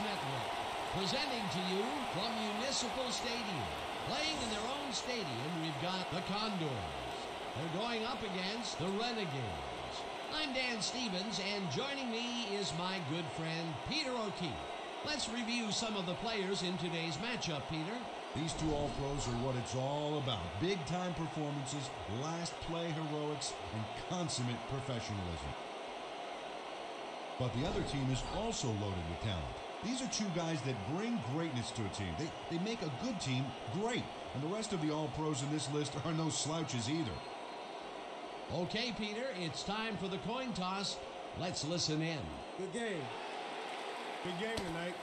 Network. Presenting to you from Municipal Stadium. Playing in their own stadium, we've got the Condors. They're going up against the Renegades. I'm Dan Stevens, and joining me is my good friend Peter O'Keefe. Let's review some of the players in today's matchup, Peter. These two All Pros are what it's all about big time performances, last play heroics, and consummate professionalism. But the other team is also loaded with talent. These are two guys that bring greatness to a team. They, they make a good team great. And the rest of the All Pros in this list are no slouches either. Okay, Peter, it's time for the coin toss. Let's listen in. Good game. Good game tonight.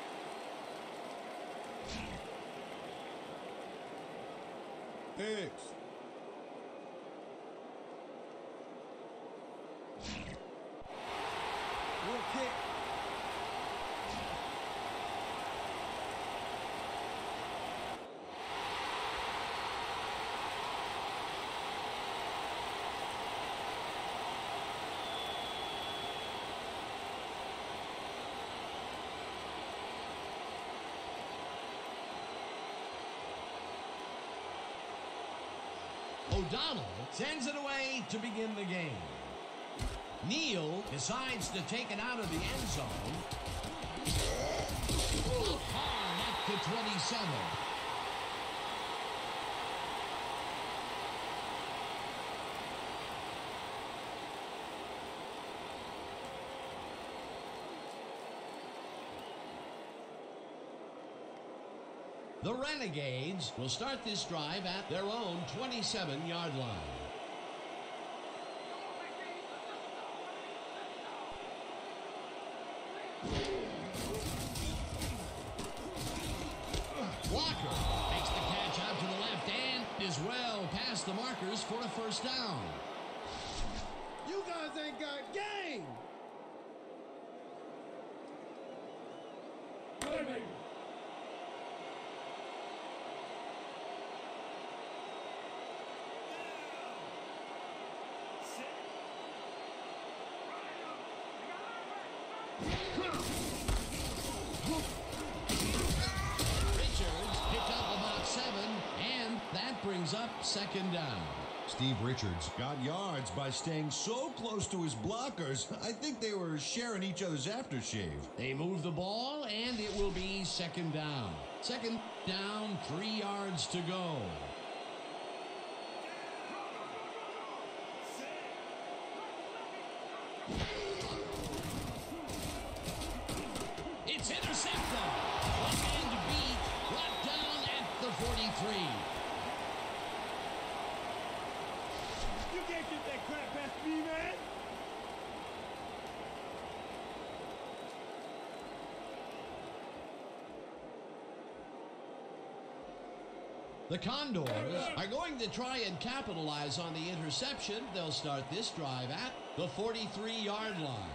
Picks. Real kick. O'Donnell sends it away to begin the game. Neal decides to take it out of the end zone. Hard at the 27. The Renegades will start this drive at their own 27 yard line. Walker makes the catch out to the left and is well past the markers for a first down. You guys ain't got game. Richards picked up about seven, and that brings up second down. Steve Richards got yards by staying so close to his blockers, I think they were sharing each other's aftershave. They move the ball, and it will be second down. Second down, three yards to go. It's intercepted. One man to beat. Brought down at the 43. You can't get that crap past me, man. The Condors are going to try and capitalize on the interception. They'll start this drive at the 43 yard line.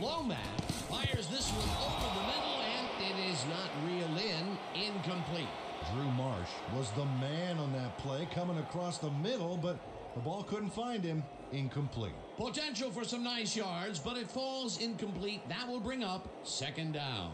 Lomax fires this one over the middle, and it is not reeled in. Incomplete. Drew Marsh was the man on that play coming across the middle, but the ball couldn't find him. Incomplete. Potential for some nice yards, but it falls incomplete. That will bring up second down.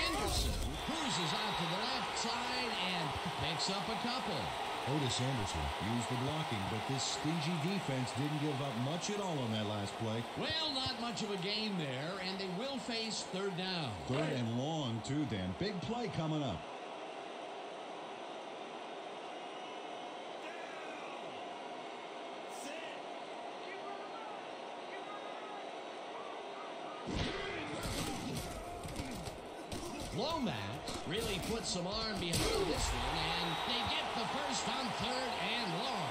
Anderson cruises out to the left side and picks up a couple. Ottis Anderson used the blocking, but this stingy defense didn't give up much at all on that last play. Well, not much of a game there, and they will face third down. Third and long, too, Dan. Big play coming up. Lomax really put some arm behind this one, and they get the first on third and long.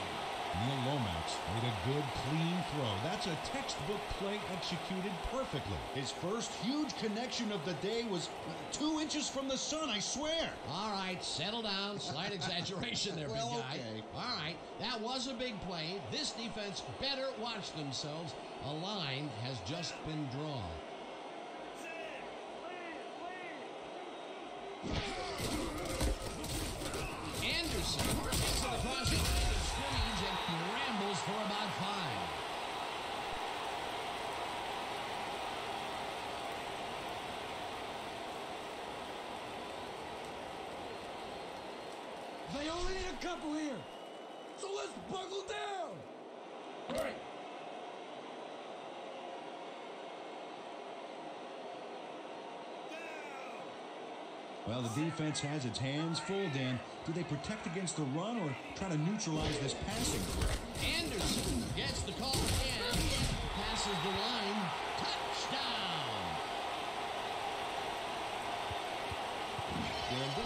Neil Lomax made a good, clean throw. That's a textbook play executed perfectly. His first huge connection of the day was two inches from the sun, I swear. All right, settle down. Slight exaggeration there, Well, big guy. okay. All right, that was a big play. This defense better watch themselves. A line has just been drawn. Anderson takes it across the line of scrimmage and rambles for about five. They only need a couple here. So let's buckle down. Right. Well, the defense has its hands full, Dan. Do they protect against the run or try to neutralize this passing threat? Anderson gets the call again. Passes the line. Touchdown.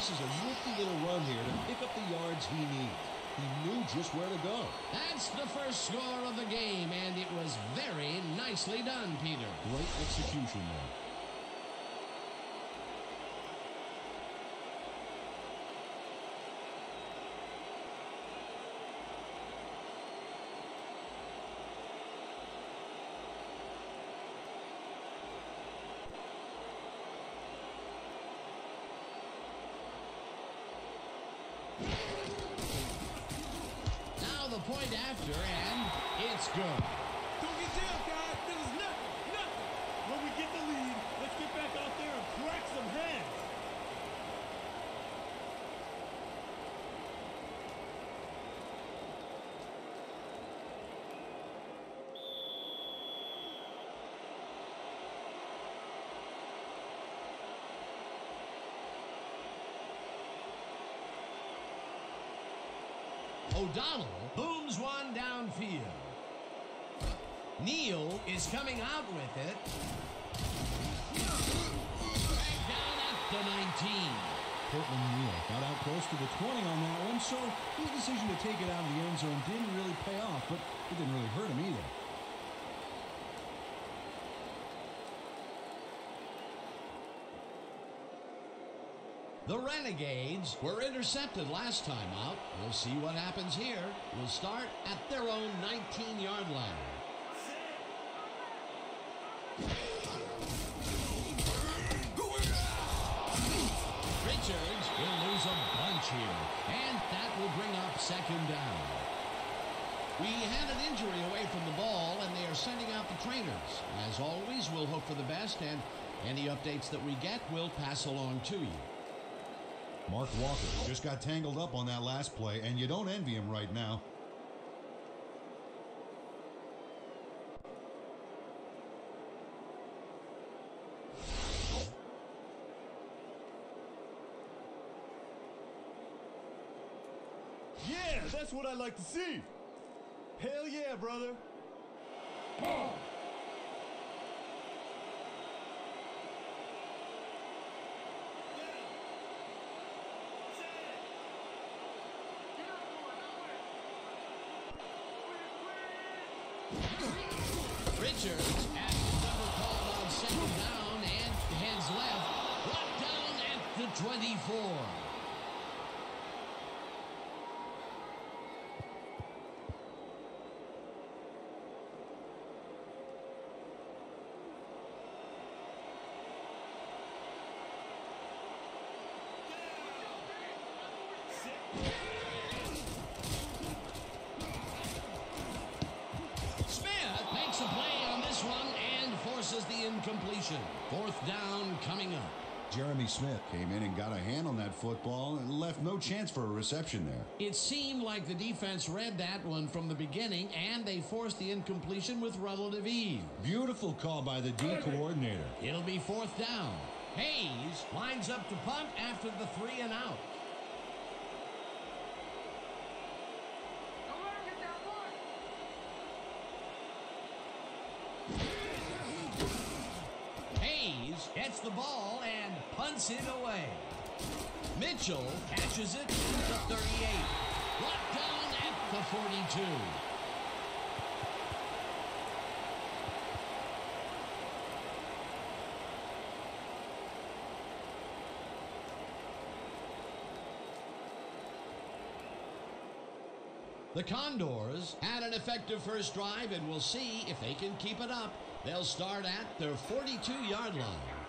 This is a nifty little run here to pick up the yards he needs. He knew just where to go. That's the first score of the game, and it was very nicely done, Peter. Great execution there. Now the point after, and it's good. Don't get down, guys. This is nothing. Nothing. When we get the lead, let's get back out there and crack some heads. O'Donnell booms one downfield. Neal is coming out with it. Back down at the 19. Portland Neal got out close to the 20 on that one, so his decision to take it out of the end zone didn't really pay off, but it didn't really hurt him either. The Renegades were intercepted last time out. We'll see what happens here. We'll start at their own 19-yard line. Richards will lose a bunch here, and that will bring up second down. We had an injury away from the ball, and they are sending out the trainers. As always, we'll hope for the best, and any updates that we get, we'll pass along to you. Mark Walker just got tangled up on that last play, and you don't envy him right now. Yeah, that's what I like to see. Hell yeah, brother. Richards 24. Smith makes a play on this one and forces the incompletion. Fourth down coming up. Jeremy Smith came in and got a hand on that football and left no chance for a reception there. It seemed like the defense read that one from the beginning, and they forced the incompletion with relative ease. Beautiful call by the D coordinator. It'll be fourth down. Hayes lines up to punt after the three and out. the ball and punts it away. Mitchell catches it to 38. Lockdown down at the 42. The Condors had an effective first drive, and we'll see if they can keep it up. They'll start at their 42 yard line.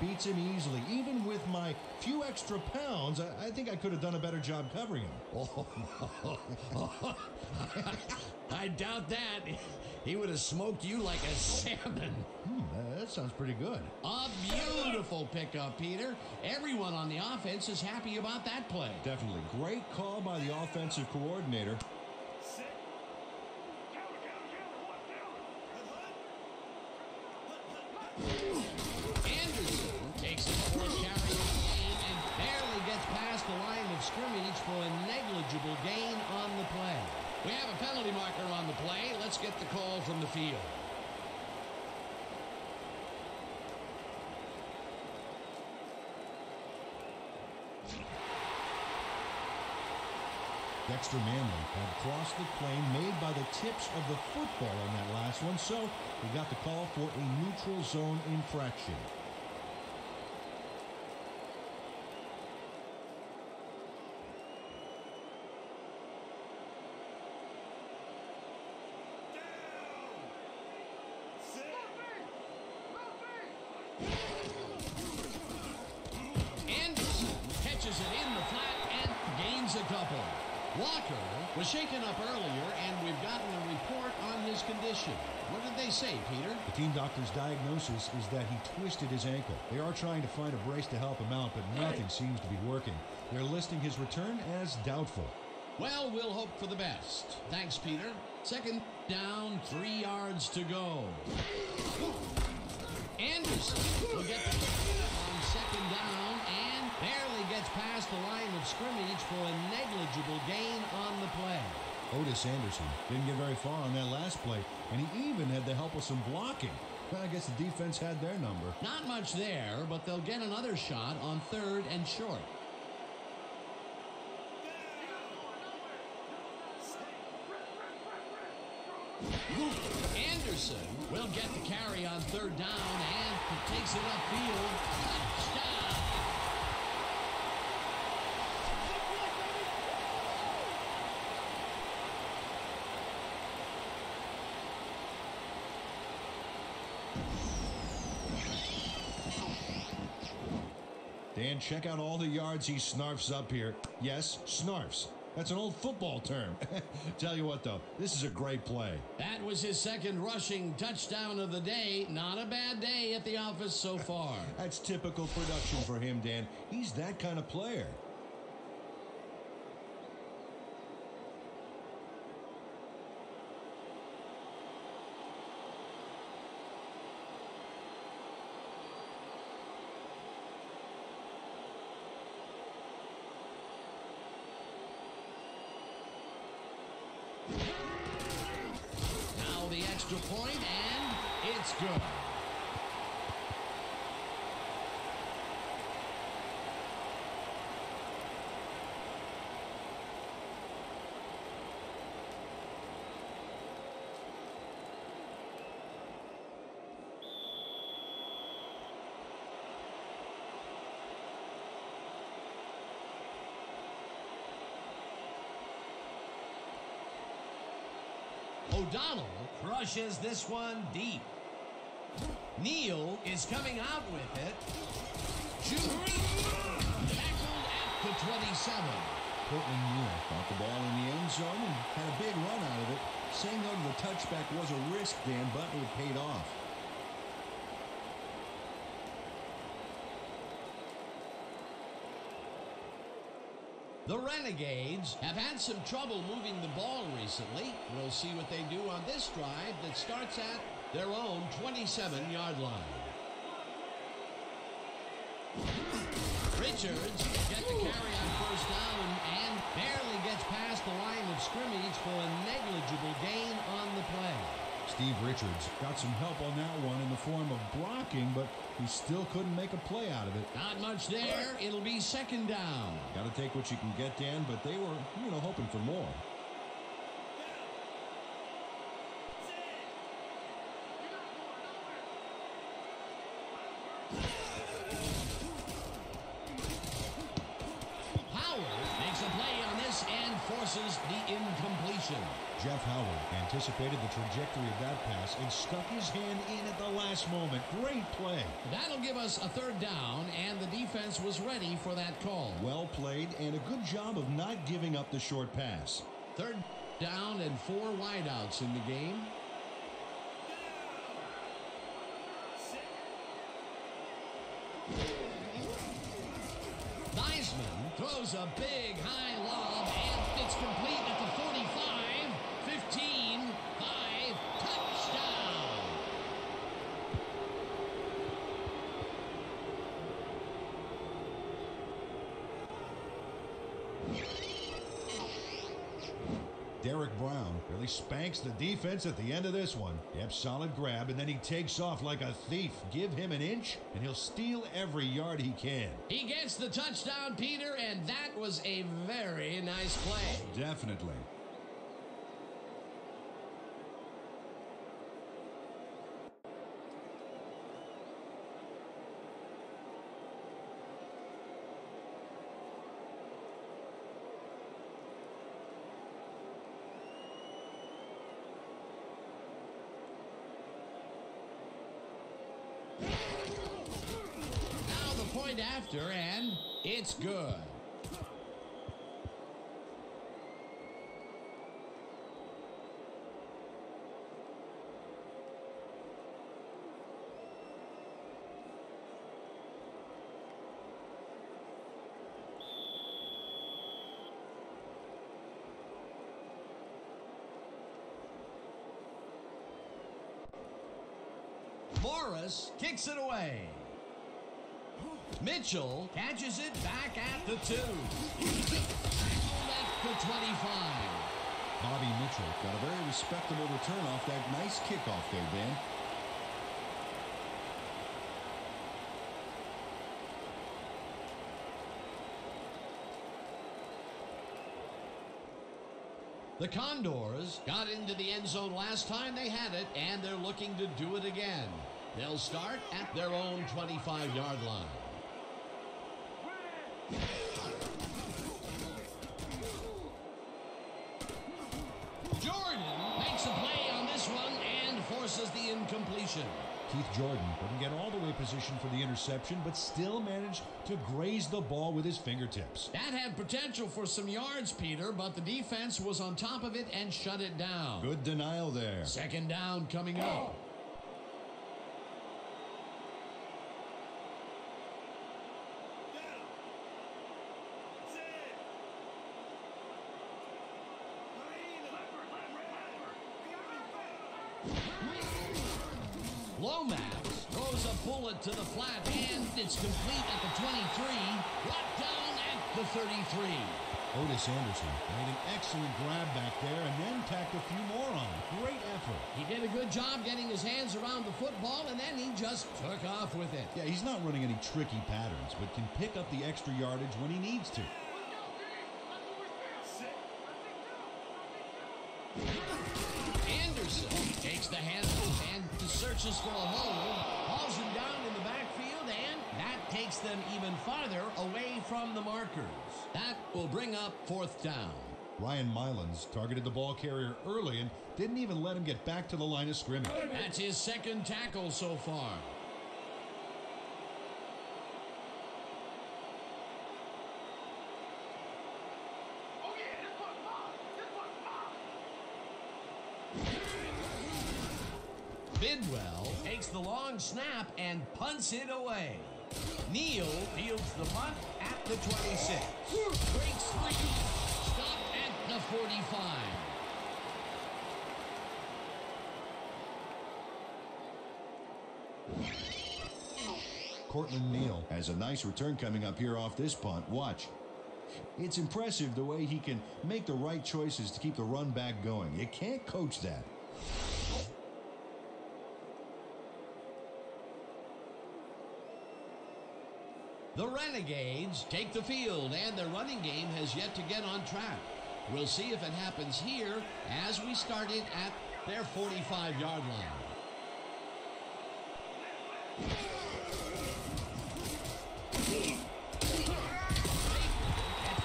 Beats him easily. Even with my few extra pounds, I, I think I could have done a better job covering him. I doubt that. He would have smoked you like a salmon. Hmm, that sounds pretty good. A beautiful pickup, Peter. Everyone on the offense is happy about that play. Definitely. Great call by the offensive coordinator. Negligible gain on the play. We have a penalty marker on the play. Let's get the call from the field. Dexter Manley had crossed the plane made by the tips of the football on that last one, so he got the call for a neutral zone infraction. Anderson catches it in the flat and gains a couple. Walker was shaken up earlier, and we've gotten a report on his condition. What did they say, Peter? The team doctor's diagnosis is that he twisted his ankle. They are trying to find a brace to help him out, but nothing seems to be working. They're listing his return as doubtful. Well, we'll hope for the best. Thanks, Peter. Second down, three yards to go. Anderson will get the on second down and barely gets past the line of scrimmage for a negligible gain on the play. Ottis Anderson didn't get very far on that last play, and he even had the help of some blocking. Well, I guess the defense had their number. Not much there, but they'll get another shot on third and short. Anderson will get the carry on third down and takes it upfield. Touchdown! Dan, check out all the yards he snarfs up here. Yes, snarfs. That's an old football term. Tell you what, though, this is a great play. That was his second rushing touchdown of the day. Not a bad day at the office so far. That's typical production for him, Dan. He's that kind of player. Now the extra point, and it's good. O'Donnell crushes this one deep. Neal is coming out with it. Tackled at the 27. Portland Neal got the ball in the end zone and had a big run out of it. Saying no to the touchback was a risk, Dan, but it paid off. The Renegades have had some trouble moving the ball recently. We'll see what they do on this drive that starts at their own 27-yard line. Richards gets the carry on first down and barely gets past the line of scrimmage for a negligible gain on the play. Steve Richards got some help on that one in the form of blocking, but he still couldn't make a play out of it. Not much there. It'll be second down. Got to take what you can get, Dan, but they were, you know, hoping for more. Howard makes a play on this and forces the incompletion. Jeff Howard anticipated the trajectory of that pass and stuck his hand in at the last moment. Great play. That'll give us a third down, and the defense was ready for that call. Well played and a good job of not giving up the short pass. Third down and four wideouts in the game. Theismann throws a big high lob, and it's complete at the 45, 15, 5, touchdown. Derek Brown really spanks the defense at the end of this one. Yep, solid grab, and then he takes off like a thief. Give him an inch, and he'll steal every yard he can. He gets the touchdown, Peter, and that was a very nice play. Definitely. Now the point after, and it's good. Morris kicks it away. Mitchell catches it back at the two. At the 25. Bobby Mitchell got a very respectable return off that nice kickoff there, Dan. The Condors got into the end zone last time they had it, and they're looking to do it again. They'll start at their own 25 yard line. Jordan makes a play on this one and forces the incompletion. Keith Jordan couldn't get all the way positioned for the interception, but still managed to graze the ball with his fingertips. That had potential for some yards, Peter, but the defense was on top of it and shut it down. Good denial there. Second down coming up. A bullet to the flat, and it's complete at the 23, brought down at the 33. Ottis Anderson made an excellent grab back there and then tacked a few more on. Great effort. He did a good job getting his hands around the football, and then he just took off with it. Yeah, he's not running any tricky patterns, but can pick up the extra yardage when he needs to. Anderson takes the handle and searches for a hole, hauls him down in the backfield, and that takes them even farther away from the markers. That will bring up fourth down. Ryan Mylands targeted the ball carrier early and didn't even let him get back to the line of scrimmage. That's his second tackle so far. Bidwell takes the long snap and punts it away. Neal fields the punt at the 26. Breaks free. Stopped at the 45. Cortland Neal has a nice return coming up here off this punt. Watch. It's impressive the way he can make the right choices to keep the run back going. You can't coach that. The Renegades take the field, and their running game has yet to get on track. We'll see if it happens here as we started at their 45 yard line.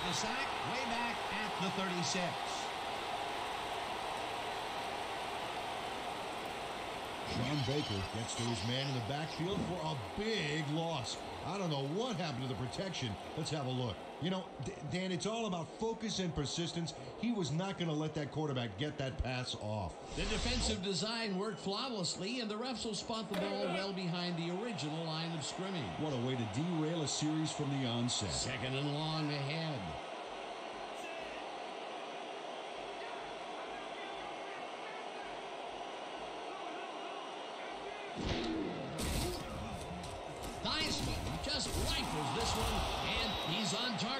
The sack way back at the 36. Sean Baker gets to his man in the backfield for a big loss. I don't know what happened to the protection. Let's have a look. You know, D- Dan, it's all about focus and persistence. He was not going to let that quarterback get that pass off. The defensive design worked flawlessly, and the refs will spot the ball well behind the original line of scrimmage. What a way to derail a series from the onset. Second and long ahead.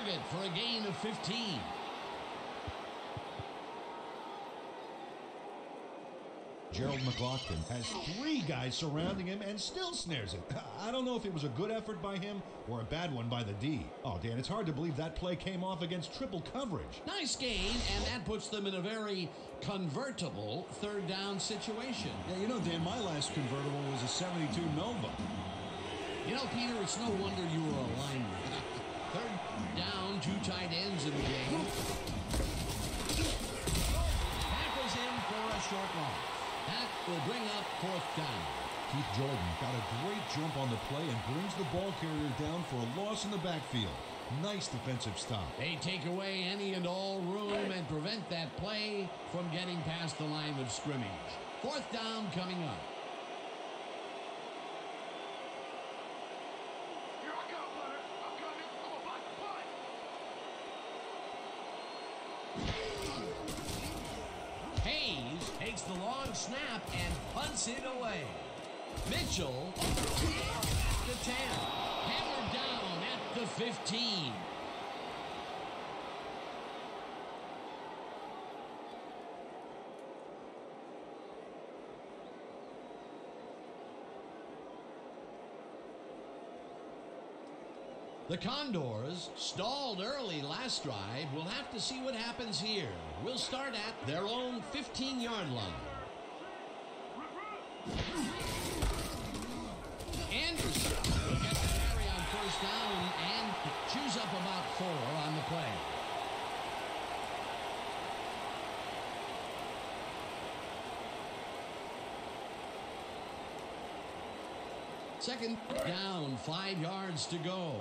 Target for a gain of 15. Gerald McLaughlin has three guys surrounding him and still snares it. I don't know if it was a good effort by him or a bad one by the D. Oh, Dan, it's hard to believe that play came off against triple coverage. Nice gain, and that puts them in a very convertible third down situation. Yeah, you know, Dan, my last convertible was a 72 Nova. You know, Peter, it's no wonder you were a lineman. Down, two tight ends in the game. Tackles him for a short loss. That will bring up fourth down. Keith Jordan got a great jump on the play and brings the ball carrier down for a loss in the backfield. Nice defensive stop. They take away any and all room and prevent that play from getting past the line of scrimmage. Fourth down coming up. Here I come, Leonard. I'm coming. I'm about to punt. Hayes takes the long snap and punts it away. Mitchell at the 10. Hammered down at the 15. The Condors stalled early last drive. We'll have to see what happens here. We'll start at their own 15 yard line. First down and chews up about four on the play. Second down, five yards to go.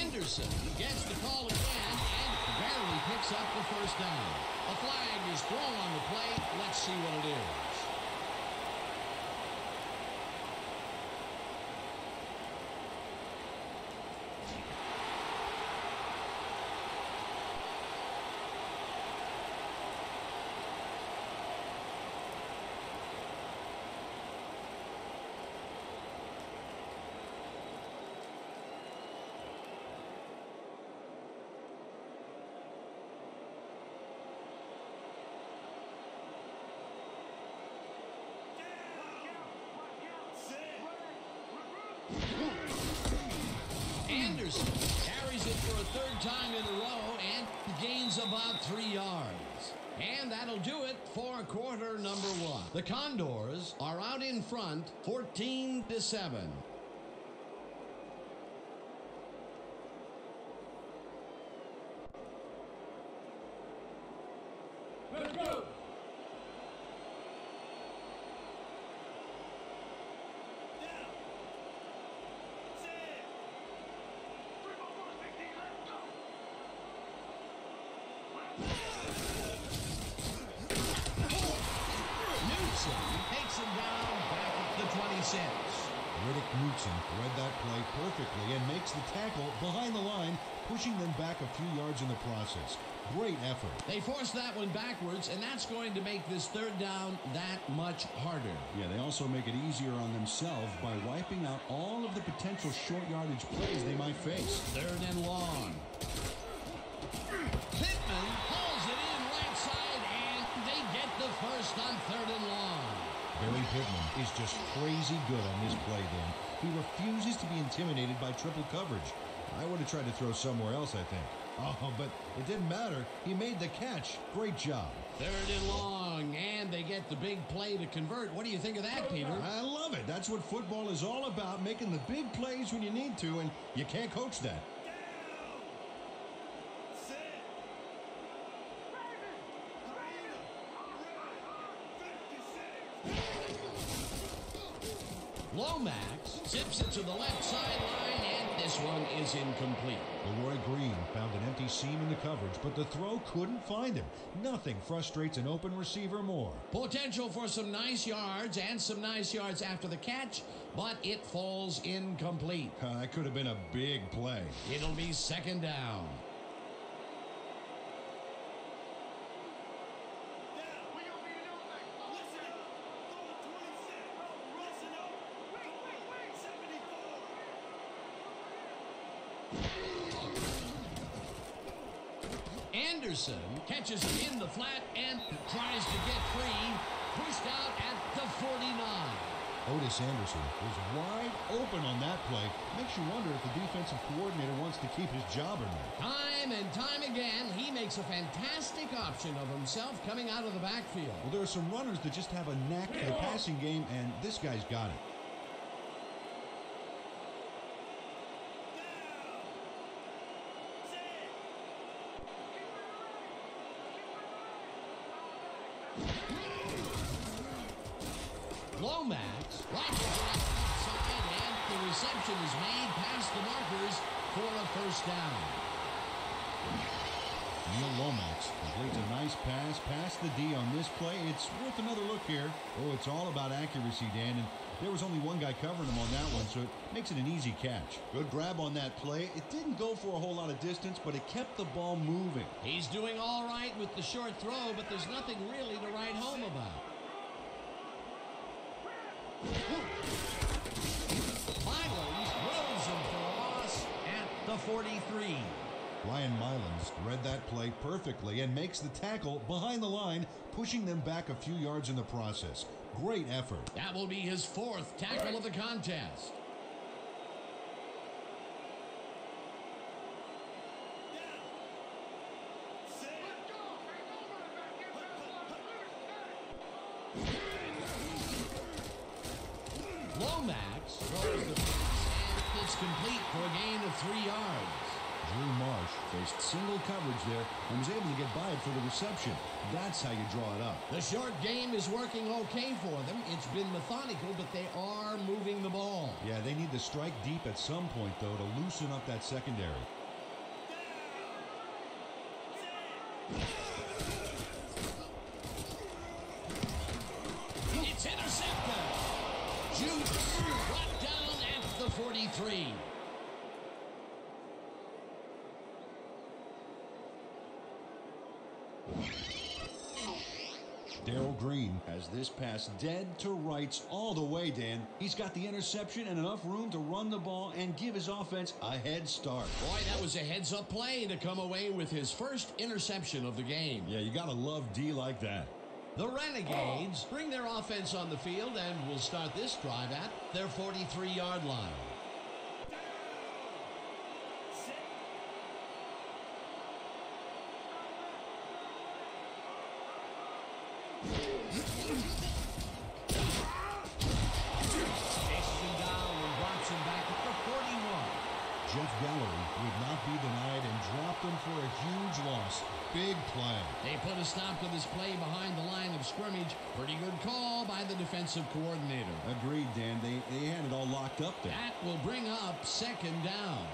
Anderson gets the call picks up the first down. A flag is thrown on the play. Let's see what it is. Carries it for a third time in a row and gains about three yards. And that'll do it for quarter number one. The Condors are out in front 14 to 7. that one backwards, and that's going to make this third down that much harder. Yeah, they also make it easier on themselves by wiping out all of the potential short yardage plays they might face. Third and long. Pittman pulls it in right side, and they get the first on third and long. Barry Pittman is just crazy good on this play then. He refuses to be intimidated by triple coverage. I would have tried to throw somewhere else, I think. Oh, but it didn't matter. He made the catch. Great job. Third and long, and they get the big play to convert. What do you think of that, Peter? I love it. That's what football is all about, making the big plays when you need to, and you can't coach that. Set. Hyena. Ready. 56. Lomax zips it to the left sideline, one is incomplete. Leroy Green found an empty seam in the coverage, but the throw couldn't find him. Nothing frustrates an open receiver more. Potential for some nice yards and some nice yards after the catch, but it falls incomplete. Uh, that could have been a big play. It'll be second down. Now. We don't need to know things. Listen up. Throw the 26. Listen up. Wait, wait, wait. 74. Anderson catches it in the flat and tries to get free. Pushed out at the 49. Ottis Anderson is wide open on that play. Makes you wonder if the defensive coordinator wants to keep his job or not. Time and time again, he makes a fantastic option of himself coming out of the backfield. Well, there are some runners that just have a knack for the passing game, and this guy's got it. For a first down. Neil Lomax completes a nice pass past the D on this play. It's worth another look here. Oh, it's all about accuracy, Dan, and there was only one guy covering him on that one, so it makes it an easy catch. Good grab on that play. It didn't go for a whole lot of distance, but it kept the ball moving. He's doing all right with the short throw, but there's nothing really to write home about. 43. Ryan Mylands read that play perfectly and makes the tackle behind the line, pushing them back a few yards in the process. Great effort. That will be his fourth tackle of the contest. Down. Set. Let's go. Ain't no running back. Get back to the line. Lomax throws the pass, and it's complete for a gain of three yards. Drew Marsh faced single coverage there and was able to get by it for the reception. That's how you draw it up. The short game is working okay for them. It's been methodical, but they are moving the ball. Yeah, they need to strike deep at some point, though, to loosen up that secondary. It's intercepted. Juice brought down at the 43. Darrell Green has this pass dead to rights all the way, Dan. He's got the interception and enough room to run the ball and give his offense a head start. Boy, that was a heads up play to come away with his first interception of the game. Yeah, you gotta love D like that. The Renegades bring their offense on the field and will start this drive at their 43 yard line. Set. Chases him down and drops him back at the 41. Jeff Gallery would not be denied and dropped him for a huge loss. Big play. They put a stop to this play behind the line of scrimmage. Pretty good call by the defensive coordinator. Agreed, Dan. They, they had it all locked up there. That will bring up second down.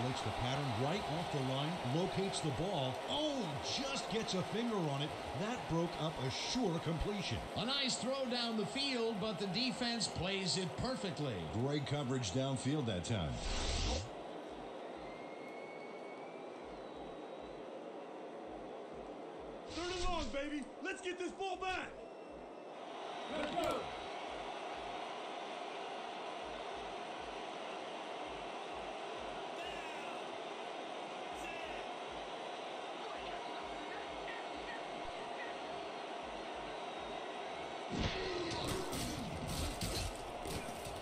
Perryman calculates the pattern right off the line, locates the ball. Oh, just gets a finger on it. That broke up a sure completion. A nice throw down the field, but the defense plays it perfectly. Great coverage downfield that time. Third and long. on, baby. Let's get this ball back. Let's go.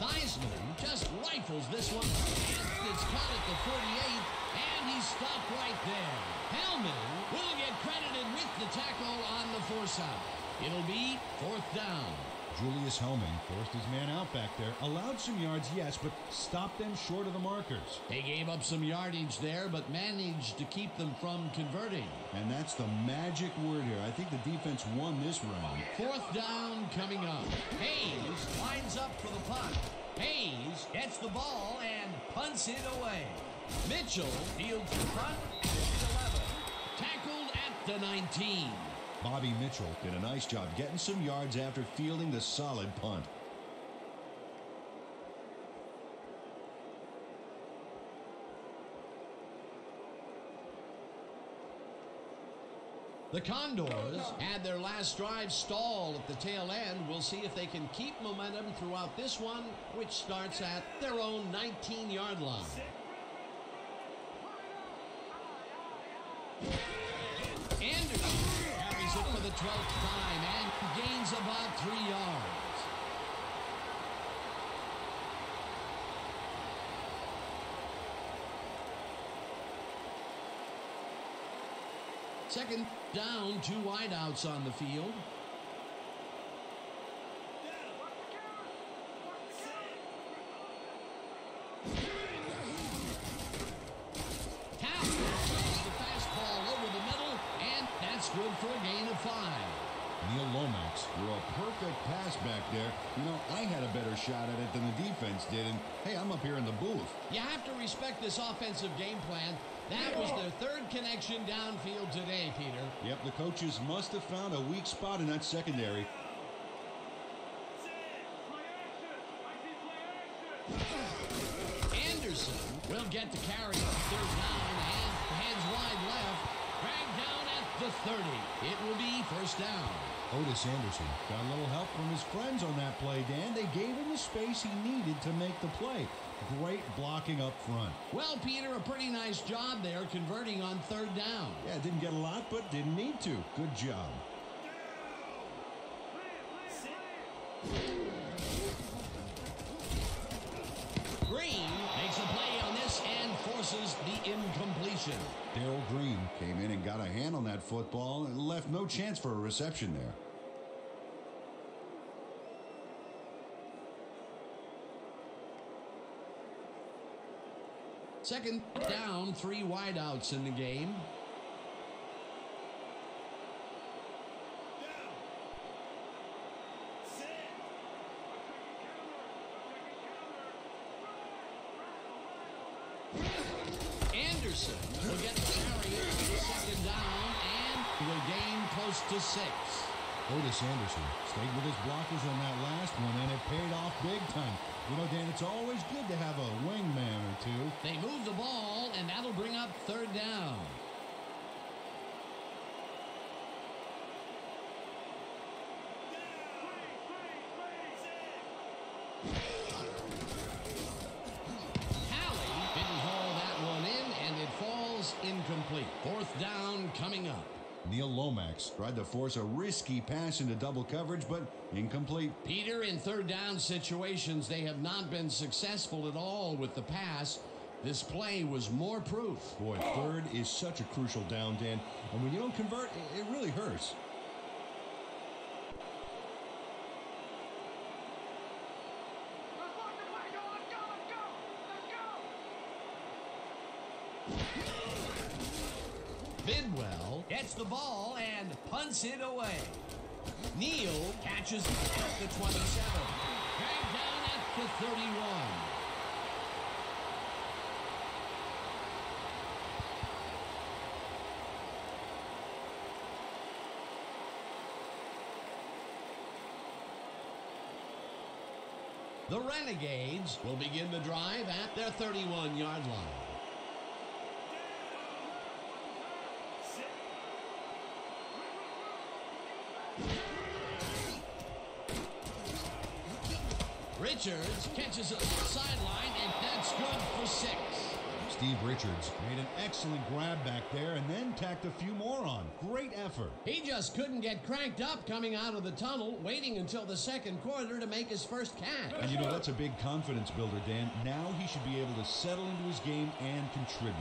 Theismann just rifles this one. And it's caught at the 48, and he's stopped right there. Hellman will get credited with the tackle on the out. It'll be fourth down. Julius Hellman forced his man out back there, allowed some yards, yes, but stopped them short of the markers. They gave up some yardage there, but managed to keep them from converting. And that's the magic word here. I think the defense won this round. Fourth down coming up. Hayes lines up for the punt. Hayes gets the ball and punts it away. Mitchell fields the punt at the 11. Tackled at the 19. Bobby Mitchell did a nice job getting some yards after fielding the solid punt. The Condors had their last drive stall at the tail end. We'll see if they can keep momentum throughout this one, which starts at their own 19 yard line. Anderson carries it for the 12th time and gains about three yards. Second down, two wideouts on the field. Tap throws the fastball over the middle, and that's good for a gain of five. Neil Lomax threw a perfect pass back there. You know, I had a better shot at it than the defense did, and hey, I'm up here in the booth. You have to respect this offensive game plan. That was their third connection downfield today, Peter. Yep, the coaches must have found a weak spot in that secondary. Play action. I see play action. Anderson will get the carry on third down and heads wide left. Dragged down at the 30. It will be first down. Ottis Anderson got a little help from his friends on that play, Dan. They gave him the space he needed to make the play. Great blocking up front. Well, Peter, a pretty nice job there converting on third down. Yeah, didn't get a lot, but didn't need to. Good job. The incompletion. Darrell Green came in and got a hand on that football and left no chance for a reception there. Second down, three wideouts in the game. To six. Ottis Anderson stayed with his blockers on that last one, and it paid off big time. You know, Dan, it's always good to have a wingman or two. They move the ball, and that'll bring up third down. Talley didn't haul that one in, and it falls incomplete. Fourth down coming up. Neil Lomax tried to force a risky pass into double coverage, but incomplete. Peter, in third down situations, they have not been successful at all with the pass. This play was more proof. Boy, third is such a crucial down, Dan. And when you don't convert, it, it really hurts. Let's lock the play. Go, let's go, let's go. Let's go. Bidwell gets the ball and punts it away. Neal catches at the 27. Dragged down at the 31. The Renegades will begin the drive at their 31 yard line. Richards catches it sideline, and that's good for six. Steve Richards made an excellent grab back there and then tacked a few more on. Great effort. He just couldn't get cranked up coming out of the tunnel, waiting until the second quarter to make his first catch. And you know, that's a big confidence builder, Dan. Now he should be able to settle into his game and contribute.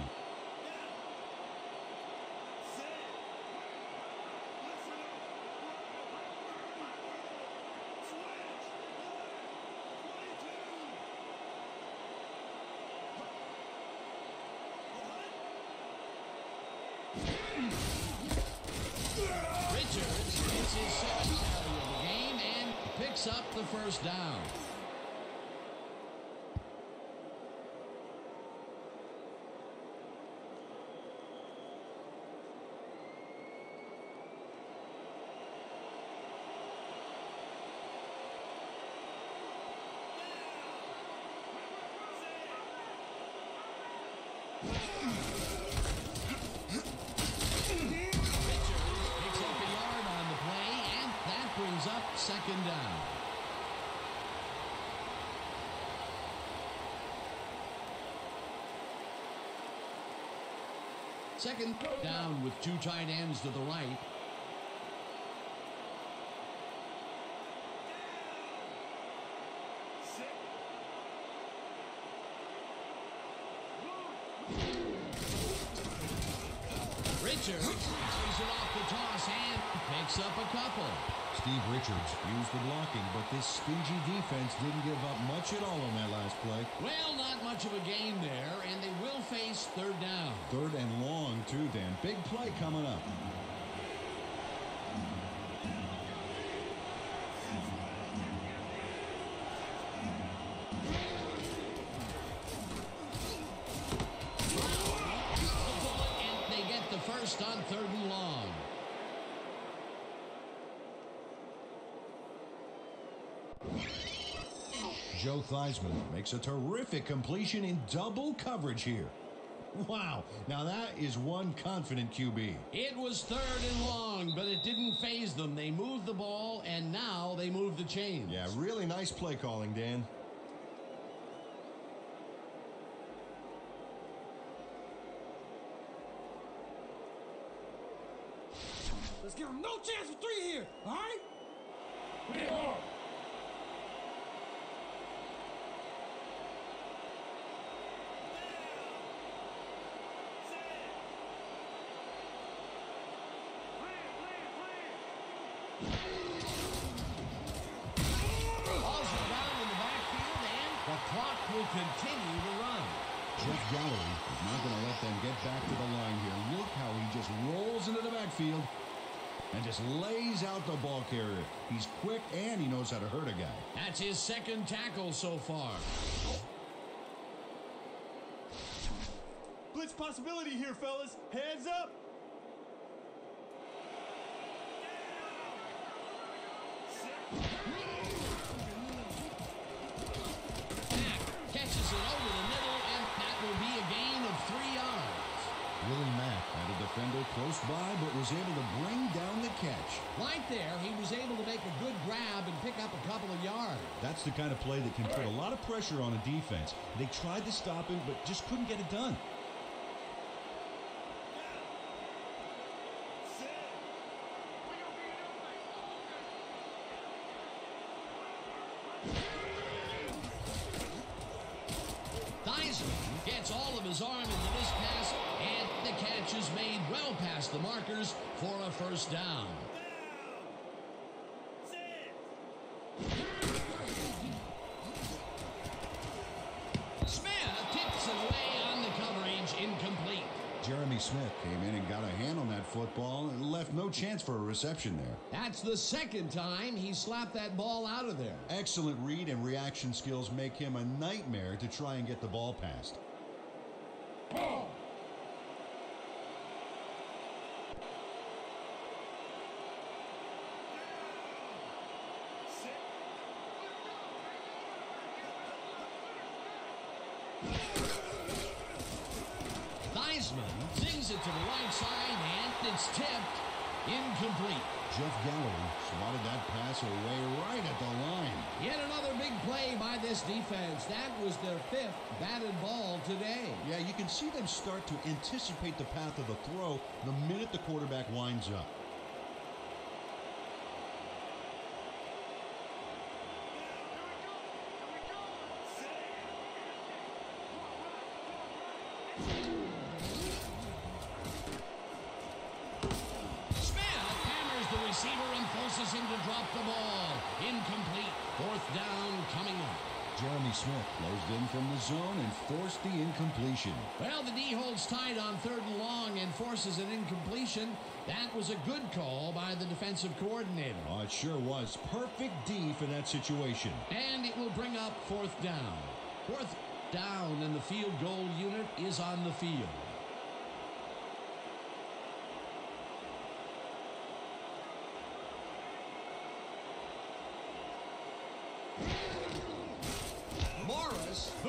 Richards gets his seventh carry of the game and picks up the first down. Richards picks up a yard on the play, and that brings up second down. Second down with two tight ends to the right. Richards plays it off the toss and picks up a couple. Steve Richards used the blocking, but this stingy defense didn't give up much at all on that last play. Well, not much of a game there, and they will face third down. Third and long, too, Dan. Big play coming up. Joe Theismann makes a terrific completion in double coverage here. Wow, now that is one confident QB. It was third and long, but it didn't phase them. They moved the ball, and now they move the chains. Yeah, really nice play calling, Dan. Let's give him no chance for three here, all right? Balls are down in the backfield, and the clock will continue to run. Jeff Gallery is not going to let them get back to the line here. Look how he just rolls into the backfield and just lays out the ball carrier. He's quick and he knows how to hurt a guy. That's his second tackle so far. Blitz possibility here, fellas. Hands up. Mack catches it over the middle, and that will be a gain of three yards. Willie Mack had a defender close by but was able to bring down the catch. Right there, he was able to make a good grab and pick up a couple of yards. That's the kind of play that can put a lot of pressure on a defense. They tried to stop him but just couldn't get it done. Theismann gets all of his arm into this pass, and the catch is made well past the markers for a first down. Smith tips it away on the coverage, incomplete. Jeremy Smith came in and got a hand on that football and left no chance for a reception there. That's the second time he slapped that ball out of there. Excellent read and reaction skills make him a nightmare to try and get the ball past. Theismann sings it to the right side, and it's tipped. Incomplete. Jeff Gallery swatted that pass away right at the line. Yet another big play by this defense. That was their fifth batted ball today. Yeah, you can see them start to anticipate the path of the throw the minute the quarterback winds up. Smith hammers the receiver and forces him to drop the ball. Incomplete. Fourth down coming up. Jeremy Smith zone and forced the incompletion. Well, the D holds tight on third and long and forces an incompletion. That was a good call by the defensive coordinator. Oh, it sure was. Perfect D for that situation. And it will bring up fourth down. Fourth down and the field goal unit is on the field.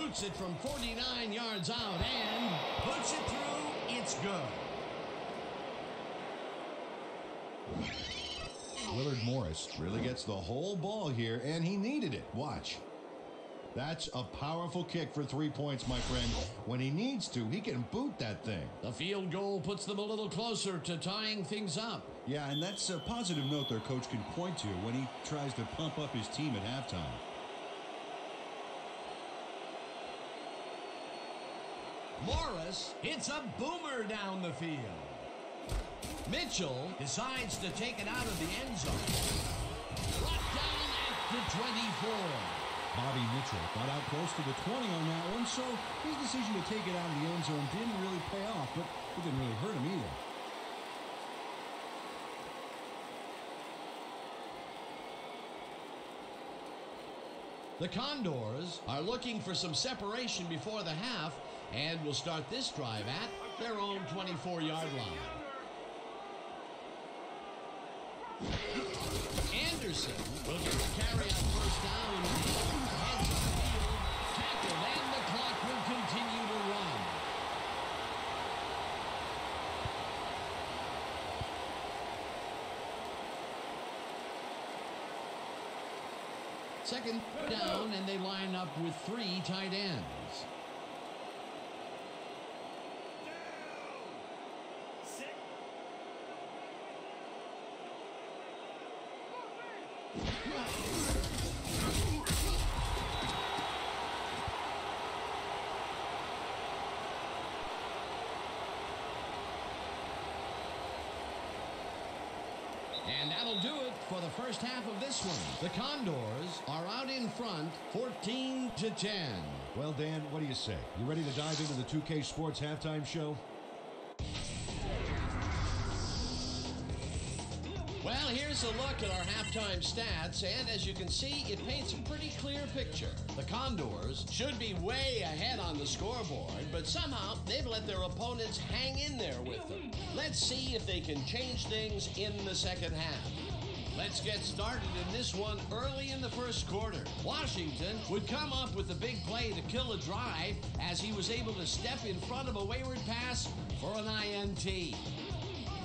Morris boots it from 49 yards out and puts it through. It's good. Willard Morris really gets the whole ball here, and he needed it. Watch. That's a powerful kick for three points, my friend. When he needs to, he can boot that thing. The field goal puts them a little closer to tying things up. Yeah, and that's a positive note their coach can point to when he tries to pump up his team at halftime. Morris hits a boomer down the field. Mitchell decides to take it out of the end zone. Brought down at the 24. Bobby Mitchell got out close to the 20 on that one, so his decision to take it out of the end zone didn't really pay off, but it didn't really hurt him either. The Condors are looking for some separation before the half and will start this drive at their own 24 yard line. Anderson will get the carry on first down. Heads upfield, tackled, and the clock will continue to run. Second down, and they line up with three tight ends. For the first half of this one. The Condors are out in front 14 to 10. Well, Dan, what do you say? You ready to dive into the 2K Sports halftime show? Well, here's a look at our halftime stats, and as you can see, it paints a pretty clear picture. The Condors should be way ahead on the scoreboard, but somehow they've let their opponents hang in there with them. Let's see if they can change things in the second half. Let's get started in this one early in the first quarter. Washington would come up with a big play to kill a drive as he was able to step in front of a wayward pass for an INT.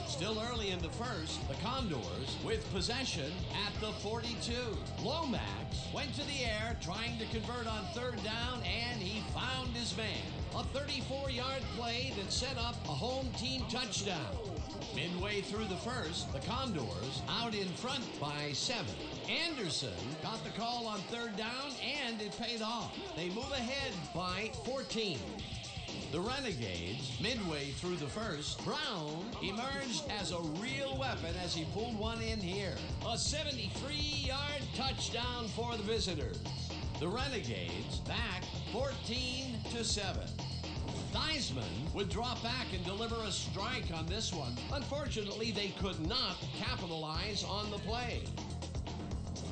Still early in the first, the Condors with possession at the 42. Lomax went to the air trying to convert on third down, and he found his man. A 34 yard play that set up a home team touchdown. Midway through the first, the Condors out in front by seven. Anderson got the call on third down, and it paid off. They move ahead by 14. The Renegades, midway through the first, Brown emerged as a real weapon as he pulled one in here. A 73 yard touchdown for the visitors. The Renegades back 14 to 7. Theismann would drop back and deliver a strike on this one. Unfortunately, they could not capitalize on the play.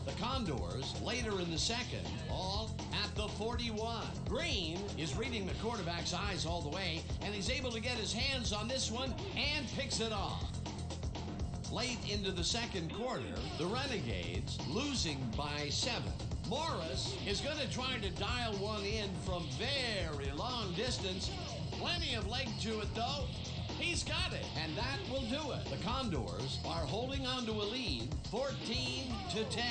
The Condors later in the second, all at the 41. Green is reading the quarterback's eyes all the way, and he's able to get his hands on this one and picks it off. Late into the second quarter, the Renegades losing by seven. Morris is going to try to dial one in from very long distance. Plenty of leg to it, though. He's got it, and that will do it. The Condors are holding on to a lead 14 to 10.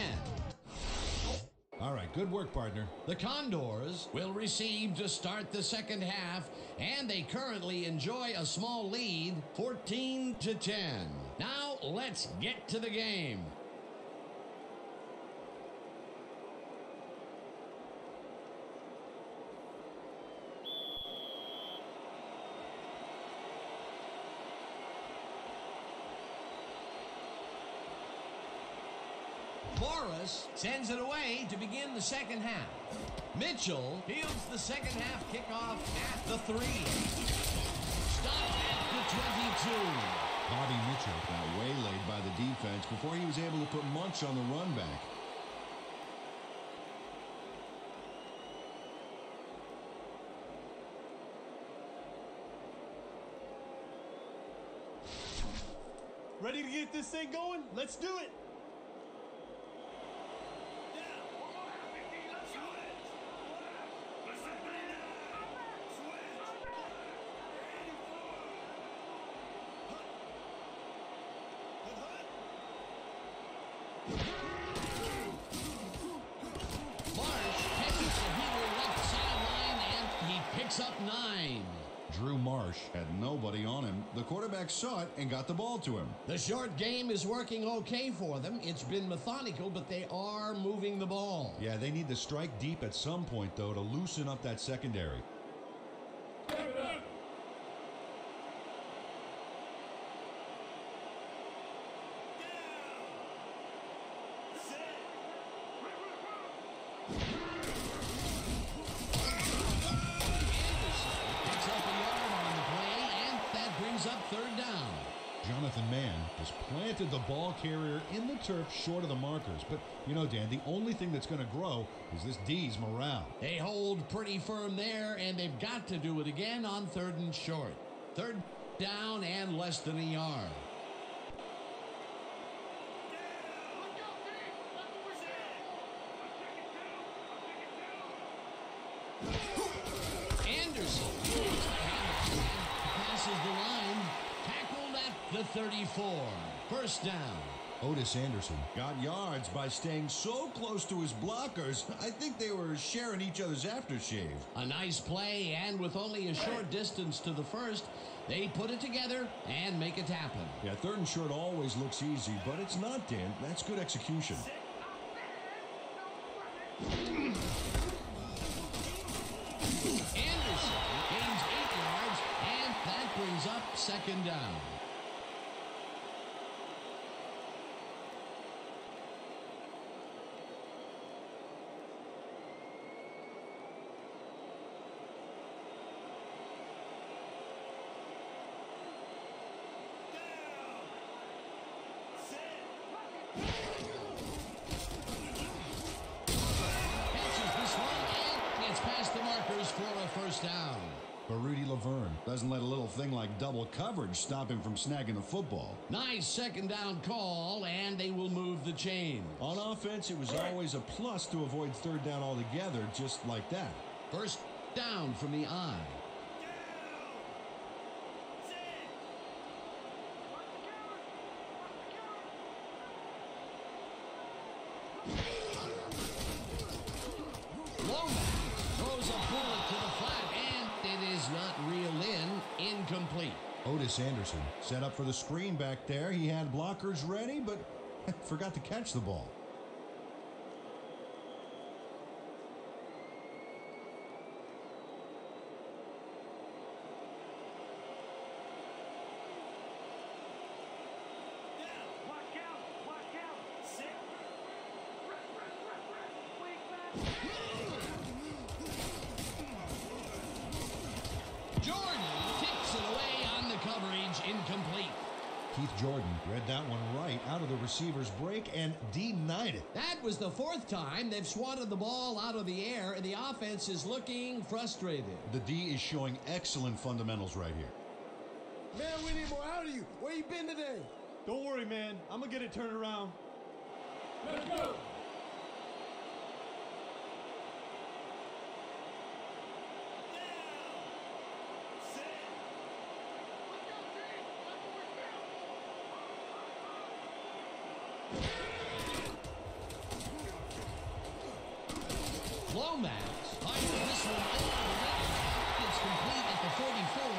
All right, good work, partner. The Condors will receive to start the second half, and they currently enjoy a small lead 14 to 10. Now let's get to the game. Morris sends it away to begin the second half. Mitchell fields the second half kickoff at the three. Stopped at the 22. Bobby Mitchell got waylaid by the defense before he was able to put Munch on the run back. Ready to get this thing going? Let's do it. Marsh catches the heater left sideline and he picks up nine. Drew Marsh had nobody on him. The quarterback saw it and got the ball to him. The short game is working okay for them. It's been methodical, but they are moving the ball. Yeah, they need to strike deep at some point, though, to loosen up that secondary. Anderson picks up a yard on the play, and that brings up third down. Jonathan Mann has planted the ball carrier in the turf short of the markers. But, you know, Dan, the only thing that's going to grow is this D's morale. They hold pretty firm there, and they've got to do it again on third and short. Third down and less than a yard. Look out, Dave! That's what we're saying! Anderson throws the handoff and passes the line. Tackled at the 34. First down. Ottis Anderson got yards by staying so close to his blockers, I think they were sharing each other's aftershave. A nice play, and with only a short distance to the first, they put it together and make it happen. Yeah, third and short always looks easy, but it's not, Dan. That's good execution. Anderson gains eight yards, and that brings up second down. Catches this one and gets past the markers for a first down. But Rudy Laverne doesn't let a little thing like double coverage stop him from snagging the football. Nice second down call, and they will move the chain. On offense, it was always a plus to avoid third down altogether, just like that. First down from the eye. Lomax throws a bullet to the flat, and it is not reeled in. Incomplete. Ottis Anderson set up for the screen back there. He had blockers ready, but forgot to catch the ball. Watch out! Watch out! Sick! Rest, rest, rest, rest! Wait back! Jordan takes it away on the coverage. Incomplete. Keith Jordan read that one right out of the receiver's break and denied it. That was the fourth time they've swatted the ball out of the air, and the offense is looking frustrated. The D is showing excellent fundamentals right here. Man, we need more out of you. Where you been today? Don't worry, man. I'm gonna get it turned around. Let's go. Look out, Dave! Lomax fires this one over the middle. It's complete at the 44.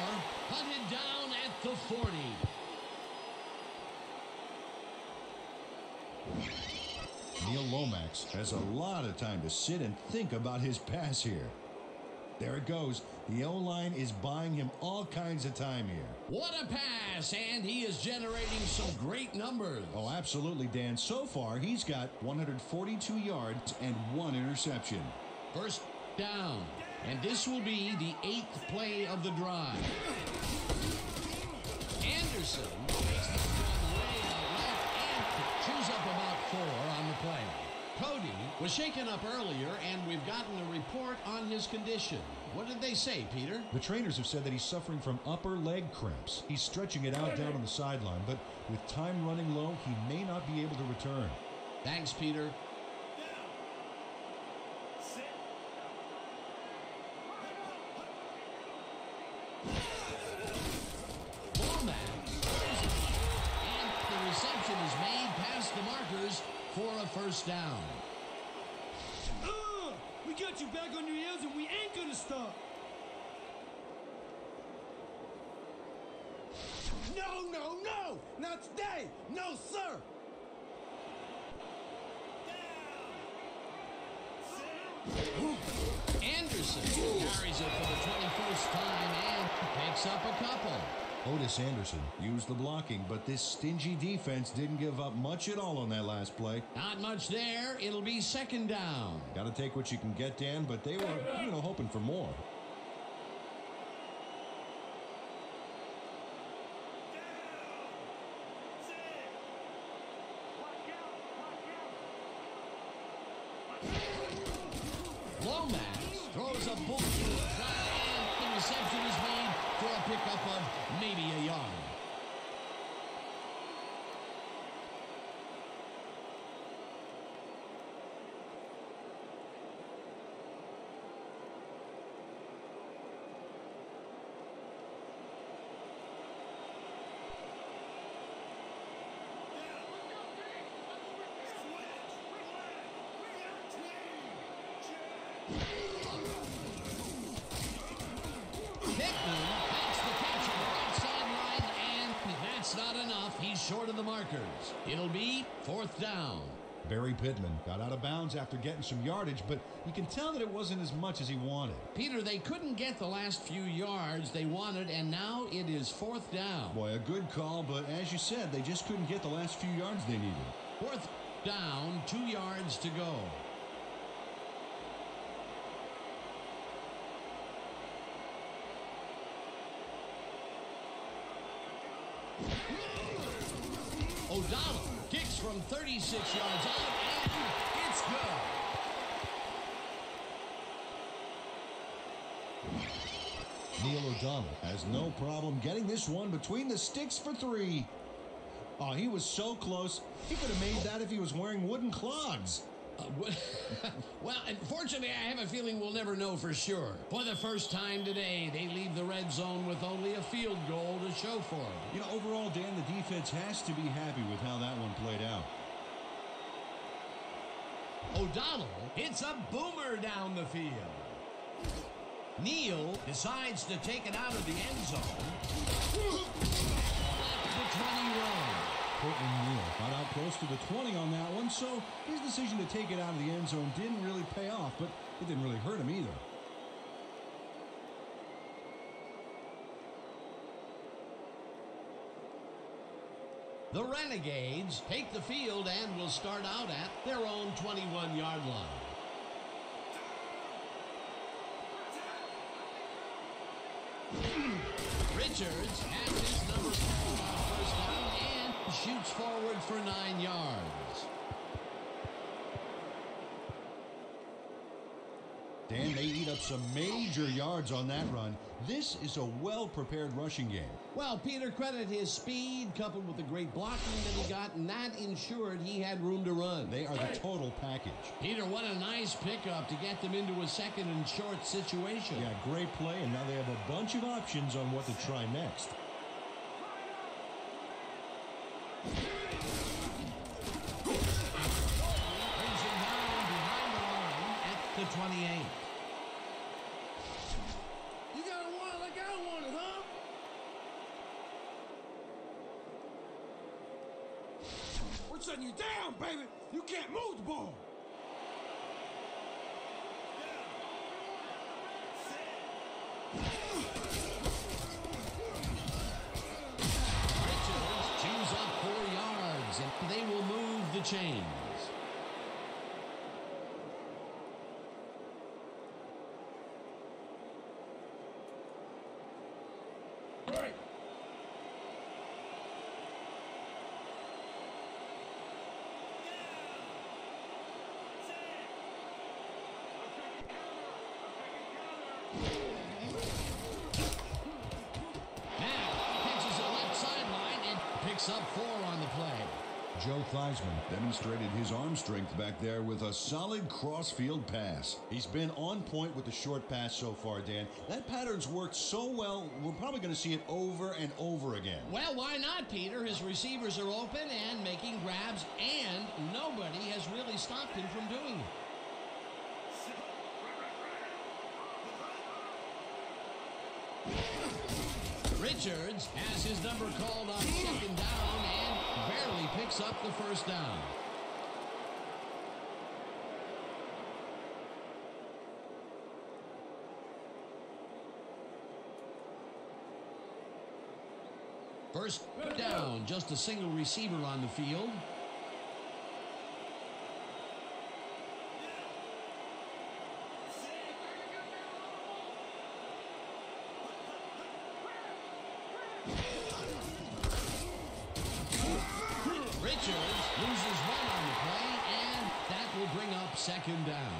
Hunted down at the 40. Neil Has a lot of time to sit and think about his pass here. There it goes. The O line is buying him all kinds of time here. What a pass! And he is generating some great numbers. Oh, absolutely, Dan. So far, he's got 142 yards and one interception. First down. And this will be the eighth play of the drive. Anderson takes this one way out left and chews up about four on the play. Cody was shaken up earlier, and we've gotten a report on his condition. What did they say, Peter? The trainers have said that he's suffering from upper leg cramps. He's stretching it out down on the sideline, but with time running low, he may not be able to return. Thanks, Peter. Sit. Lomax throws it. And the reception is made past the markers for a first down. We got you back on your heels and we ain't gonna stop. No, no, no! Not today! No, sir! Anderson carries it for the 21st time and picks up a couple. Ottis Anderson used the blocking, but this stingy defense didn't give up much at all on that last play. Not much there. It'll be second down. Got to take what you can get, Dan, but they were, you know, hoping for more. Maybe a yard. Hickman makes the catch on the right sideline, and that's not enough. The markers. It'll be fourth down. Barry Pittman got out of bounds after getting some yardage, but you can tell that it wasn't as much as he wanted. Peter, they couldn't get the last few yards they wanted, and now it is fourth down. Boy, a good call, but as you said, they just couldn't get the last few yards they needed. Fourth down, two yards to go. O'Donnell kicks from 36 yards out, and it's good. Neil O'Donnell has no problem getting this one between the sticks for three. Oh, he was so close. He could have made that if he was wearing wooden clogs. Wh- well, unfortunately, I have a feeling we'll never know for sure. For the first time today, they leave the red zone with only a field goal to show for it. You know, overall, Dan, the defense has to be happy with how that one played out. O'Donnell hits a boomer down the field. Neal decides to take it out of the end zone. Let the 20 roll. Portland Neal got out close to the 20 on that one, so his decision to take it out of the end zone didn't really pay off, but it didn't really hurt him either. The Renegades take the field and will start out at their own 21 yard line. Hmm. Richards has his number four shoots forward for nine yards. Dan, they eat up some major yards on that run. This is a well-prepared rushing game. Well, Peter credit his speed coupled with the great blocking that he got, and that ensured he had room to run. They are the total package. Peter, what a nice pickup to get them into a second and short situation. Yeah, great play, and now they have a bunch of options on what to try next. You got a one like I wanted, huh? We're shutting you down, baby. You can't move the ball. Yeah. Joe Theismann demonstrated his arm strength back there with a solid crossfield pass. He's been on point with the short pass so far, Dan. That pattern's worked so well, we're probably going to see it over and over again. Well, why not, Peter? His receivers are open and making grabs, and nobody has really stopped him from doing it. Richards has his number called on second down barely picks up the first down. First down, just a single receiver on the field. Richards loses one on the play, and that will bring up second down.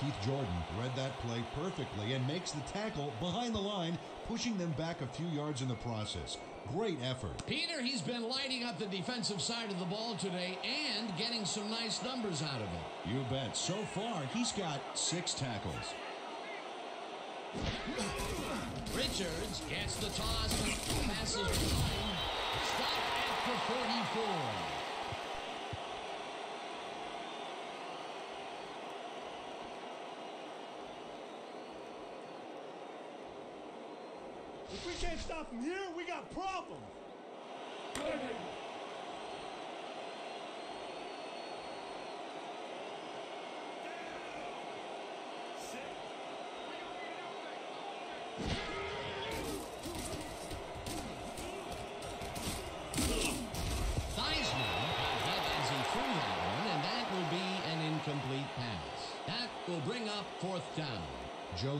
Keith Jordan read that play perfectly and makes the tackle behind the line, pushing them back a few yards in the process. Great effort. Peter, he's been lighting up the defensive side of the ball today and getting some nice numbers out of it. You bet. So far, he's got six tackles. Richards gets the toss and passes behind. Stop at the 44. If we can't stop him here, we got problems.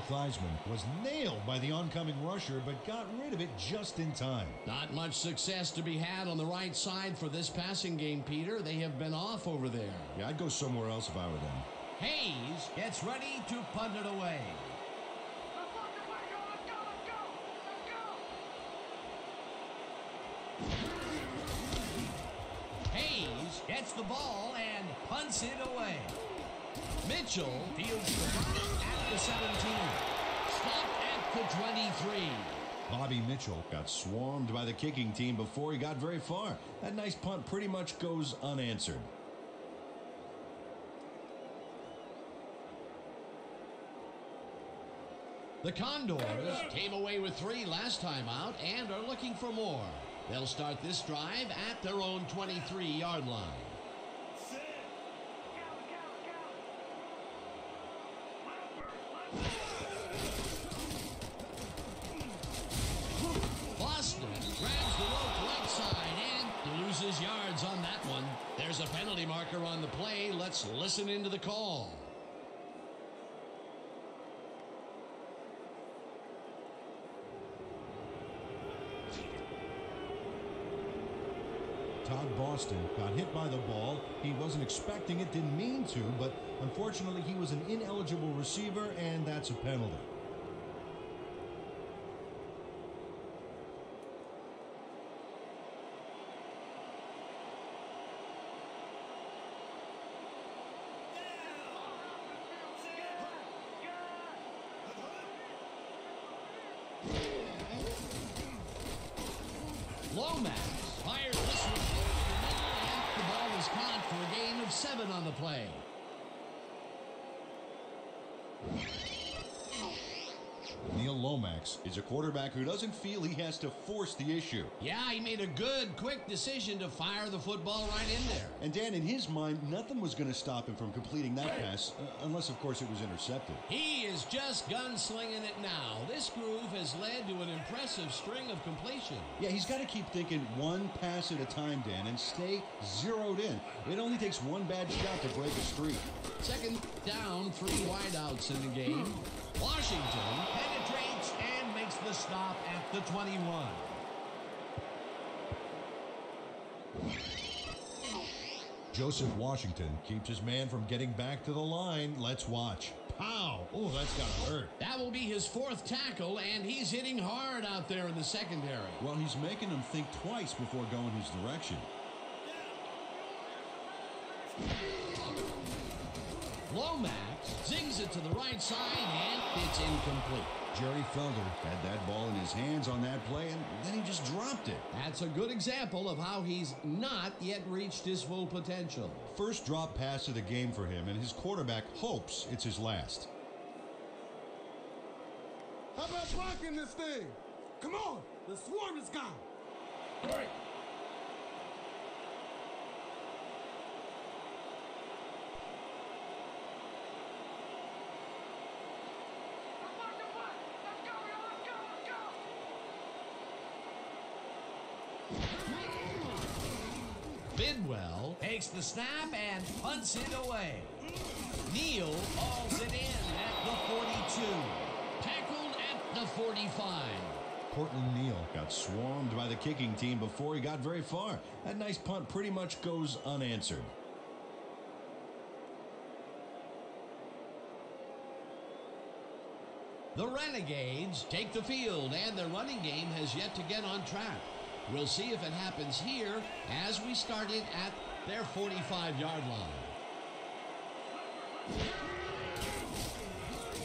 Joe Theismann was nailed by the oncoming rusher, but got rid of it just in time. Not much success to be had on the right side for this passing game, Peter. They have been off over there. Yeah, I'd go somewhere else if I were them. Hayes gets ready to punt it away. Hayes gets the ball and punts it away. Mitchell fields the punt at the 17. Stop at the 23. Bobby Mitchell got swarmed by the kicking team before he got very far. That nice punt pretty much goes unanswered. The Condors came away with three last time out and are looking for more. They'll start this drive at their own 23-yard line. Boston grabs the rope right side and loses yards on that one. There's marker on the play. Let's listen into the call. Todd Boston got hit by the ball. He wasn't expecting it, didn't mean to, but unfortunately he was an ineligible receiver, and that's a penalty. Lomax fires this one over the middle, and the ball is caught for a gain of seven on the play. Neil A quarterback who doesn't feel he has to force the issue. Yeah, he made a good, quick decision to fire the football right in there. And Dan, in his mind, nothing was going to stop him from completing that pass, unless, of course, it was intercepted. He is just gunslinging it now. This groove has led to an impressive string of completion. Yeah, he's got to keep thinking one pass at a time, Dan, and stay zeroed in. It only takes one bad shot to break a streak. Second down, three wideouts in the game. Hmm. Washington stop at the 21. Joseph Washington keeps his man from getting back to the line. Let's watch. Pow! Oh, that's got to hurt. That will be his fourth tackle, and he's hitting hard out there in the secondary. Well, he's making him think twice before going his direction. Lomax zings it to the right side, and it's incomplete. Jerry Felder had that ball in his hands on that play, and then he just dropped it. That's a good example of how he's not yet reached his full potential. First drop pass of the game for him, and his quarterback hopes it's his last. How about blocking this thing? Come on, the swarm is gone. Right. Bidwell takes the snap and punts it away. Neal hauls it in at the 42. Tackled at the 45. Portland Neal got swarmed by the kicking team before he got very far. That nice punt pretty much goes unanswered. The Renegades take the field, and their running game has yet to get on track. We'll see if it happens here as we started at their 45 yard line.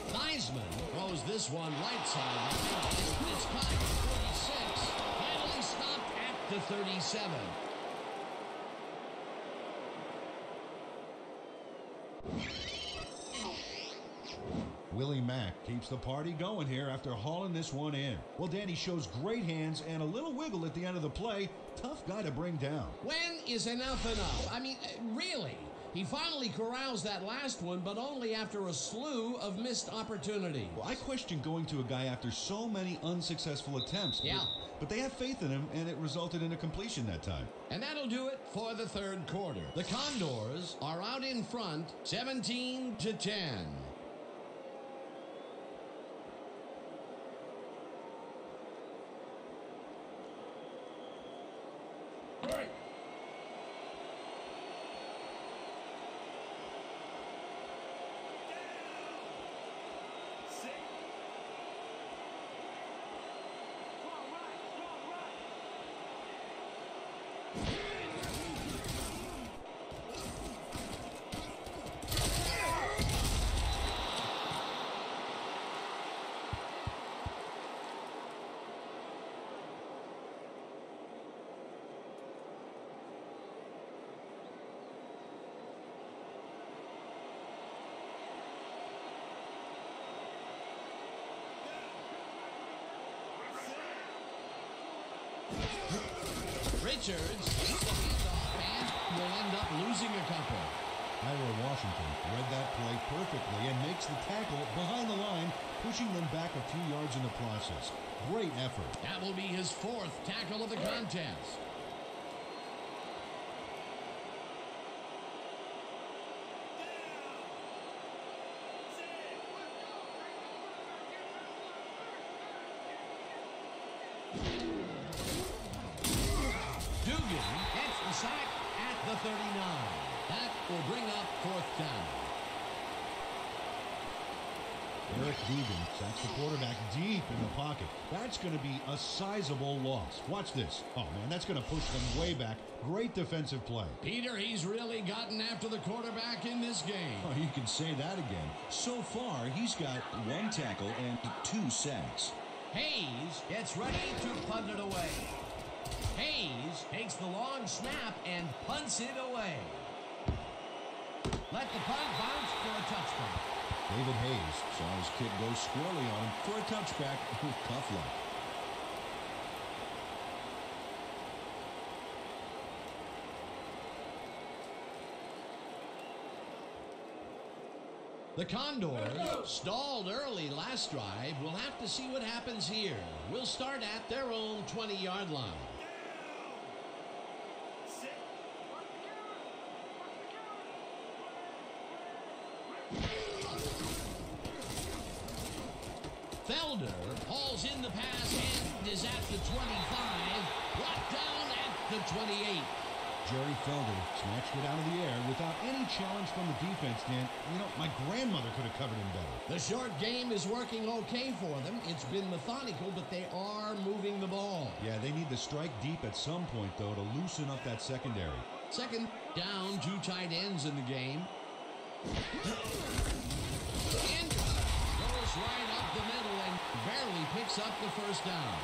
Theismann throws this one right side. It's caught at the 46. Finally stopped at the 37. Willie Mack keeps the party going here after hauling this one in. Well, Danny shows great hands and a little wiggle at the end of the play. Tough guy to bring down. When is enough enough? I mean, uh, really? He finally corrals that last one, but only after a slew of missed opportunities. Well, I question going to a guy after so many unsuccessful attempts. Yeah. But, but they have faith in him, and it resulted in a completion that time. And that'll do it for the third quarter. The Condors are out in front, 17 to 10. Richards takes the handoff and will end up losing a couple. Ira Washington read that play perfectly and makes the tackle behind the line, pushing them back a few yards in the process. Great effort. That will be his fourth tackle of the contest. Dugan gets the sack at the 39. That will bring up fourth down. Eric Dugan sacks the quarterback deep in the pocket. That's going to be a sizable loss. Watch this. Oh, man, that's going to push them way back. Great defensive play. Peter, he's really gotten after the quarterback in this game. Oh, you can say that again. So far, he's got one tackle and two sacks. Hayes gets ready to punt it away. Hayes takes the long snap and punts it away. Let the punt bounce for a touchdown. David Hayes saw his kid go squarely on him for a touchback with tough luck. The Condors stalled early last drive. We'll have to see what happens here. We'll start at their own 20-yard line. Sit. Felder hauls in the pass and is at the 25. Brought down at the 28. Jerry Felder snatched it out of the air without any challenge from the defense, Dan. You know, my grandmother could have covered him better. The short game is working okay for them. It's been methodical, but they are moving the ball. Yeah, they need to strike deep at some point, though, to loosen up that secondary. Second down, two tight ends in the game. And goes right up the middle and barely picks up the first down.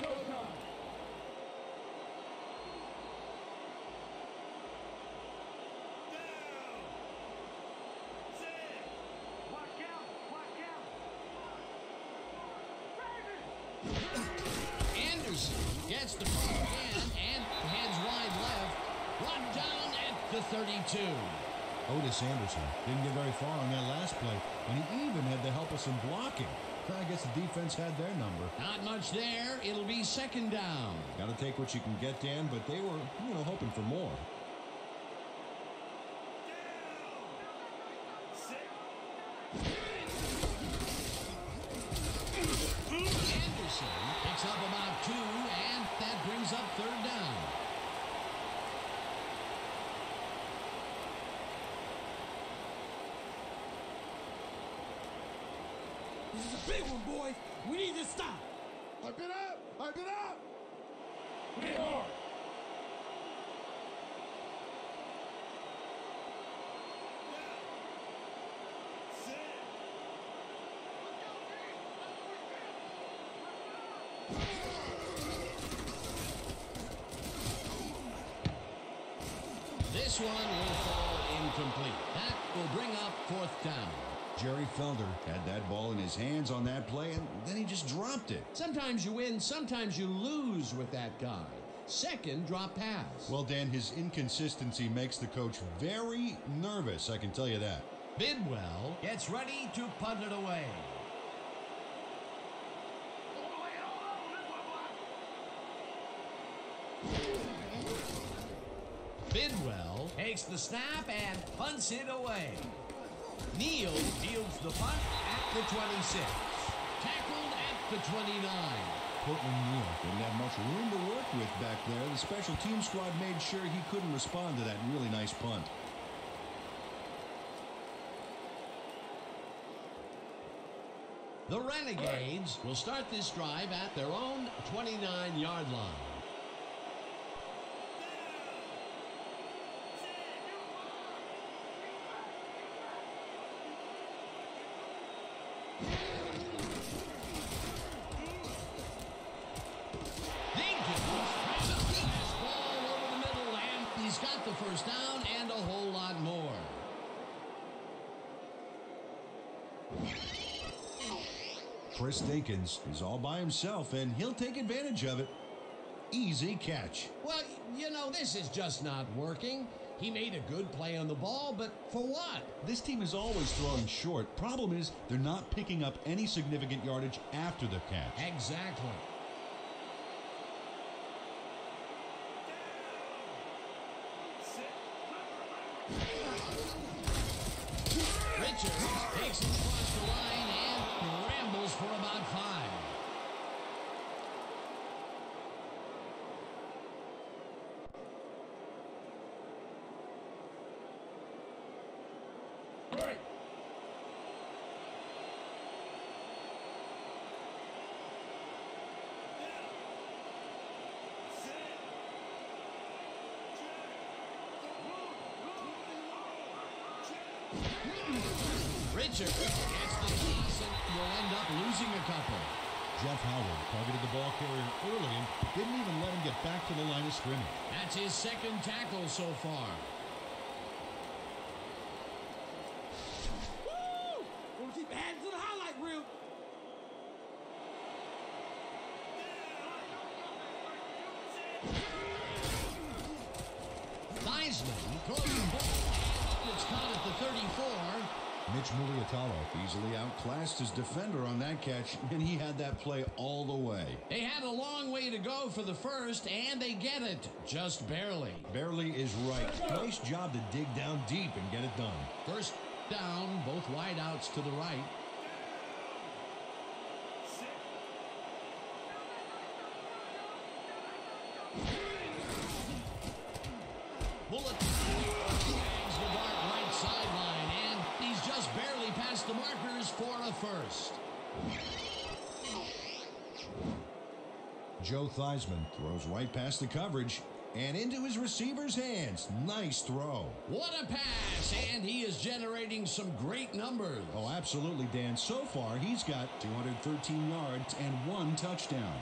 Go time. Down. Sit. Watch out. Watch out. Anderson gets the ball again and heads wide left. Brought down at 32. Ottis Anderson didn't get very far on that last play, and he even had the help of some blocking. I guess the defense had their number. Not much there. It'll be second down. Got to take what you can get, Dan, but they were, you know, hoping for more. Sit. Anderson picks up about two, and that brings up third down. This is a big one, boys. We need to stop. I've been up. I've been up. Hit hard. Sit. This one will fall incomplete. That will bring up fourth down. Jerry Felder had that ball in his hands on that play, and then he just dropped it. Sometimes you win, sometimes you lose with that guy. Second drop pass. Well, Dan, his inconsistency makes the coach very nervous, I can tell you that. Bidwell gets ready to punt it away. Hold away. Hold on. This one, Bidwell takes the snap and punts it away. Neal fields the punt at the 26. Tackled at the 29. Portland Neal didn't have much room to work with back there. The special team squad made sure he couldn't respond to that really nice punt. The Renegades will start this drive at their own 29 yard line. Jenkins has a fastball over the middle, and he's got the first down and a whole lot more. Chris Dinkins is all by himself, and he'll take advantage of it. Easy catch. Well, you know, this is just not working. He made a good play on the ball, but for what? This team is always throwing short. Problem is, they're not picking up any significant yardage after the catch. Exactly. For about five. Break. Richards gets the keys and will end up losing a couple. Jeff Howard targeted the ball carrier early and didn't even let him get back to the line of scrimmage. That's his second tackle so far. Woo! We'll keep adding to the highlight reel. Theismann throws the ball. It's caught at the 34. Mitch Muliatalo easily outclassed his defender on that catch, and he had that play all the way. They had a long way to go for the first, and they get it. Just barely. Barely is right. Nice job to dig down deep and get it done. First down, both wideouts to the right. First. Joe Theismann throws right past the coverage and into his receiver's hands. Nice throw. What a pass, and he is generating some great numbers. Oh, absolutely, Dan. So far, he's got 213 yards and one touchdown.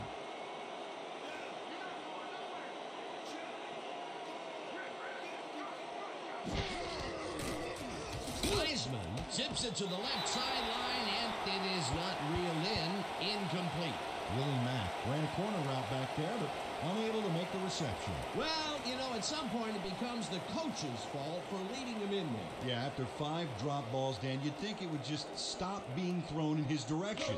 Theismann zips it to the left sideline, it is not reeled in. Incomplete. Willie Mack ran a corner route back there, but unable to make the reception. Well, you know, at some point it becomes the coach's fault for leading him in there. Yeah, after five drop balls, Dan, you'd think it would just stop being thrown in his direction.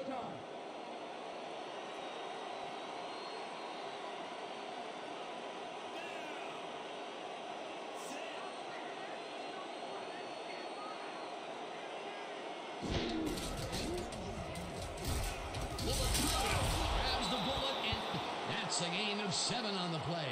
Seven on the play.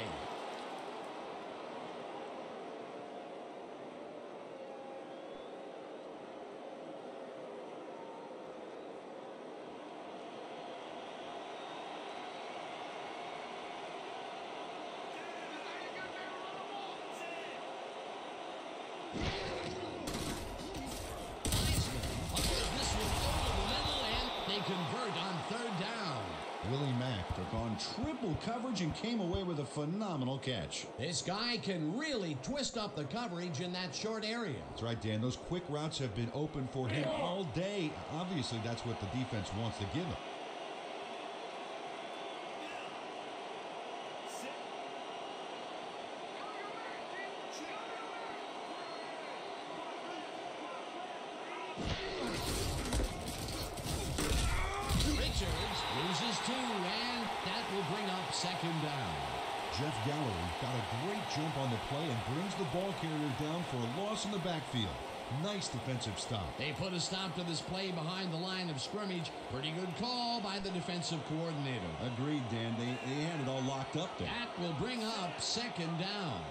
Theismann fires this one over the middle, and they convert on third down. Willie Mack took on triple coverage and came away with a phenomenal catch. This guy can really twist up the coverage in that short area. That's right, Dan. Those quick routes have been open for him all day. Obviously, that's what the defense wants to give him. Richards loses two, and that will bring up second down. Jeff Gallery got a great jump on the play and brings the ball carrier down for a loss in the backfield. Nice defensive stop. They put a stop to this play behind the line of scrimmage. Pretty good call by the defensive coordinator. Agreed, Dan. They, they had it all locked up there. That will bring up second down.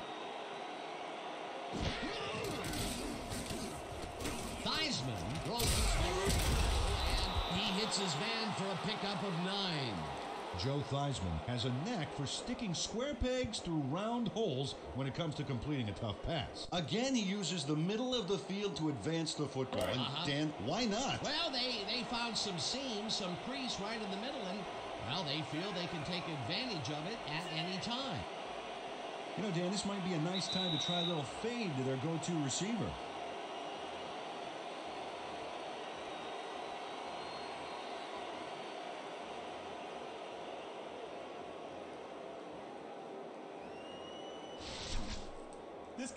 Theismann throws one, and he hits his man for a pickup of nine. Joe Theismann has a knack for sticking square pegs through round holes when it comes to completing a tough pass. Again, he uses the middle of the field to advance the football. And Uh-huh. Dan, why not? Well, they, they found some seams, some crease right in the middle, and, well, they feel they can take advantage of it at any time. You know, Dan, this might be a nice time to try a little fade to their go-to receiver.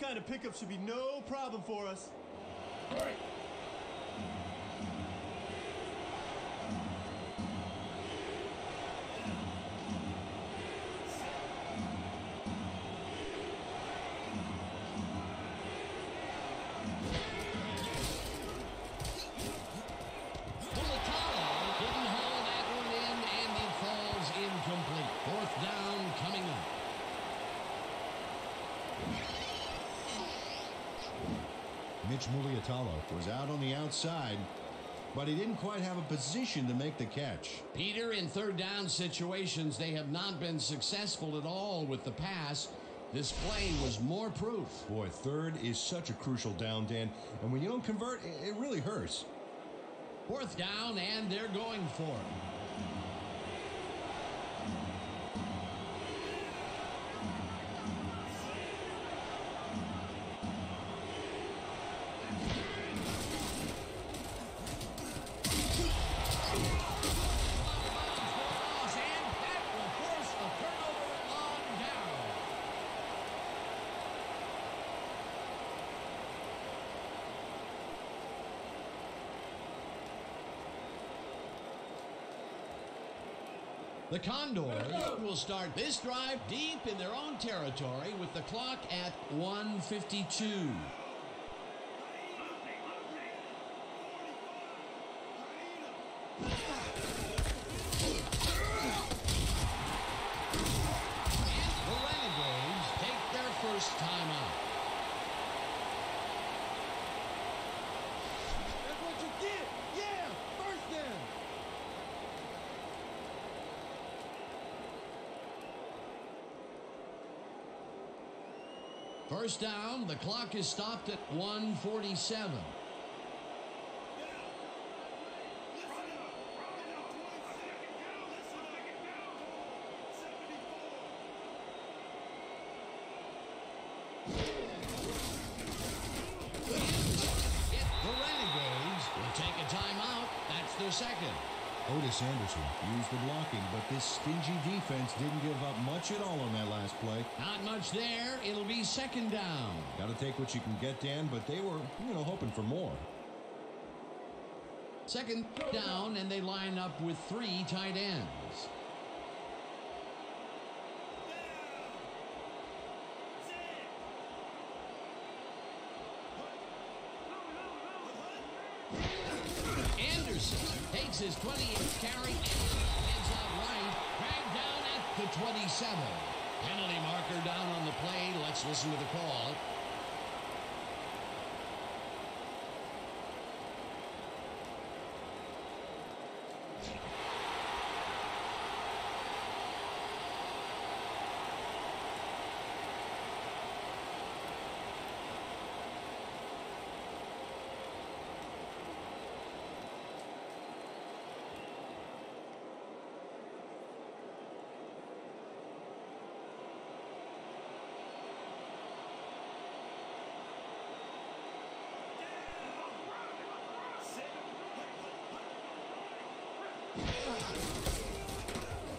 Kind of pickup should be no problem for us. Bulatalo was out on the outside, but he didn't quite have a position to make the catch. Peter, in third down situations, they have not been successful at all with the pass. This play was more proof. Boy, third is such a crucial down, Dan, and when you don't convert, it it really hurts. Fourth down, and they're going for it. The Condors will start this drive deep in their own territory with the clock at 152. The Renegades take their first time out. That's what you get. Yeah, first down. First down, the clock is stopped at 147. The Renegades will take a timeout. That's their second. Ottis Anderson used the blocking, but this stingy defense didn't give up much at all on that last play. Not much there. It'll be second down. Got to take what you can get, Dan, but they were, you know, hoping for more. Second down, and they line up with three tight ends. Anderson takes his 28th carry heads out right, dragged down at the 27. Penalty marker down on the play. Let's listen to the call.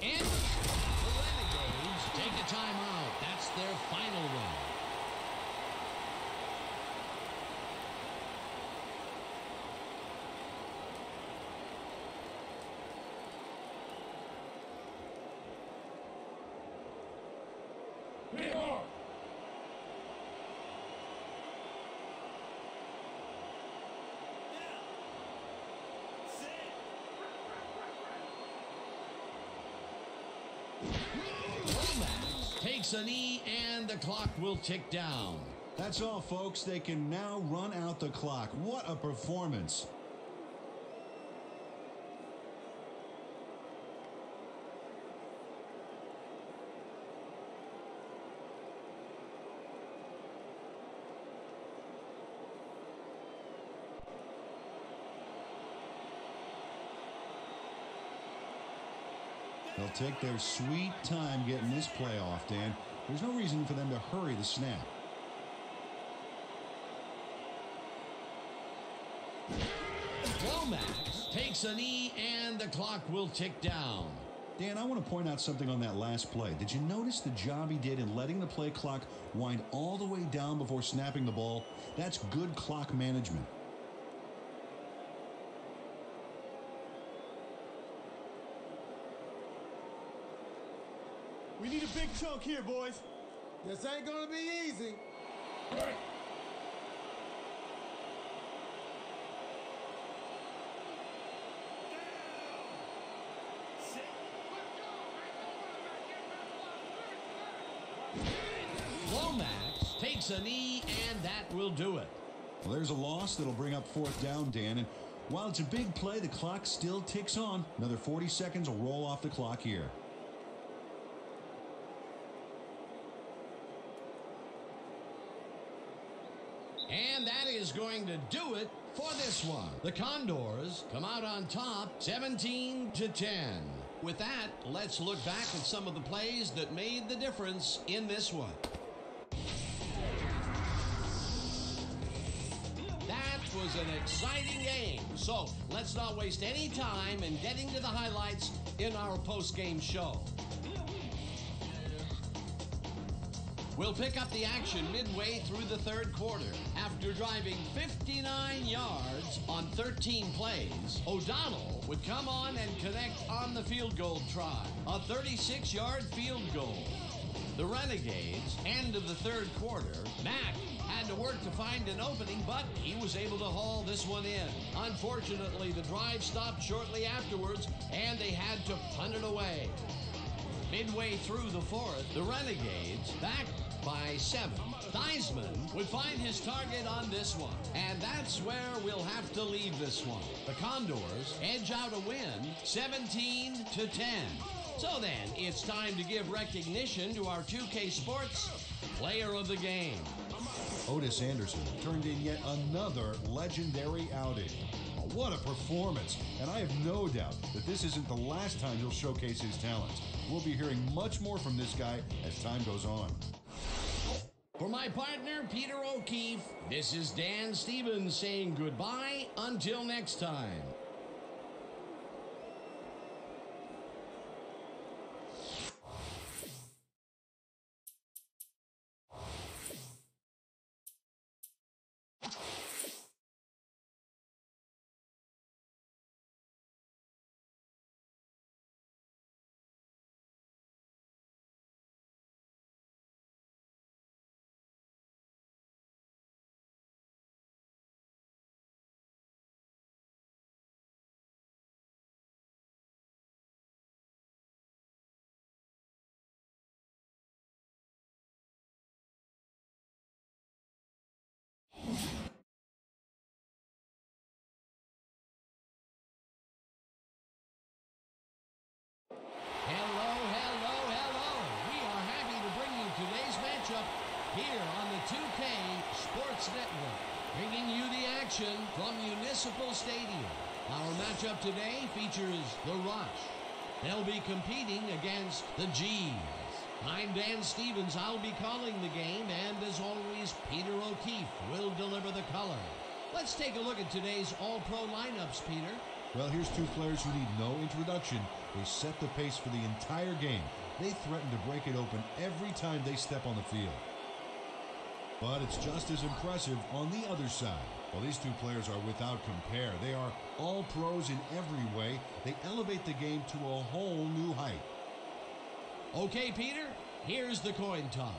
And the Renegades take a timeout. That's their final one. Lomax takes a knee, and the clock will tick down. That's all, folks. They can now run out the clock. What a performance. Take their sweet time getting this play off, Dan. There's no reason for them to hurry the snap. Lomax takes a knee, and the clock will tick down. Dan, I want to point out something on that last play. Did you notice the job he did in letting the play clock wind all the way down before snapping the ball? That's good clock management. We a big chunk here, boys. This ain't gonna be easy. Lomax takes a knee, and that will do it. Well, there's a loss that'll bring up fourth down, Dan. And while it's a big play, the clock still ticks on. Another 40 seconds will roll off the clock here. And that is going to do it for this one. The Condors come out on top 17 to 10. With that, let's look back at some of the plays that made the difference in this one. That was an exciting game. So let's not waste any time in getting to the highlights in our post-game show. Will pick up the action midway through the third quarter. After driving 59 yards on 13 plays, O'Donnell would come on and connect on the field goal try. A 36 yard field goal. The Renegades, end of the third quarter, Mack had to work to find an opening, but he was able to haul this one in. Unfortunately, the drive stopped shortly afterwards, and they had to punt it away. Midway through the fourth, the Renegades, back by seven. Theismann would find his target on this one, and that's where we'll have to leave this one. The Condors edge out a win, 17 to 10. So then, it's time to give recognition to our 2K Sports Player of the Game. Ottis Anderson turned in yet another legendary outing. What a performance! And I have no doubt that this isn't the last time he'll showcase his talents. We'll be hearing much more from this guy as time goes on. For my partner, Peter O'Keefe, this is Dan Stevens saying goodbye until next time. Here on the 2K Sports Network, bringing you the action from Municipal Stadium. Our matchup today features the Rush. They'll be competing against the G's. I'm Dan Stevens. I'll be calling the game, and as always, Peter O'Keefe will deliver the color. Let's take a look at today's All Pro lineups, Peter. Well, here's two players who need no introduction. They set the pace for the entire game. They threaten to break it open every time they step on the field. But it's just as impressive on the other side. Well, these two players are without compare. They are all pros in every way. They elevate the game to a whole new height. Okay, Peter, here's the coin toss.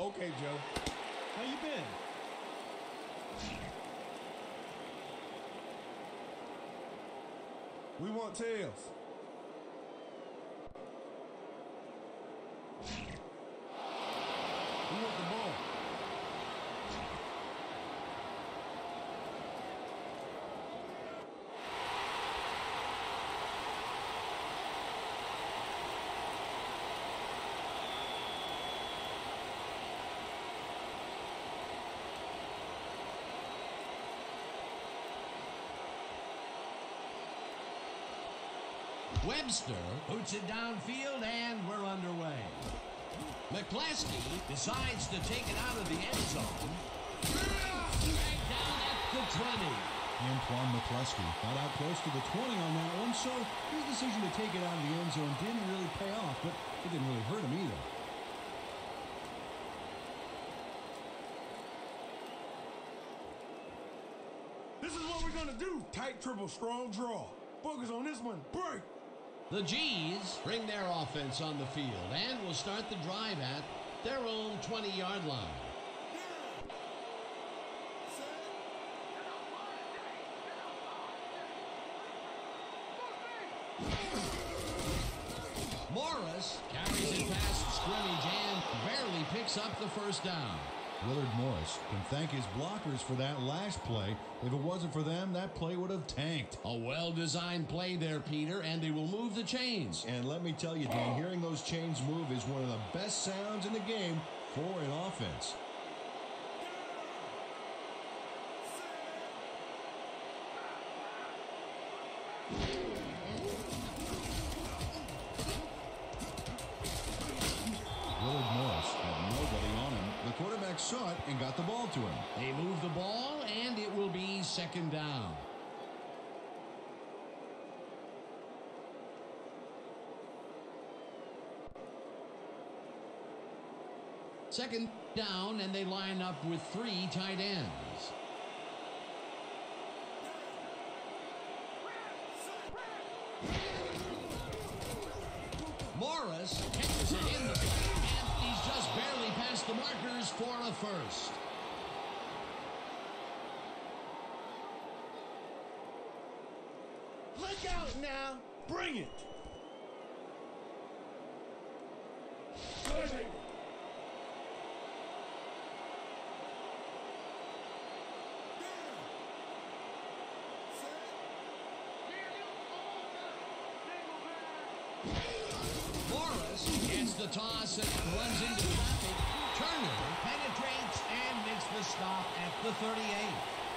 Okay, Joe. How you been? We want tails. We want the ball. Webster boots it downfield, and we're underway. McCleskey decides to take it out of the end zone. Right down at the 20. Antoine McCluskey got out close to the 20 on that one, so his decision to take it out of the end zone didn't really pay off, but it didn't really hurt him either. This is what we're gonna do. Tight triple, strong draw. Focus on this one. Break. The G's bring their offense on the field and will start the drive at their own 20 yard line. Morris carries it past scrimmage and barely picks up the first down. Willard Morris can thank his blockers for that last play. If it wasn't for them, that play would have tanked. A well designed play there, Peter, and they will move the chains. And let me tell you, Dan, hearing those chains move is one of the best sounds in the game for an offense. Willard Morris had nobody on him. The quarterback saw it and got the ball to him. They move the ball, and it will be second down. Second down, and they line up with three tight ends. Past for a first. Look out now. Bring it. Morris gets the toss and runs into. Turner penetrates and makes the stop at the 38.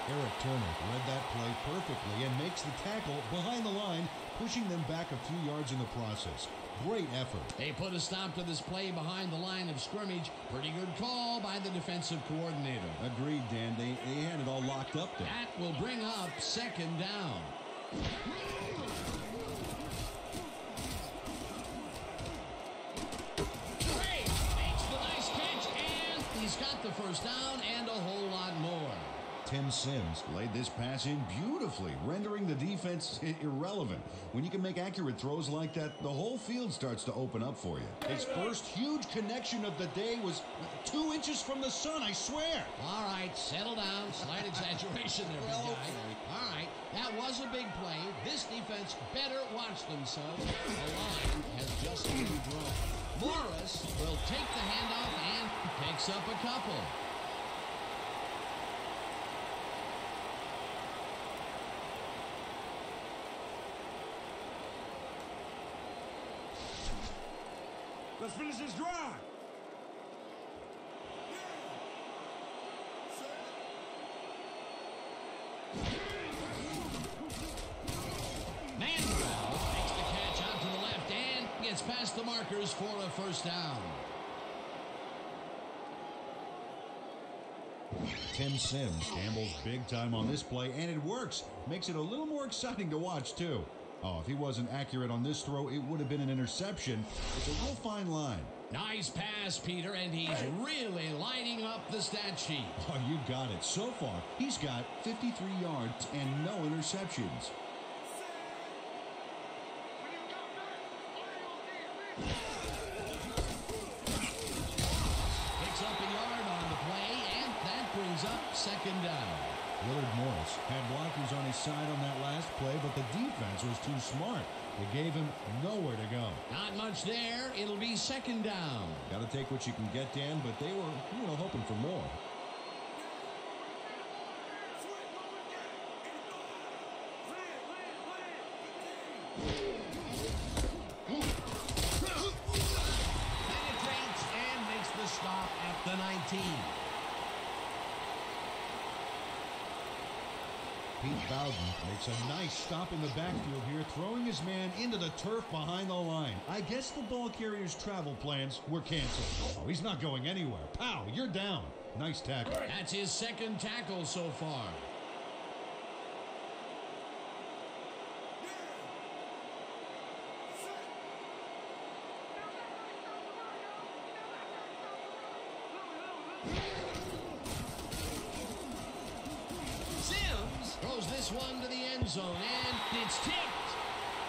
Eric Turner read that play perfectly and makes the tackle behind the line, pushing them back a few yards in the process. Great effort. They put a stop to this play behind the line of scrimmage. Pretty good call by the defensive coordinator. Agreed, Dan. They, they had it all locked up there. That will bring up second down. Got the first down and a whole lot more. Tim Sims laid this pass in beautifully, rendering the defense irrelevant. When you can make accurate throws like that, the whole field starts to open up for you. His first huge connection of the day was two inches from the sun, I swear. All right, settle down. Slight exaggeration there, big Well, guy. All right, that was a big play. This defense better watch themselves. The line has just been drawn. Morris will take the handoff and picks up a couple. Let's finish this drive. Markers for a first down. Tim Sims gambles big time on this play, and it works. Makes it a little more exciting to watch, too. Oh, if he wasn't accurate on this throw, it would have been an interception. It's a real fine line. Nice pass, Peter, and he's really lighting up the stat sheet. Oh, you got it. So far, he's got 53 yards and no interceptions. Picks up a yard on the play, and that brings up second down. Willard Morris had blockers on his side on that last play, but the defense was too smart. They gave him nowhere to go. Not much there. It'll be second down. Got to take what you can get, Dan, but they were, you know, hoping for more. Penetrates and makes the stop at the 19. Pete Bowden makes a nice stop in the backfield here, throwing his man into the turf behind the line. I guess the ball carrier's travel plans were canceled. Oh, he's not going anywhere. Pow, you're down. Nice tackle. That's his second tackle so far. Sims throws this one to the end zone, and it's tipped.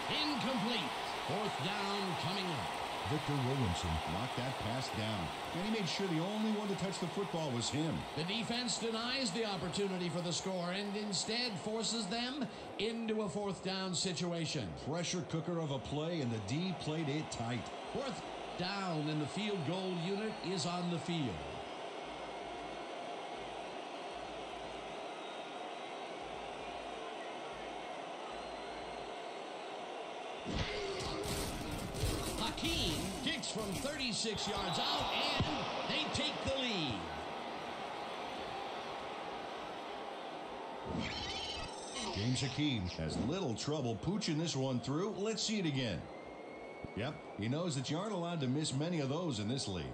Incomplete. Fourth down coming up. Victor Williamson knocked that pass down, and he made sure the only one to touch the football was him. The defense denies the opportunity for the score and instead forces them into a fourth down situation. Pressure cooker of a play, and the D played it tight. Fourth down and the field goal unit is on the field. Hakeem kicks from 36 yards out and they take the lead. James Hakeem has little trouble pooching this one through. Let's see it again. Yep, he knows that you aren't allowed to miss many of those in this league.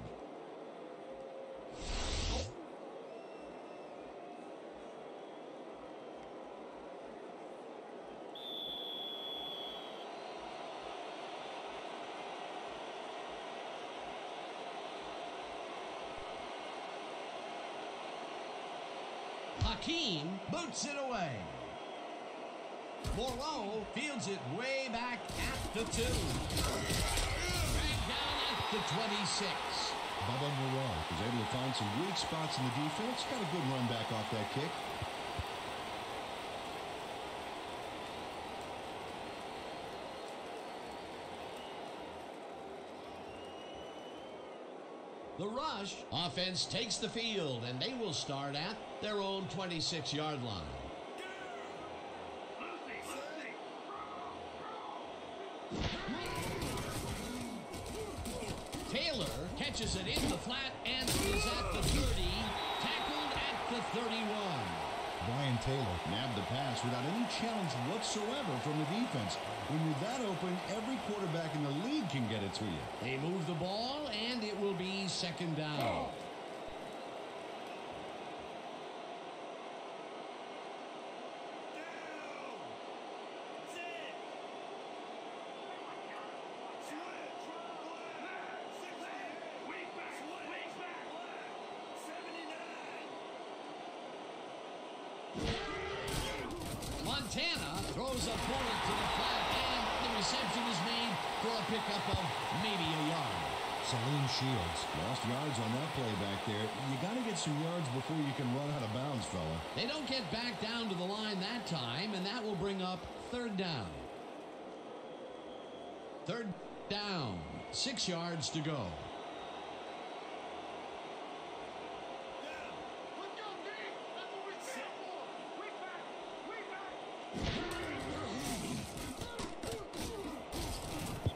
Boots it away. Moreau fields it way back at the two. Dragged down at the 26. Bubba Moreau was able to find some weak spots in the defense. Got a good run back off that kick. The rush offense takes the field, and they will start at their own 26 yard line. Lucy, Lucy. Taylor catches it in the flat and is at the 30, tackled at the 31. Brian Taylor nabbed the pass without any challenge whatsoever from the defense. When you're that open, every quarterback in the league can get it to you. They move the ball, and it will be second down. Montana throws a bullet to the flat, and the reception is made for a pickup of maybe a yard. Salim Shields lost yards on that play back there. You got to get some yards before you can run out of bounds, fella. They don't get back down to the line that time, and that will bring up third down. Third down, six yards to go.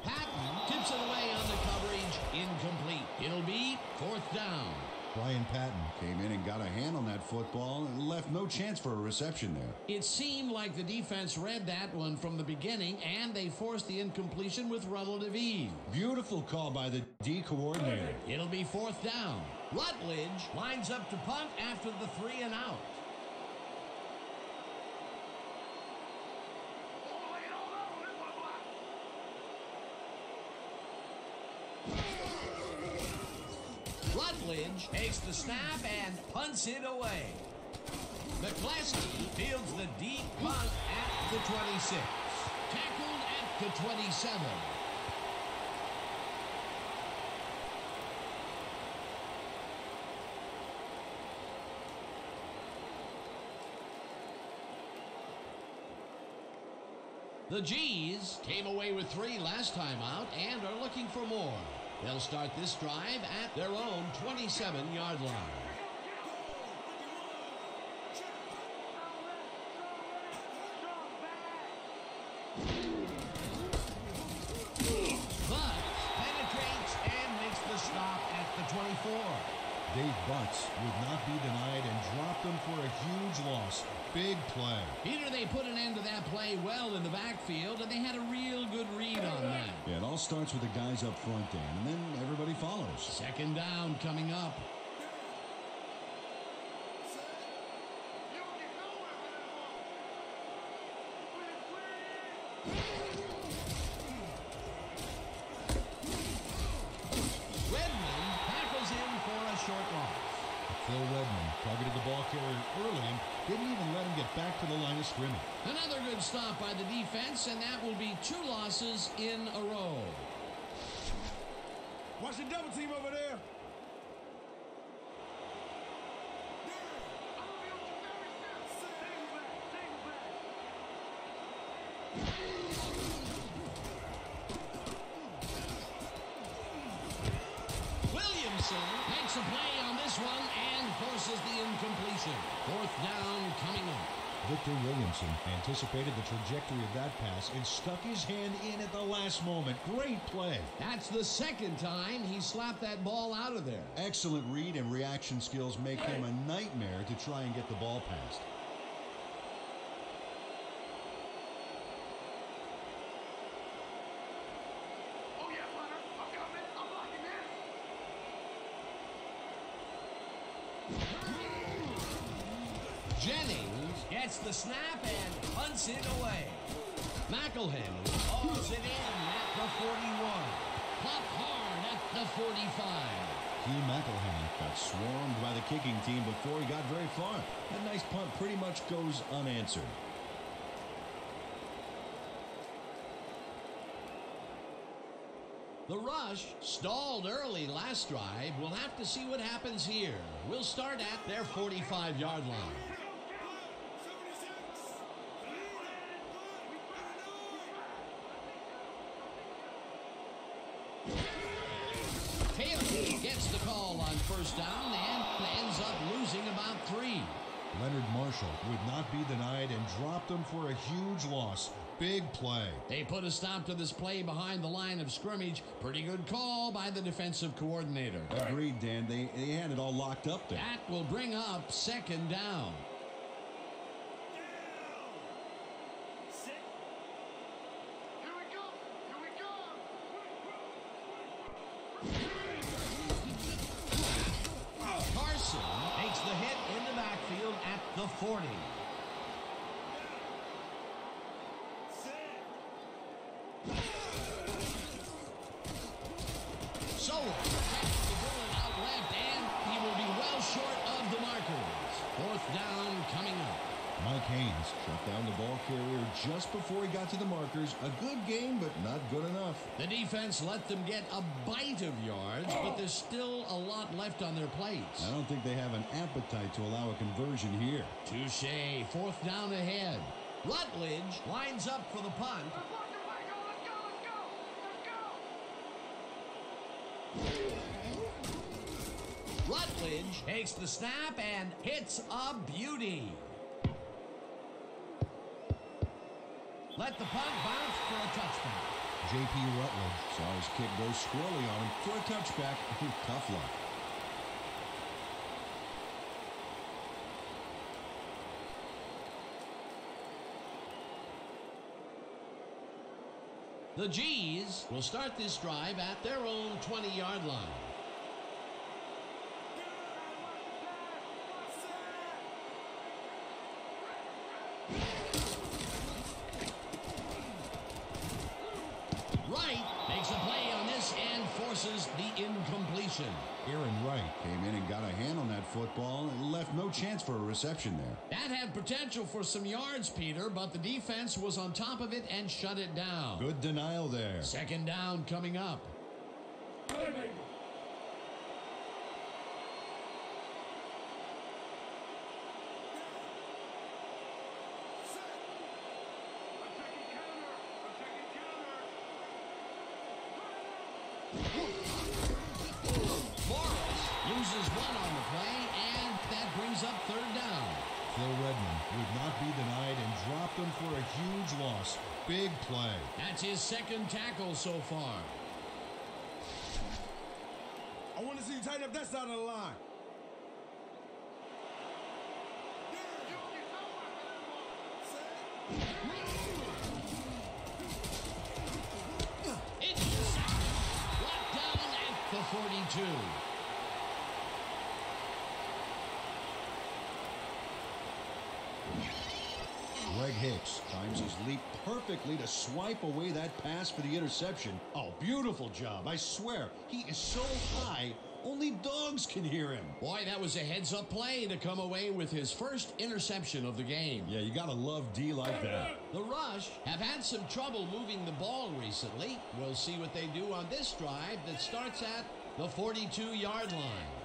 Patton tips it away on the coverage, incomplete. It'll be fourth down. Brian Patton came in and got a hand on that football and left no chance for a reception there. It seemed like the defense read that one from the beginning, and they forced the incompletion with relative ease. Beautiful call by the D coordinator. It'll be fourth down. Rutledge lines up to punt after the three and out. Rutledge takes the snap and punts it away. McClaskey fields the deep punt at the 26. Tackled at the 27. The G's came away with three last time out and are looking for more. They'll start this drive at their own 27 yard line. But penetrates and makes the stop at 24. Dave Butts would not be denied and dropped them for a huge loss. Big play. Peter, they put an end to that play well in the backfield, and they had a real good read on that. Yeah, it all starts with the guys up front, Dan, and then everybody follows. Second down coming up. Back to the line of scrimmage. Another good stop by the defense, and that will be two losses in a row. Watch the double team over there. Williamson makes a play on this one and forces the incompletion. Fourth down coming up. Victor Williamson anticipated the trajectory of that pass and stuck his hand in at the last moment. Great play. That's the second time he slapped that ball out of there. Excellent read and reaction skills make him a nightmare to try and get the ball past. Oh yeah, Hunter. I'm coming. I'm blocking this. Jennings gets the snap and punts it away. McElhenny hauls it in at the 41. Pop hard at the 45. Hugh McElhenny got swarmed by the kicking team before he got very far. That nice punt pretty much goes unanswered. The rush stalled early last drive. We'll have to see what happens here. We'll start at their 45 yard line. Taylor gets the call on first down and ends up losing about three. Leonard Marshall would not be denied and dropped him for a huge loss. Big play. They put a stop to this play behind the line of scrimmage. Pretty good call by the defensive coordinator. Agreed, Dan. They, they had it all locked up there. That will bring up second down. Sit. Here we go. Here we go. Carson takes the hit in the backfield at the 40. To the markers. A good game, but not good enough. The defense let them get a bite of yards, but there's still a lot left on their plates. I don't think they have an appetite to allow a conversion here. Touche. Fourth down ahead. Rutledge lines up for the punt. Let's walk the way. Go. Let's go. Let's go. Let's go. Rutledge takes the snap and hits a beauty. Let the punt bounce for a touchback. J.P. Rutledge saw his kick go squirrely on him for a touchback. Tough luck. The G's will start this drive at their own 20 yard line. Wright makes a play on this and forces the incompletion. Aaron Wright came in and got a hand on that football and left no chance for a reception there. That had potential for some yards, Peter, but the defense was on top of it and shut it down. Good denial there. Second down coming up. Attacking counter. Attacking counter. Morris loses one on the play, and that brings up third down. Phil Redmond would not be denied and dropped him for a huge loss. Big play. That's his second tackle so far. I want to see you tighten up that side of the line. Inside. Brought down at the 42. Greg Hicks times his leap perfectly to swipe away that pass for the interception. Oh, beautiful job. I swear, he is so high, only dogs can hear him. Boy, that was a heads up play to come away with his first interception of the game. Yeah, you gotta love D like that. The Rush have had some trouble moving the ball recently. We'll see what they do on this drive that starts at the 42 yard line.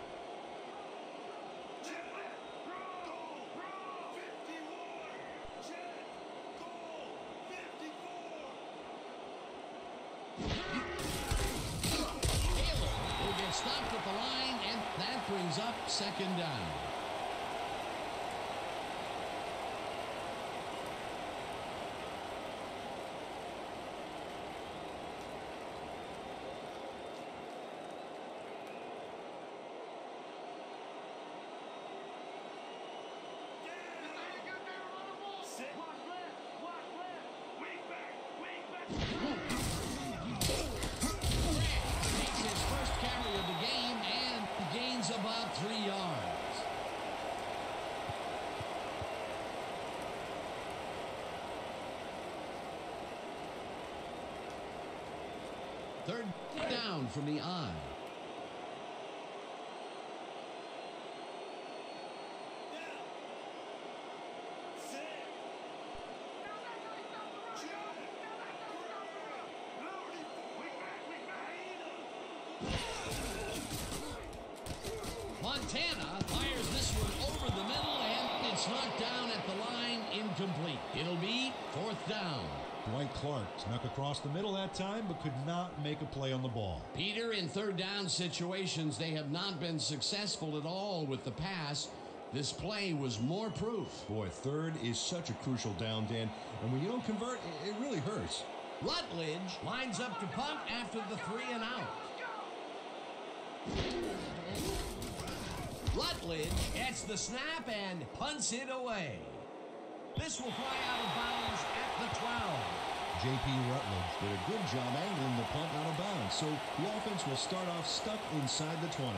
Down. Third down from the eye. Montana fires this one over the middle, and it's knocked down at the line incomplete. It'll be fourth down. Dwight Clark snuck across the middle that time, but could not make a play on the ball. Peter, in third down situations, they have not been successful at all with the pass. This play was more proof. Boy, third is such a crucial down, Dan, and when you don't convert, it, it really hurts. Rutledge lines up to punt after the three and out. Rutledge gets the snap and punts it away. This will fly out of bounds at the 12. J.P. Rutledge did a good job angling the punt out of bounds, so the offense will start off stuck inside the 20.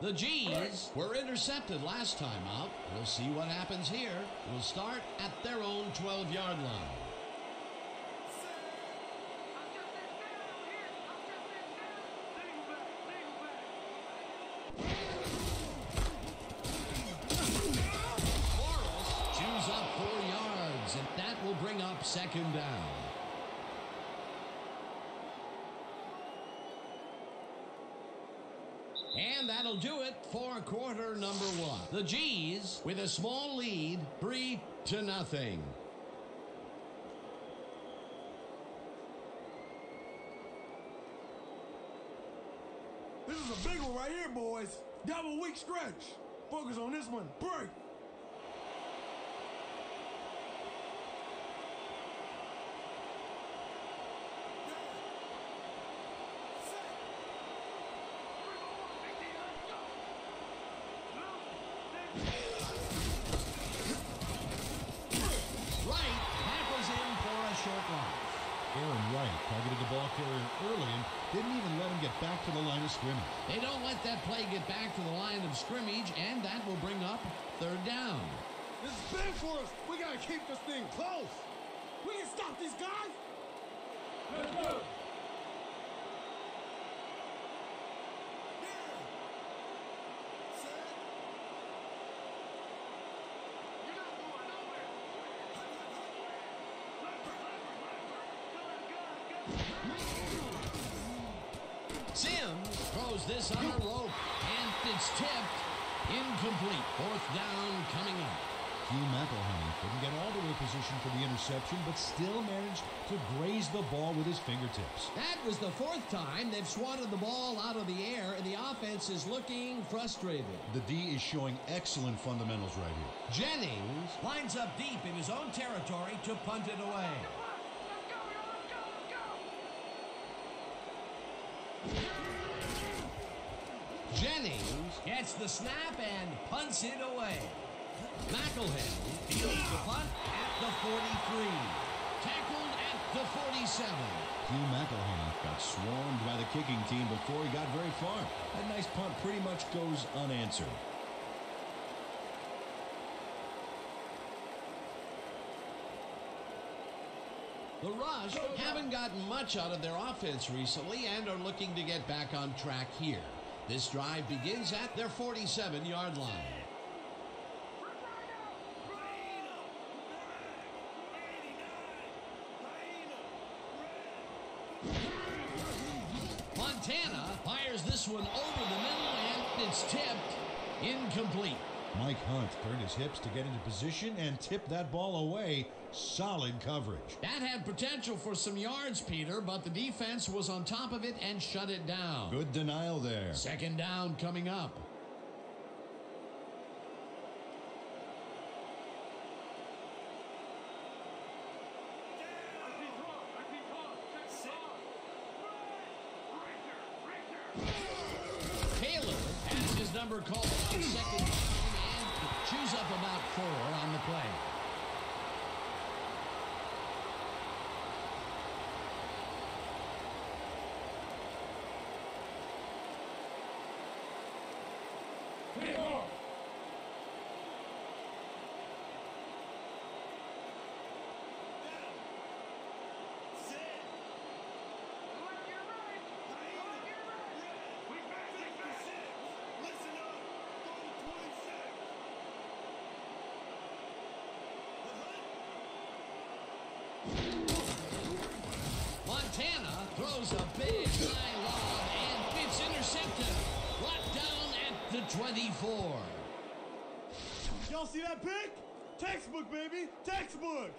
The G's were intercepted last time out. We'll see what happens here. We'll start at their own 12 yard line. Second down. And that'll do it for quarter number one. The G's with a small lead, three to nothing. This is a big one right here, boys. Double weak stretch. Focus on this one. Break. Right tackles in for a short loss. Aaron Wright targeted the ball carrier early and didn't even let him get back to the line of scrimmage. They don't let that play get back to the line of scrimmage, and that will bring up third down. This is big for us. We gotta keep this thing close. We can stop these guys. Let's go. Sims throws this on a rope, and it's tipped. Incomplete. Fourth down coming up. Hugh McElhenny didn't get all the way position for the interception, but still managed to graze the ball with his fingertips. That was the fourth time they've swatted the ball out of the air, and the offense is looking frustrated. The D is showing excellent fundamentals right here. Jennings lines up deep in his own territory to punt it away. Gets the snap and punts it away. McElhenny fields the punt at the 43. Tackled at the 47. Hugh McElhenny got swarmed by the kicking team before he got very far. That nice punt pretty much goes unanswered. The Rush haven't gotten much out of their offense recently and are looking to get back on track here. This drive begins at their 47 yard line. Montana fires this one over the middle and it's tipped incomplete. Mike Hunt turned his hips to get into position and tipped that ball away. Solid coverage. That had potential for some yards, Peter, but the defense was on top of it and shut it down. Good denial there. Second down coming up. Throws a big high lob, and it's intercepted. Brought down at the 24. Y'all see that pick? Textbook, baby! Textbook!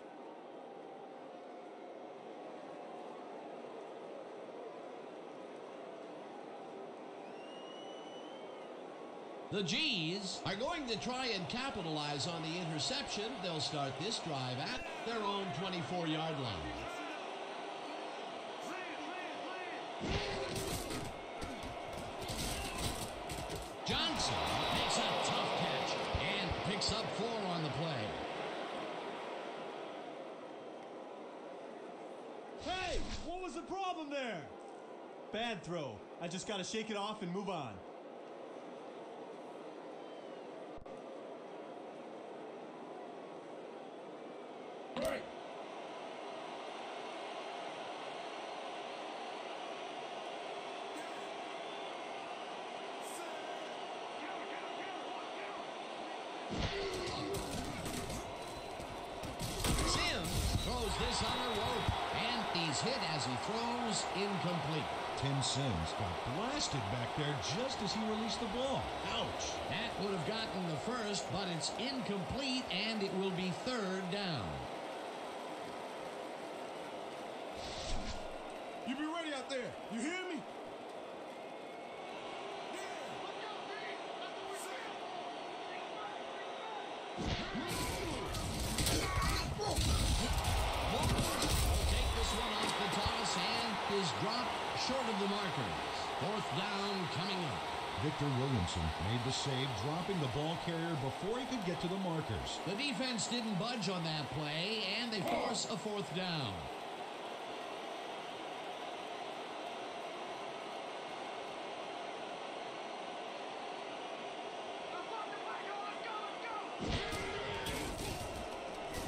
The G's are going to try and capitalize on the interception. They'll start this drive at their own 24-yard line. Johnson makes a tough catch and picks up four on the play. Hey! What was the problem there? Throw. I just gotta shake it off and move on. Throws this on a rope, and he's hit as he throws incomplete. Tim Sims got blasted back there just as he released the ball. Ouch. That would have gotten the first, but it's incomplete, and it will be third down. You be ready out there. You hear me? Take this one off the toss and is dropped short of the markers. Fourth down coming up. Victor Williamson made the save, dropping the ball carrier before he could get to the markers. The defense didn't budge on that play, and they force a fourth down.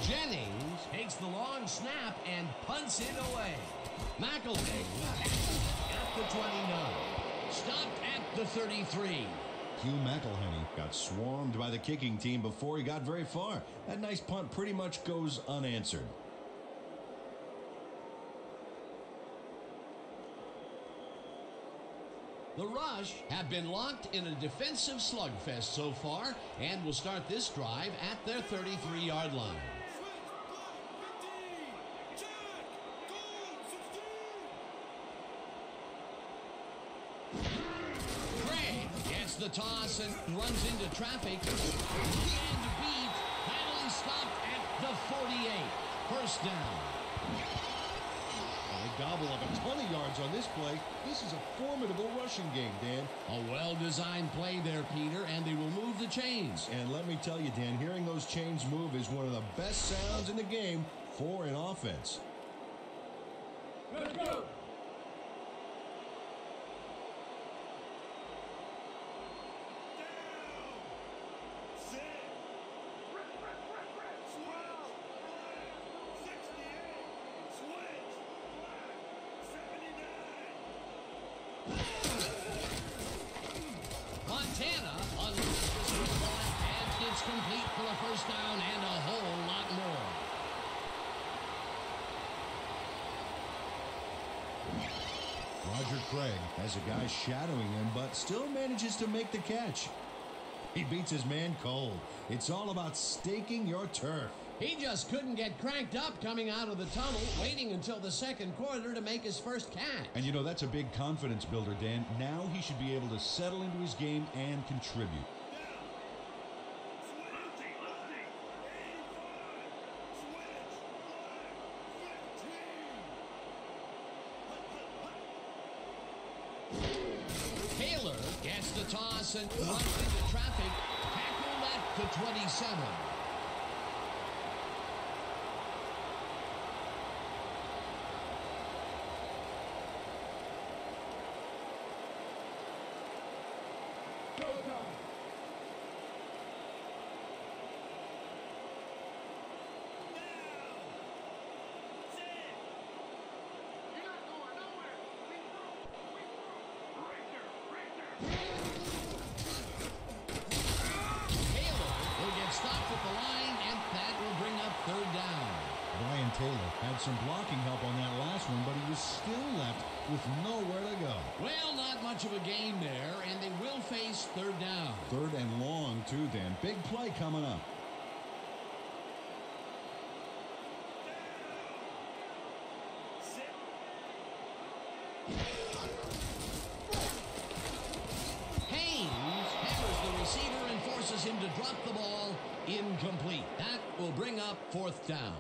Jennings takes the long snap and punts it away. McElvain the 29. Stopped at the 33. Hugh McElhenny got swarmed by the kicking team before he got very far. That nice punt pretty much goes unanswered. The Rush have been locked in a defensive slugfest so far and will start this drive at their 33 yard line. Craig gets the toss and runs into traffic. And beat, finally stopped at the 48. First down. They gobble up a ton of yards on this play. This is a formidable rushing game, Dan. A well-designed play there, Peter, and they will move the chains. And let me tell you, Dan, hearing those chains move is one of the best sounds in the game for an offense. Let's go! Roger Craig has a guy shadowing him, but still manages to make the catch. He beats his man cold. It's all about staking your turf. He just couldn't get cranked up coming out of the tunnel, waiting until the second quarter to make his first catch. And you know, that's a big confidence builder, Dan. Now he should be able to settle into his game and contribute. And runs into traffic, tackled at the 27. Taylor will get stopped at the some blocking help on that last one, but he was still left with nowhere to go. Well, not much of a game there, and they will face third down. Third and long, too, Dan. Big play coming up. Haynes hammers the receiver and forces him to drop the ball incomplete. That will bring up fourth down.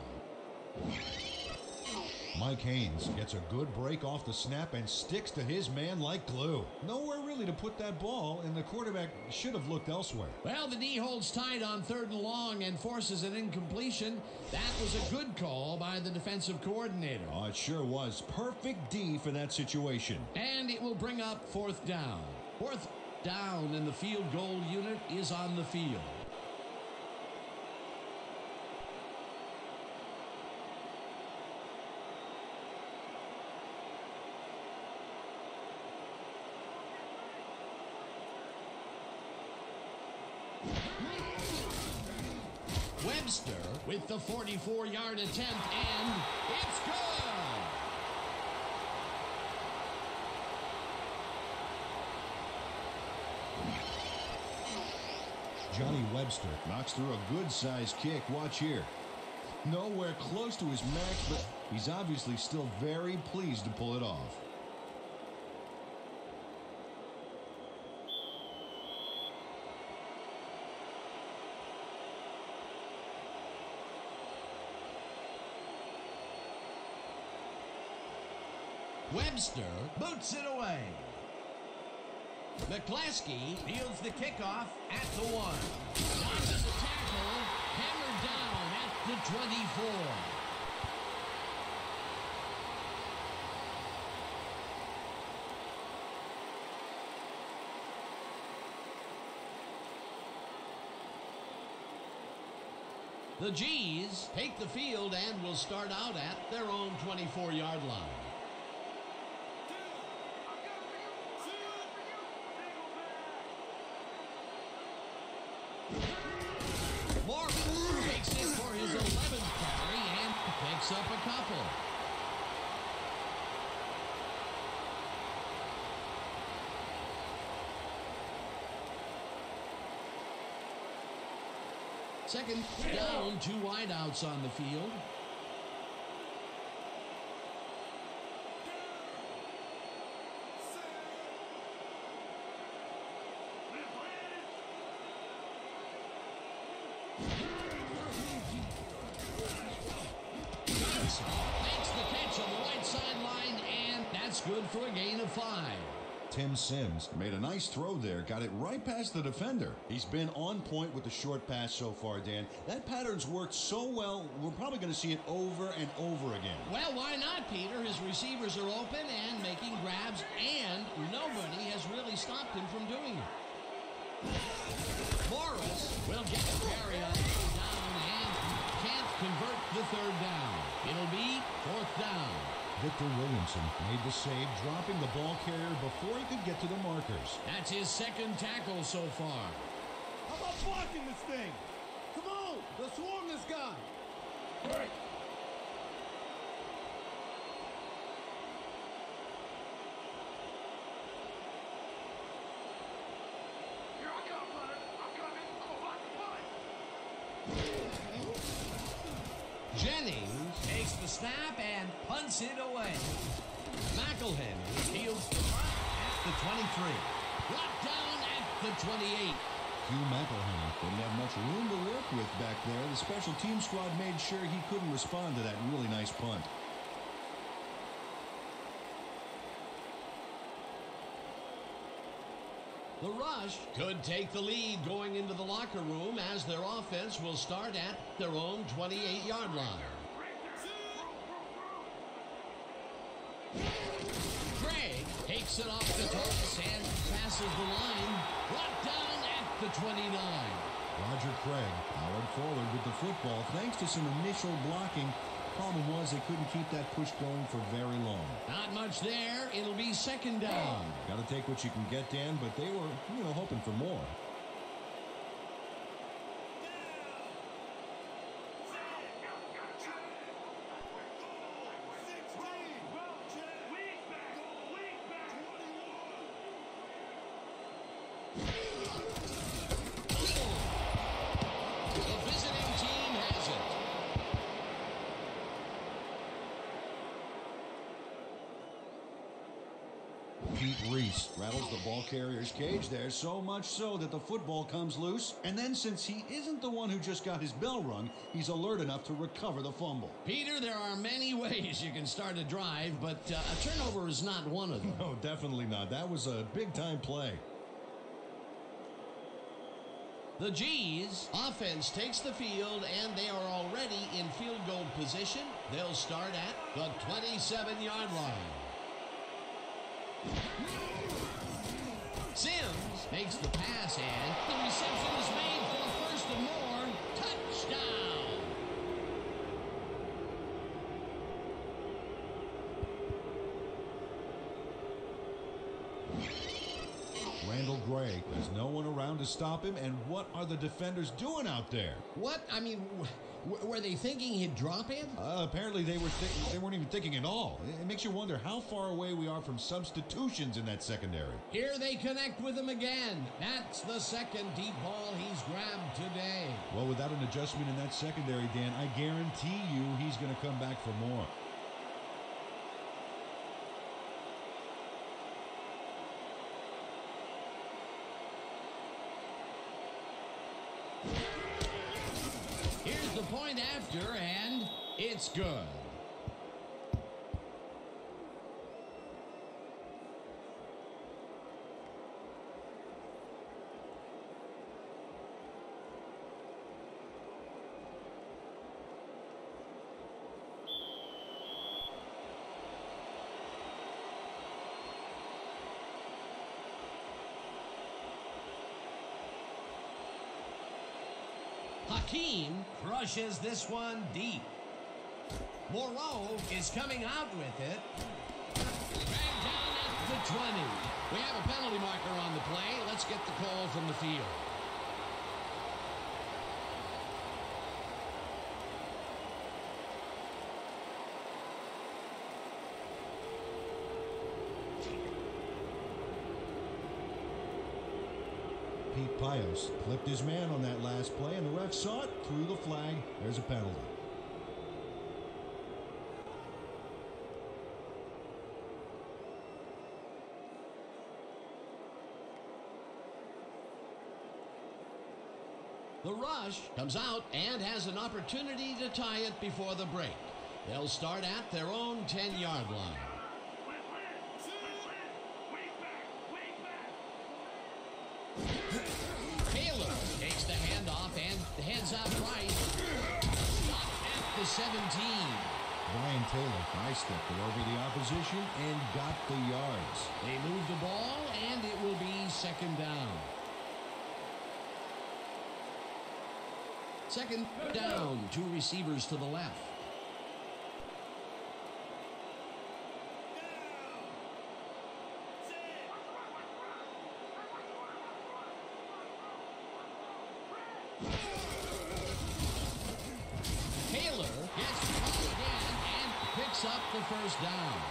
Mike Haynes gets a good break off the snap and sticks to his man like glue. Nowhere really to put that ball, and the quarterback should have looked elsewhere. Well, the knee holds tight on third and long and forces an incompletion. That was a good call by the defensive coordinator. Oh, it sure was. Perfect D for that situation. And it will bring up fourth down. Fourth down and the field goal unit is on the field. Webster with the 44 yard attempt, and it's good! Johnny Webster knocks through a good sized kick. Watch here. Nowhere close to his max, but he's obviously still very pleased to pull it off. Webster boots it away. McClaskey fields the kickoff at the one. Dodges the tackle, hammered down at the 24. The G's take the field and will start out at their own 24 yard line. Morris takes it for his 11th carry and picks up a couple. Second down, two wideouts on the field. Johnson makes the catch on the right sideline, and that's good for a gain of five. Tim Sims made a nice throw there, got it right past the defender. He's been on point with the short pass so far, Dan. That pattern's worked so well, we're probably going to see it over and over again. Well, why not, Peter? His receivers are open and making grabs, and nobody has really stopped him from doing it. Morris will get the carry on down and can't convert the third down. It'll be fourth down. Victor Williamson made the save, dropping the ball carrier before he could get to the markers. That's his second tackle so far. How about blocking this thing? Come on, let's swarm this guy. Here I come, Leonard. I'm coming. I'm gonna block the punt. Jennings takes the snap it away. McElhenny fields the punt at the 23. Brought down at the 28. Hugh McElhenny didn't have much room to work with back there. The special team squad made sure he couldn't respond to that really nice punt. The Rush could take the lead going into the locker room as their offense will start at their own 28 yard line. Takes it off the toss and passes the line. Brought down at the 29. Roger Craig powered forward with the football thanks to some initial blocking. Problem was they couldn't keep that push going for very long. Not much there. It'll be second down. Got to take what you can get, Dan, but they were, you know, hoping for more. Pete Reese rattles the ball carrier's cage there, so much so that the football comes loose. And then, since he isn't the one who just got his bell rung, he's alert enough to recover the fumble. Peter, there are many ways you can start a drive, but uh, a turnover is not one of them. No, definitely not. That was a big time play. The G's offense takes the field and they are already in field goal position. They'll start at the 27 yard line. Sims makes the pass and the reception is made for a first and more. Touchdown! There's no one around to stop him, and what are the defenders doing out there? What? I mean, w- were they thinking he'd drop in? Uh, apparently, they were they weren't even thinking at all. It makes you wonder how far away we are from substitutions in that secondary. Here they connect with him again. That's the second deep ball he's grabbed today. Well, without an adjustment in that secondary, Dan, I guarantee you he's going to come back for more. Here's the point after, and it's good. Hakeem crushes this one deep. Moreau is coming out with it. Down at the 20. We have a penalty marker on the play. Let's get the call from the field. Clipped his man on that last play, and the ref saw it, threw the flag. There's a penalty. The rush comes out and has an opportunity to tie it before the break. They'll start at their own 10 yard line. 17. Brian Taylor high-stepped it over the opposition and got the yards. They move the ball and it will be second down. Second down, two receivers to the left. Taylor gets the ball again and picks up the first down.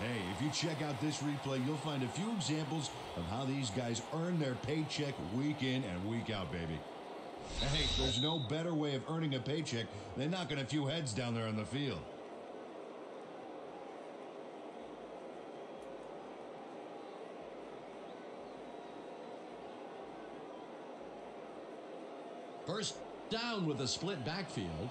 Hey, if you check out this replay, you'll find a few examples of how these guys earn their paycheck week in and week out, baby. Hey, there's no better way of earning a paycheck than knocking a few heads down there on the field. First down with a split backfield.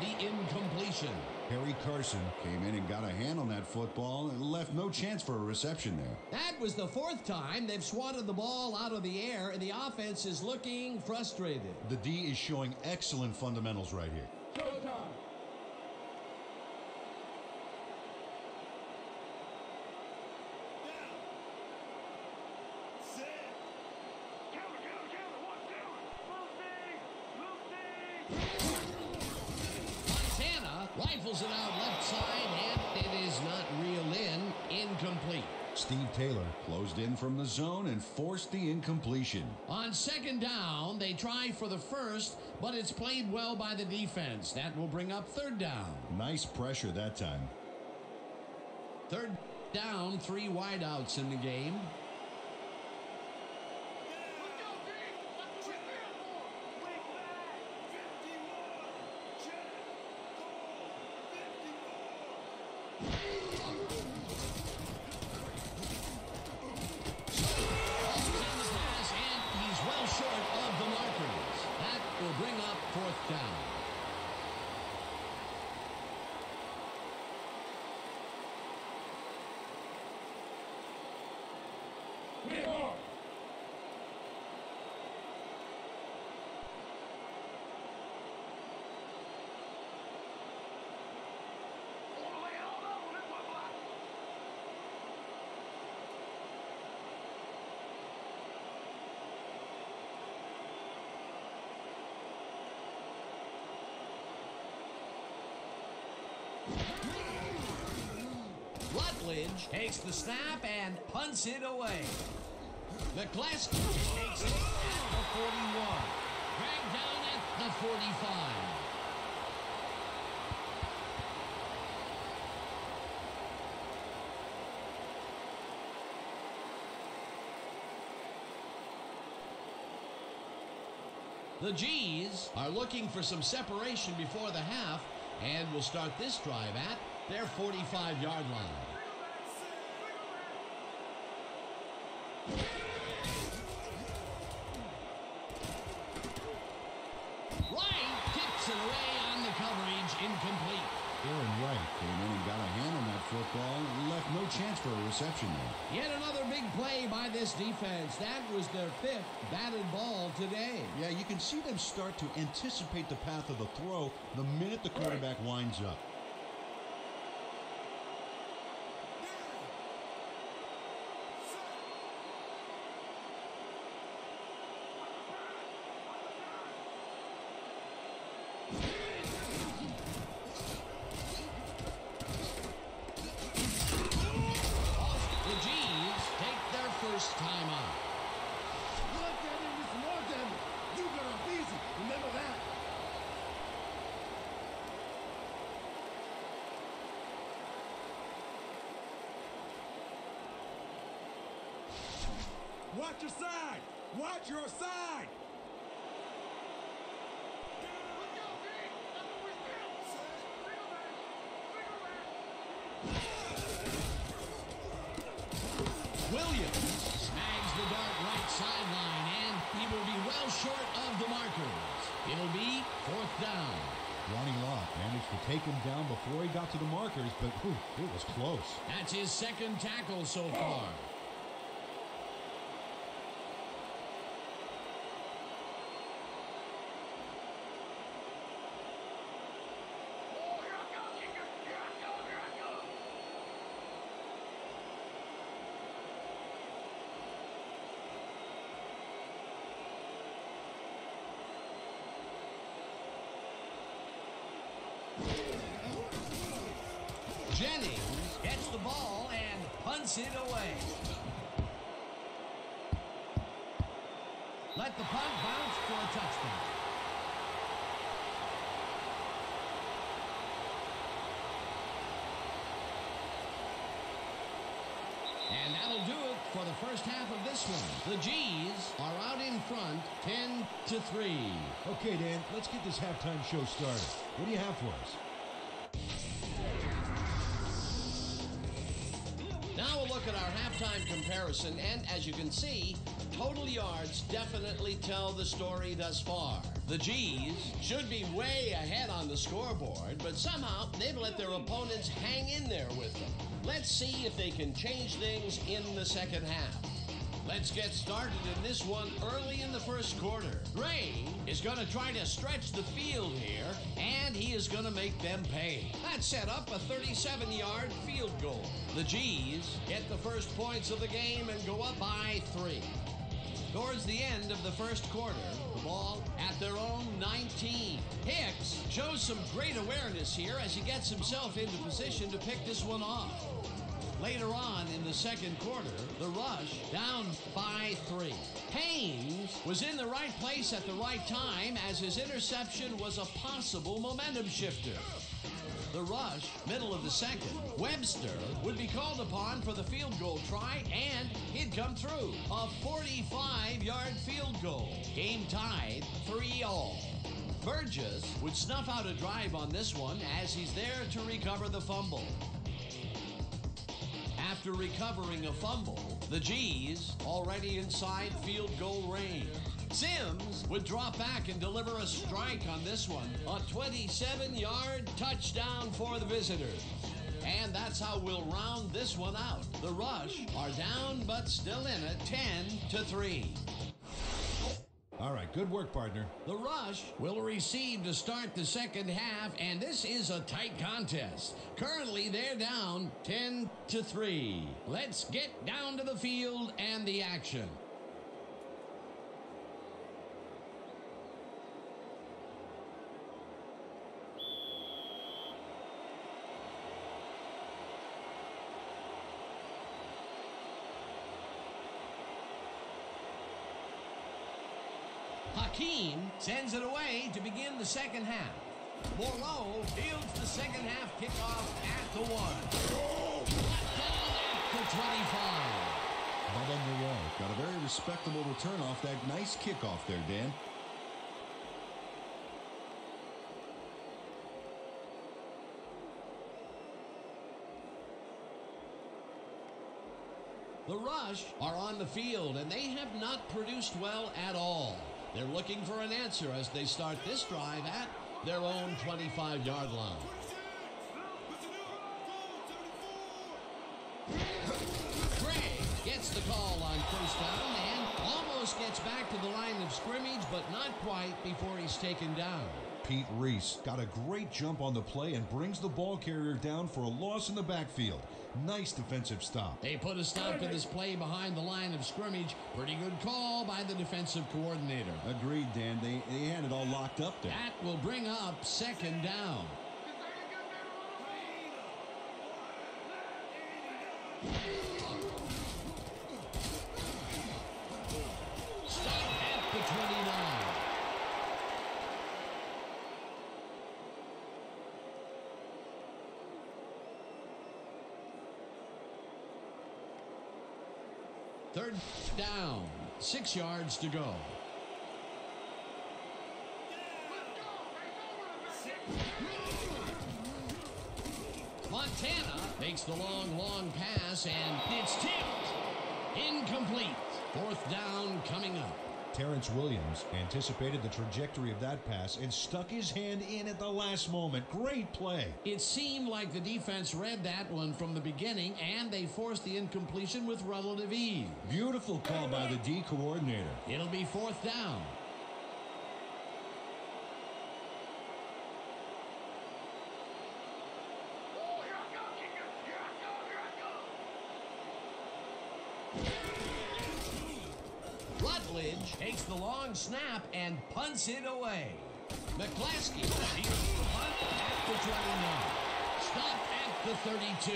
The incompletion. Harry Carson came in and got a hand on that football and left no chance for a reception there. That was the fourth time they've swatted the ball out of the air, and the offense is looking frustrated. The D is showing excellent fundamentals right here. Showtime. Sit. Counter, counter, counter. One, two. Move thing, move thing. Montana rifles it out left side, and it is not reeled in. Incomplete. Steve Taylor closed in from the zone and forced the incompletion. On second down, they try for the first, but it's played well by the defense. That will bring up third down. Nice pressure that time. Third down, three wideouts in the game. pass, and he's well short of the markers. That will bring up fourth down. Rutledge takes the snap and punts it away. McCleskey takes it at the 41. Dragged down at the 45. The G's are looking for some separation before the half and will start this drive at their 45 yard line. Reception there. Yet another big play by this defense. That was their fifth batted ball today. Yeah, you can see them start to anticipate the path of the throw the minute the quarterback winds up. The G's take their first time out. Look at him, Mr. Morgan. You got off easy. Remember that. Watch your side. Watch your side. Williams snags the dart right sideline, and he will be well short of the markers. It'll be fourth down. Ronnie Lott managed to take him down before he got to the whew, it was close. That's his second tackle so far. Jennings gets the ball it away. Let the punt bounce for a touchdown. And that'll do it for the first half of this one. The G's are out in front 10 to 3. Okay, Dan, let's get this halftime show started. What do you have for us? Comparison, and as you can see, total yards definitely tell the story thus far. The G's should be way ahead on the scoreboard, but somehow they've let their opponents hang in there with them. Let's see if they can change things in the second half. Let's get started in this one early in the first quarter. Gray is going to try to stretch the field here, and he is going to make them pay. That set up a 37 yard field goal. The G's get the first points of the game and go up by three. Towards the end of the first quarter, the ball at their own 19. Hicks shows some great awareness here as he gets himself into position to pick this one off. Later on in the second quarter, the Rush down by three. Haynes was in the right place at the right time as his interception was a possible momentum shifter. The rush, middle of the second. Webster would be called upon for the field goal try, and he'd come through. A 45 yard field goal. Game tied 3 all. Burgess would snuff out a drive on this one as he's there to recover the fumble. After recovering a fumble, the G's already inside field goal range. Sims would drop back and deliver a strike on this one. A 27 yard touchdown for the visitors. And that's how we'll round this one out. The Rush are down but still in it 10 to 3. All right, good work, partner. The Rush will receive to start the second half, and this is a tight contest. Currently, they're down 10 to 3. Let's get down to the field and the action. Hakeem sends it away to begin the second half. Moreau fields the second half kickoff at the one. Touchdown at the 25. Bubba Moreau got a very respectable return off that nice kickoff there, Dan. The Rush are on the field, and they have not produced well at all. They're looking for an answer as they start this drive at their own 25 yard line. Craig gets the call on first down and almost gets back to the line of scrimmage, but not quite before he's taken down. Pete Reese got a great jump on the play and brings the ball carrier down for a loss in the backfield. Nice defensive stop. They put a stop to this play behind the line of scrimmage. Pretty good call by the defensive coordinator. Agreed, Dan. They, they had it all locked up there. That will bring up second down. Stop at the 29. Down, six yards to go. Montana makes the long, long pass, and it's tipped. Incomplete. Fourth down coming up. Terrence Williams anticipated the trajectory of that pass and stuck his hand in at the last moment. Great play. It seemed like the defense read that one from the beginning, and they forced the incompletion with relative ease. Beautiful call by the D coordinator. It'll be fourth down. Rutledge takes the long snap and punts it away. McCleskey fields the punt at the 29. Stop at the 32.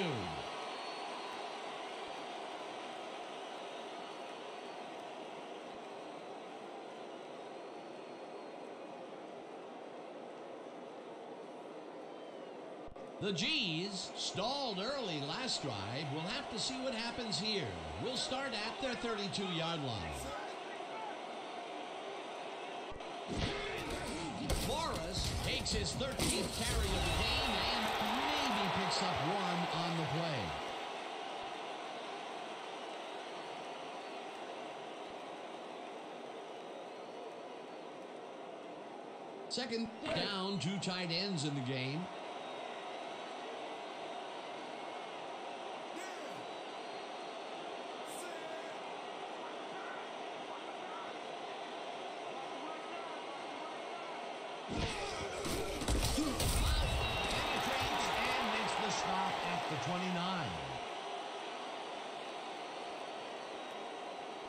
The G's stalled early last drive. We'll have to see what happens here. We'll start at their 32 yard line. Morris his 13th carry of the game and maybe picks up one on the play. Second down, two tight ends in the game. Penetrates and makes the the 29.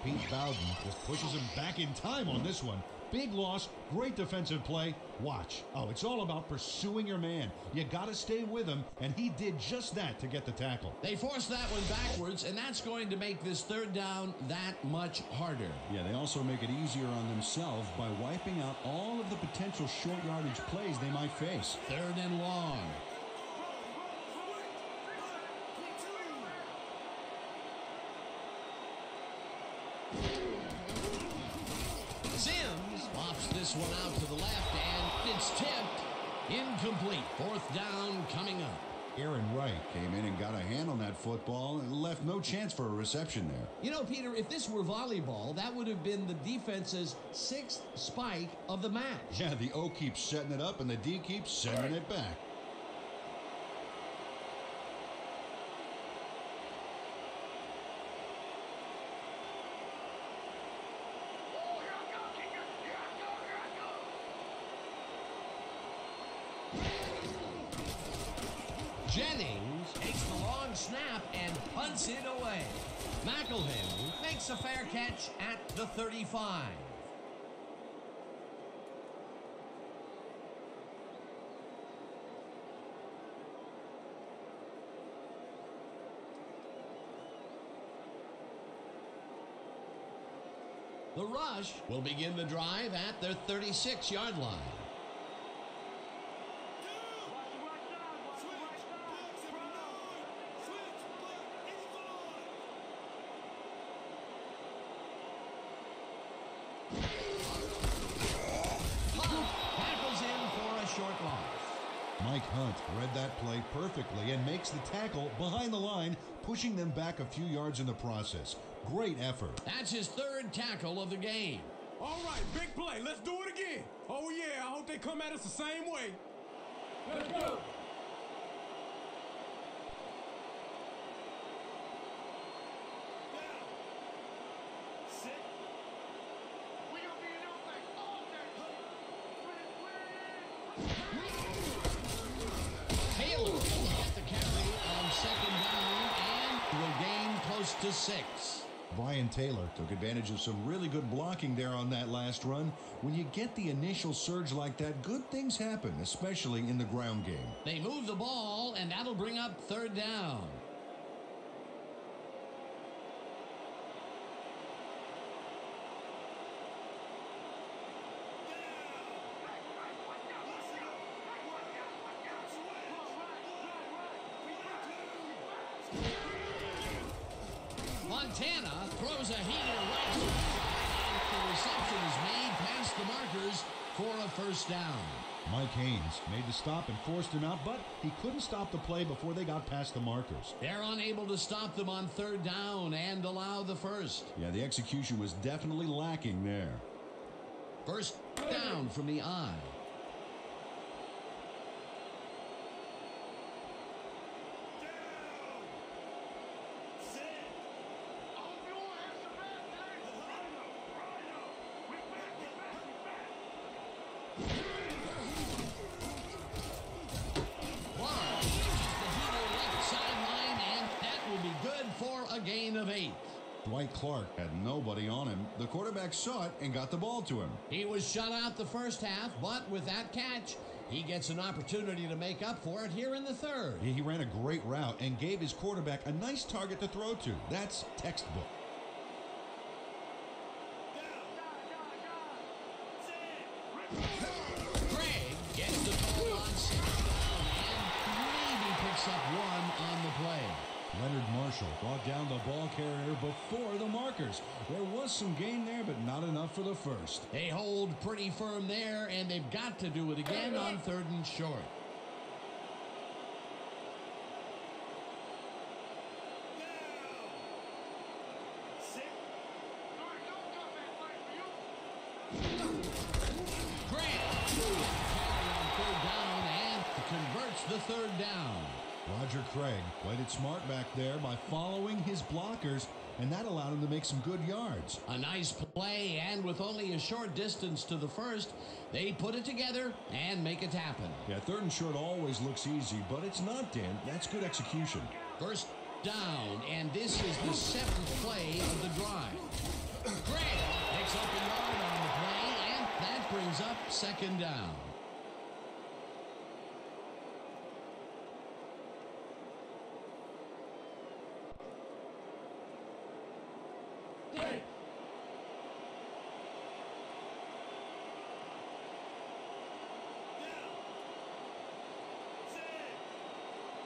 Pete Bowden just pushes him back in time on this one. Big loss, great defensive play. Watch. Oh, it's all about pursuing your man. You got to stay with him, and he did just that to get the tackle. They forced that one backwards, and that's going to make this third down that much harder. Yeah, they also make it easier on themselves by wiping out all of the potential short yardage plays they might face. Third and long. Incomplete. Fourth down coming up. Aaron Wright came in and got a hand on that football and left no chance for a reception there. You know, Peter, if this were volleyball, that would have been the defense's sixth spike of the match. Yeah, the O keeps setting it up and the D keeps sending it back. Jennings takes the long snap and punts it away. McElhenny a fair catch at the 35. The rush will begin the drive at their 36 yard line. Hunt tackles in for a short loss. Mike read that play perfectly and makes the tackle behind the line, pushing them back a few yards in the process. Great effort. That's his third tackle of the game. All right, big play. Let's do it again. Oh, yeah, I hope they come at us the same way. Let's go. Taylor will get the carry on second down and will gain close to Brian Taylor took advantage of some really good blocking there on that last run. When you get the initial surge like that, good things happen, especially in the ground game. They move the ball, and that'll bring up third down. Montana throws a heater right to and the reception is made past the markers for a first down. Mike Haynes made the stop and forced him out, but he couldn't stop the play before they got past the markers. They're unable to stop them on third down and allow the first. Yeah, the execution was definitely lacking there. First down from the eye. Line uses the heater left sideline, and that will be good for a gain of eight. Dwight Clark had nobody on him. The quarterback saw it and got the ball to him. He was shut out the first half, but with that catch, he gets an opportunity to make up for it here in the third. He ran a great route and gave his quarterback a nice target to throw to. That's textbook. Marshall brought down the ball carrier before the markers. There was some gain there, but not enough for the first. They hold pretty firm there, and they've got to do it again on third and short. Grant carry on third down and converts the third down. Roger Craig played it smart back there by following his blockers, and that allowed him to make some good yards. A nice play, and with only a short distance to the first, they put it together and make it happen. Yeah, third and short always looks easy, but it's not, Dan. That's good execution. First down, and this is the seventh play of the drive. Craig picks up a yard on the play, and that brings up second down.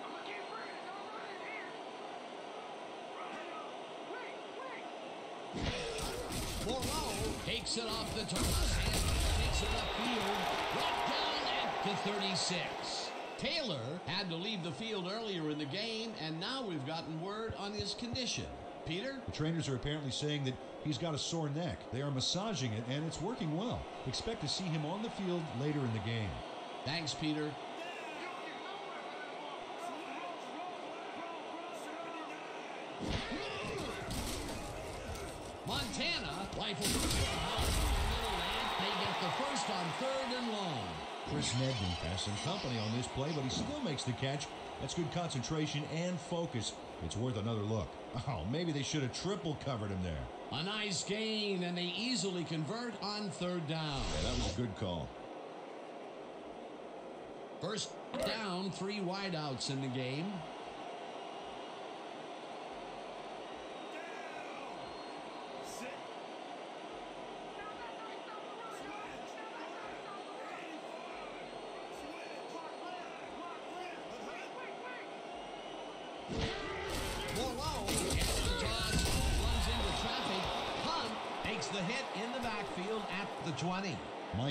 I'm gonna keep bringing it. Don't run in here. Wait, wait. Moreau takes it off the toss and takes it upfield, right down at the 36. Taylor had to leave the field earlier in the game, and now we've gotten word on his condition. Peter? The trainers are apparently saying that he's got a sore neck. They are massaging it, and it's working well. Expect to see him on the field later in the game. Thanks, Peter. Montana rifles the middle, and they get the first on third and long. Chris Nedman has some company on this play, but he still makes the catch. That's good concentration and focus. It's worth another look. Oh, maybe they should have triple covered him there. A nice gain, and they easily convert on third down. Yeah, that was a good call. First down, three wideouts in the game.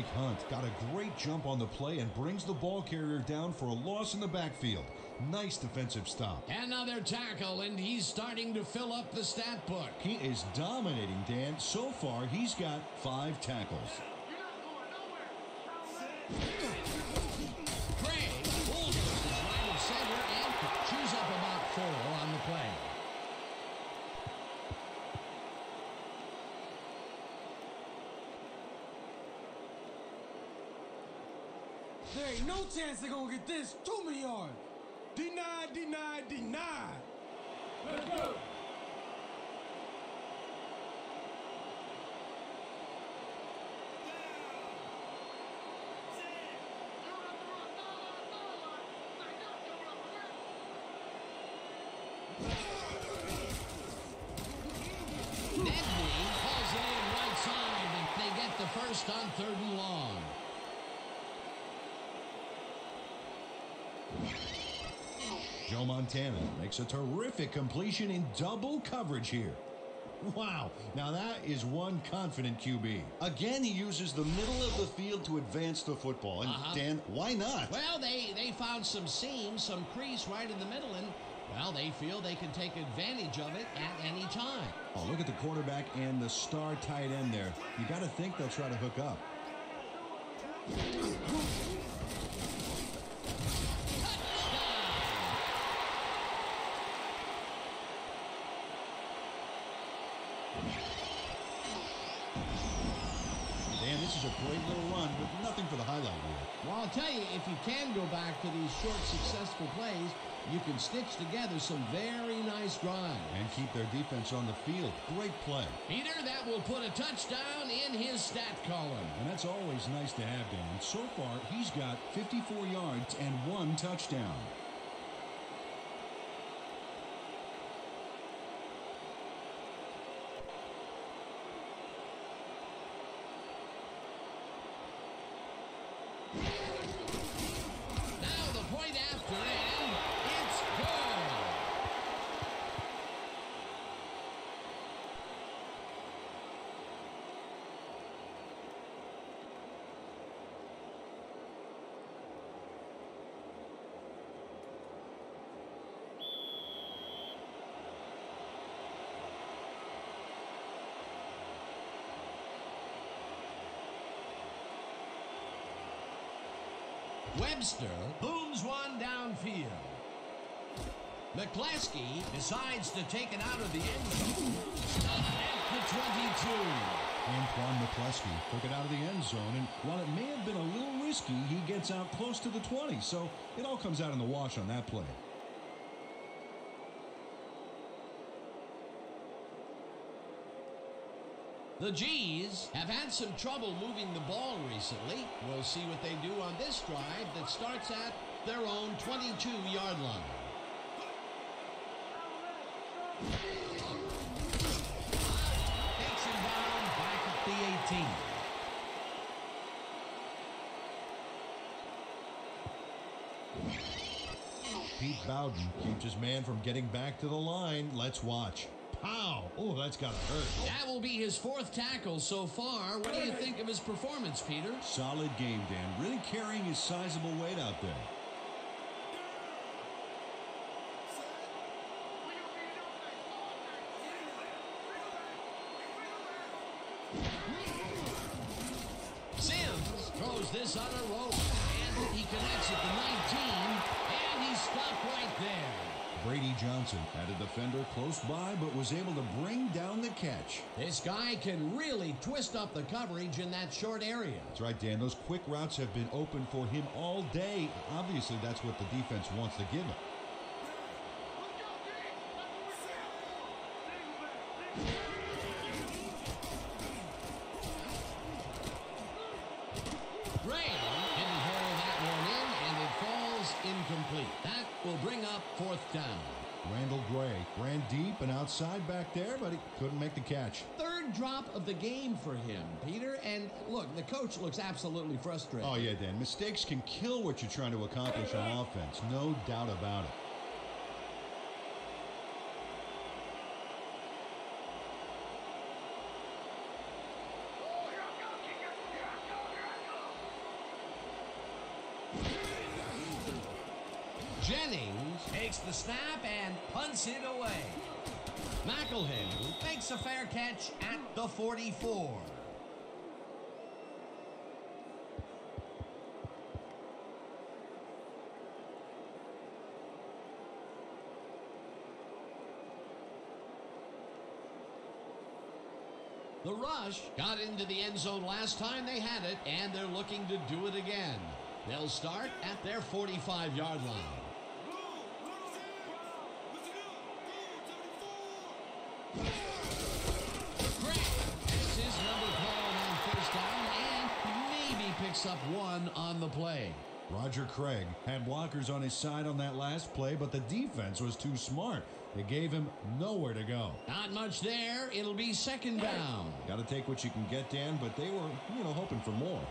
Mike Hunt got a great jump on the play and brings the ball carrier down for a loss in the backfield. Nice defensive stop. Another tackle, and he's starting to fill up the stat book. He is dominating, Dan. So far, he's got five tackles. You're not going nowhere. Craig bulldozes right of center and chews up about four on the play. There ain't no chance they're gonna get this. Too many yards. Denied, denied, denied. Let's go. You don't have to run. No, no, no, no. They don't do it over there. Nedney calls it in right side, and they get the first on third and long. Joe Montana makes a terrific completion in double coverage here. Wow, now that is one confident QB. Again, he uses the middle of the field to advance the football. And Uh-huh. Dan, why not? Well, they, they found some seams, some crease right in the middle, and, well, they feel they can take advantage of it at any time. Oh, look at the quarterback and the star tight end there. You got to think they'll try to hook up. Dan, this is a great little run, but nothing for the highlight reel. Well, I'll tell you, if you can go back to these short, successful plays, you can stitch together some very nice drives. And keep their defense on the field. Great play. Peter, that will put a touchdown in his stat column. And that's always nice to have, Dan. So far, he's got 54 yards and one touchdown. Now the point after, and it's good. Webster booms one downfield. McCleskey decides to take it out of the end zone at the 22. Antoine McCleskey took it out of the end zone, and while it may have been a little risky, he gets out close to the 20. So it all comes out in the wash on that play. The G's have had some trouble moving the ball recently. We'll see what they do on this drive that starts at their own 22-yard line. Takes him down back at the 18. Pete Bowden keeps his man from getting back to the line. Let's watch. Pow! Oh, that's got to hurt. That will be his fourth tackle so far. What do you think of his performance, Peter? Solid game, Dan. Really carrying his sizable weight out there. Brady Johnson had a defender close by, but was able to bring down the catch. This guy can really twist up the coverage in that short area. That's right, Dan. Those quick routes have been open for him all day. Obviously, that's what the defense wants to give him. Gray ran deep and outside back there, but he couldn't make the catch. Third drop of the game for him, Peter. And look, the coach looks absolutely frustrated. Oh, yeah, Dan. Mistakes can kill what you're trying to accomplish on offense. No doubt about it. Jennings takes the snap and punts it away. McElhenny makes a fair catch at the 44. The rush got into the end zone last time they had it, and they're looking to do it again. They'll start at their 45 yard line. Picks up one on the play. Roger Craig had blockers on his side on that last play, but the defense was too smart. It gave him nowhere to go. Not much there. It'll be second down. Got to take what you can get, Dan, but they were, you know, hoping for more.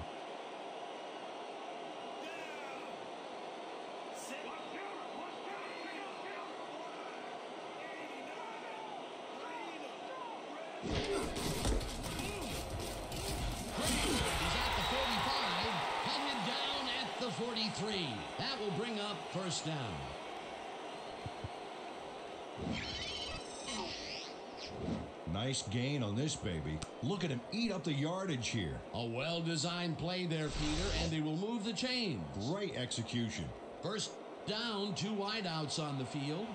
First down. Nice gain on this baby. Look at him eat up the yardage here. A well-designed play there, Peter, and they will move the chains. Great execution. First down, two wideouts on the field.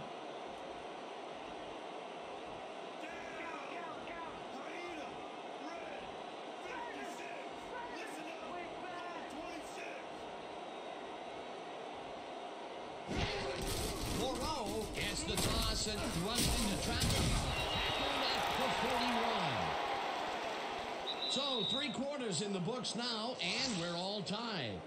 Moreau gets runs into traffic. Tackled at the 41. So three quarters in the books now, and we're all tied.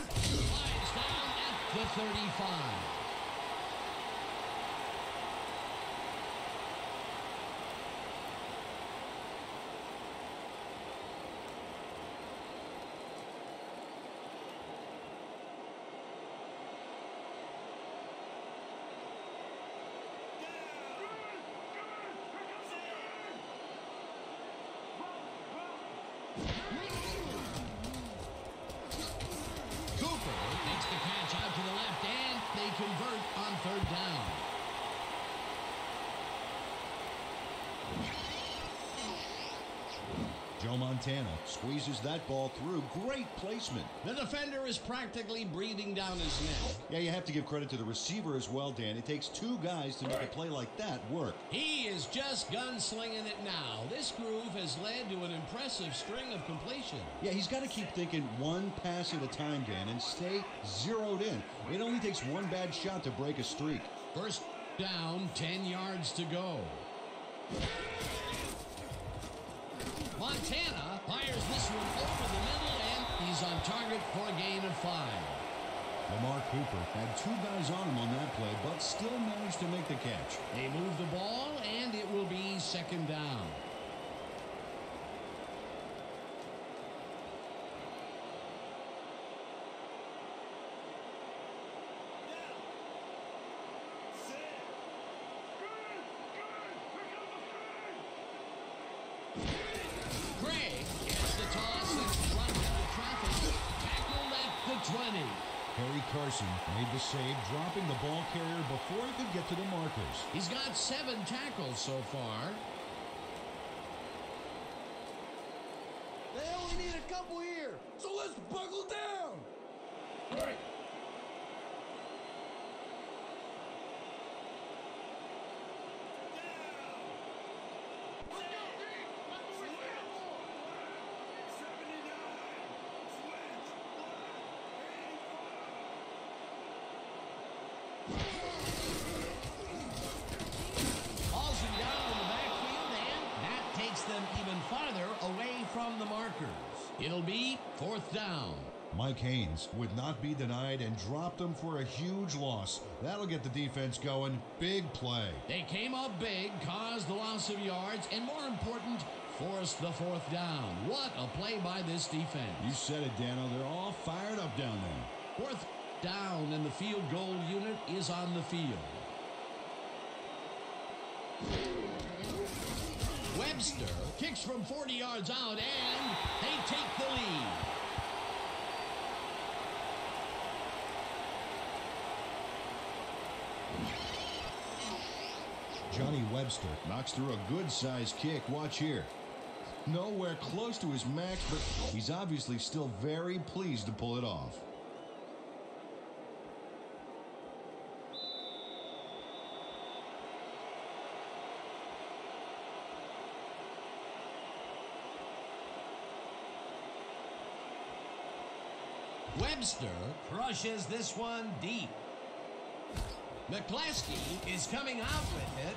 Lions down at the 35. Cooper makes the catch out to the left, and they Joe Montana squeezes that ball through. Great placement. The defender is practically breathing down his neck. Yeah, you have to give credit to the receiver as well, Dan. It takes two guys to make a play like that work. He is just gunslinging it now. This groove has led to an impressive string of completion. Yeah, he's got to keep thinking one pass at a time, Dan, and stay zeroed in. It only takes one bad shot to break a streak. First down, 10 yards to go. Montana fires this one over the middle, and he's on target for a gain of five. Lamar Cooper had two guys on him on that play, but still managed to make the catch. They move the ball, and it will be second down. Craig gets the toss and runs into traffic. Tackled at the 20. Harry Carson made the save, dropping the ball carrier before he could get to the markers. He's got seven tackles so far. They only need a couple here, so let's buckle down. Right. Hauls him down in the backfield, and that takes them even farther away from the markers. It'll be fourth down. Mike Haynes would not be denied and dropped them for a huge loss. That'll get the defense going. Big play. They came up big, caused the loss of yards, and more important, forced the fourth down. What a play by this defense. You said it, Dano. They're all fired up down there. Fourth down, and the field goal unit is on the field. Webster kicks from 40 yards out, and they take the lead. Johnny Webster knocks through a good sized kick. Watch here. Nowhere close to his max, but he's obviously still very pleased to pull it off. Webster crushes this one deep. McCleskey is coming out with it.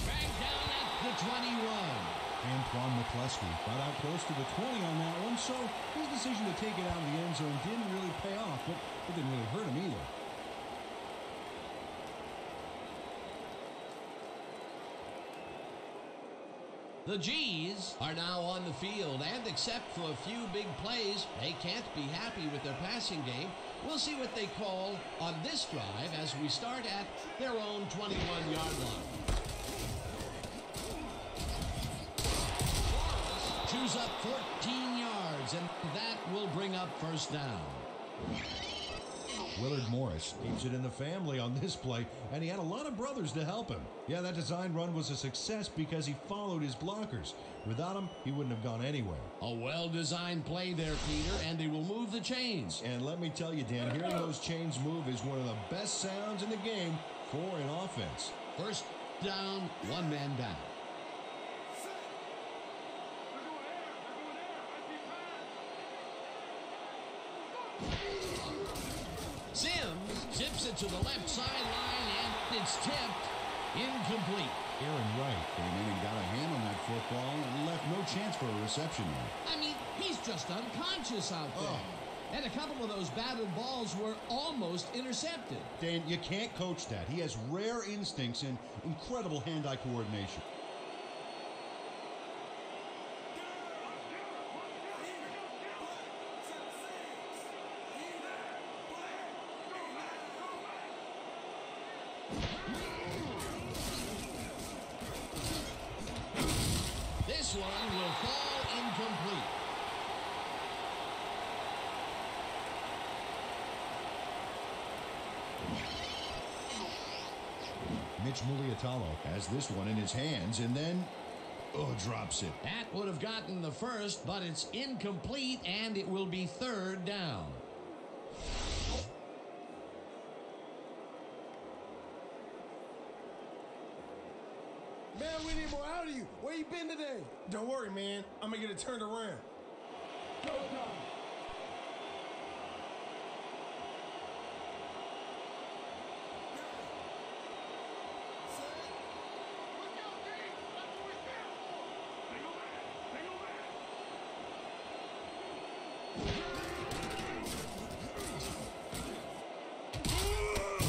Dragged down at the 21. Antoine McCleskey got out close to the 20 on that one, so his decision to take it out of the end zone didn't really pay off, but it didn't really hurt him either. The G's are now on the field, and except for a few big plays, they can't be happy with their passing game. We'll see what they call on this drive as we start at their own 21 yard line. Chews up 14 yards, and that will bring up first down. Willard Morris keeps it in the family on this play, and he had a lot of brothers to help him. Yeah, that design run was a success because he followed his blockers. Without him, he wouldn't have gone anywhere. A well designed play there, Peter, and they will move the chains. And let me tell you, Dan, hearing those chains move is one of the best sounds in the game for an offense. First down, one man down. Sims tips it to the left sideline, and it's tipped incomplete. Aaron Wright came in and got a hand on that football and left no chance for a reception there. I mean, he's just unconscious out there. Oh. And a couple of those batted balls were almost intercepted. Dan, you can't coach that. He has rare instincts and incredible hand-eye coordination. This one will fall incomplete. Mitch Muliatalo has this one in his hands, and then Oh, drops it. That would have gotten the first, but it's incomplete and it will be third down. Man, we need more out of you. Where you been today? Don't worry, man. I'm gonna get it turned around. Go time.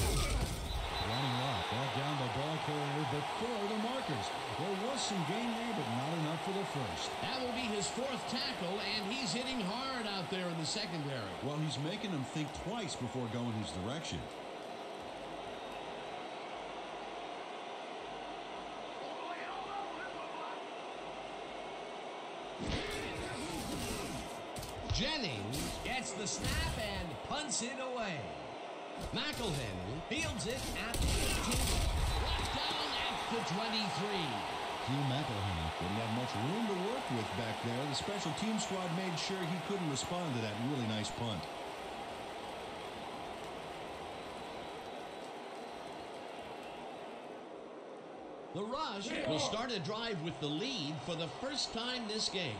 Ronnie Lott brought down the ball carrier before the markers. There was some gain there, but not enough for the first. That will be his fourth tackle, and he's hitting hard out there in the secondary. Well, he's making them think twice before going his direction. Jennings gets the snap and punts it away. McElhenny fields it at the 18. Brought down at the 23. Hugh McElhenny didn't have much room to work with back there. The special team squad made sure he couldn't respond to that really nice punt. The Rush will start a drive with the lead for the first time this game.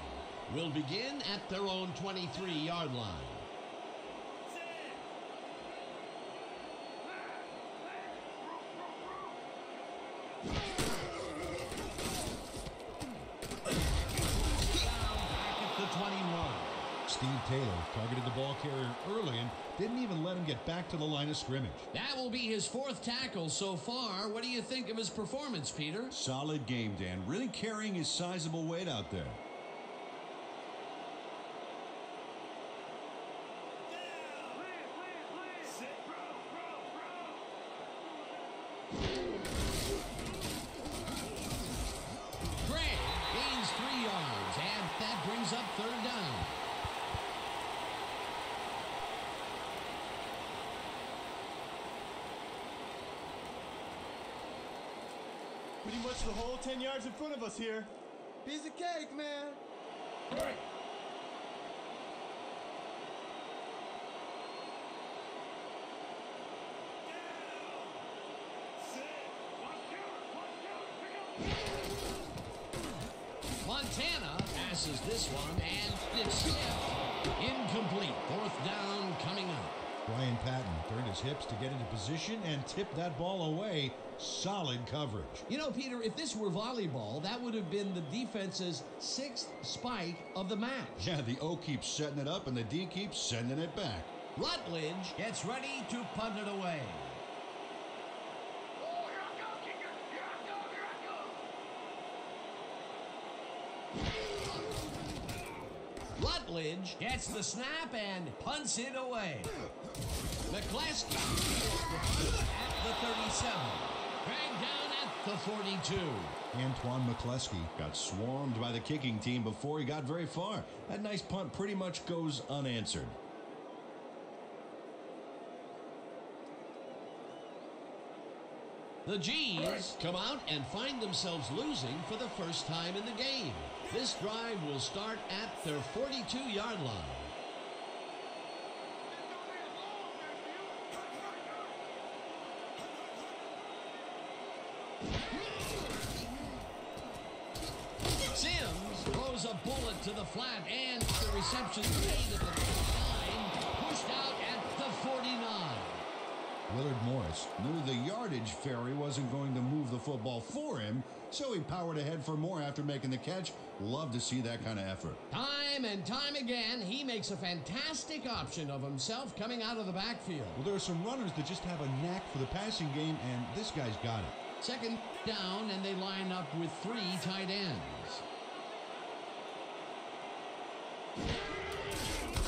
Will begin at their own 23-yard line. Back Steve Taylor targeted the ball carrier early and didn't even let him get back to the line of scrimmage. That will be his fourth tackle so far. What do you think of his performance, Peter? Solid game, Dan. Really carrying his sizable weight out there. Gray gains three yards, and that brings up third down. Pretty much the whole 10 yards in front of us here. Piece of cake, man. Montana passes this one, and it's tipped. Incomplete. Fourth down coming up. Brian Patton turned his hips to get into position and tipped that ball away. Solid coverage. You know, Peter, if this were volleyball, that would have been the defense's sixth spike of the match. Yeah, the O keeps setting it up and the D keeps sending it back. Rutledge gets ready to punt it away. Rutledge gets the snap and punts it away. McCleskey at the 37. Dragged down at the 42. Antoine McCleskey got swarmed by the kicking team before he got very far. That nice punt pretty much goes unanswered. The G's come out and find themselves losing for the first time in the game. This drive will start at their 42 yard line. Sims throws a bullet to the flat and the reception made at the 39, pushed out at the 49. Willard Morris knew the yardage fairy wasn't going to move the football for him, so he powered ahead for more after making the catch. Love to see that kind of effort. Time and time again, he makes a fantastic option of himself coming out of the backfield. Well, there are some runners that just have a knack for the passing game, and this guy's got it. Second down, and they line up with three tight ends.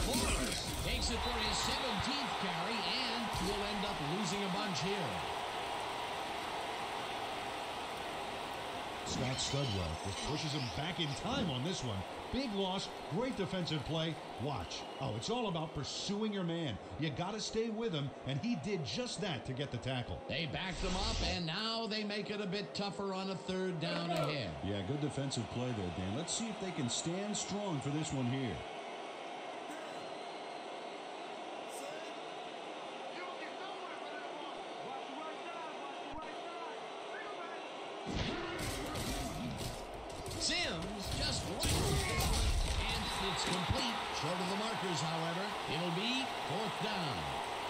Morris takes it for his 17th carry and will end up losing a bunch here. Scott Studwell just pushes him back in time on this one. Big loss, great defensive play. Watch. Oh, it's all about pursuing your man. You got to stay with him, and he did just that to get the tackle. They backed them up, and now they make it a bit tougher on a third down ahead. Yeah, good defensive play there, Dan. Let's see if they can stand strong for this one here.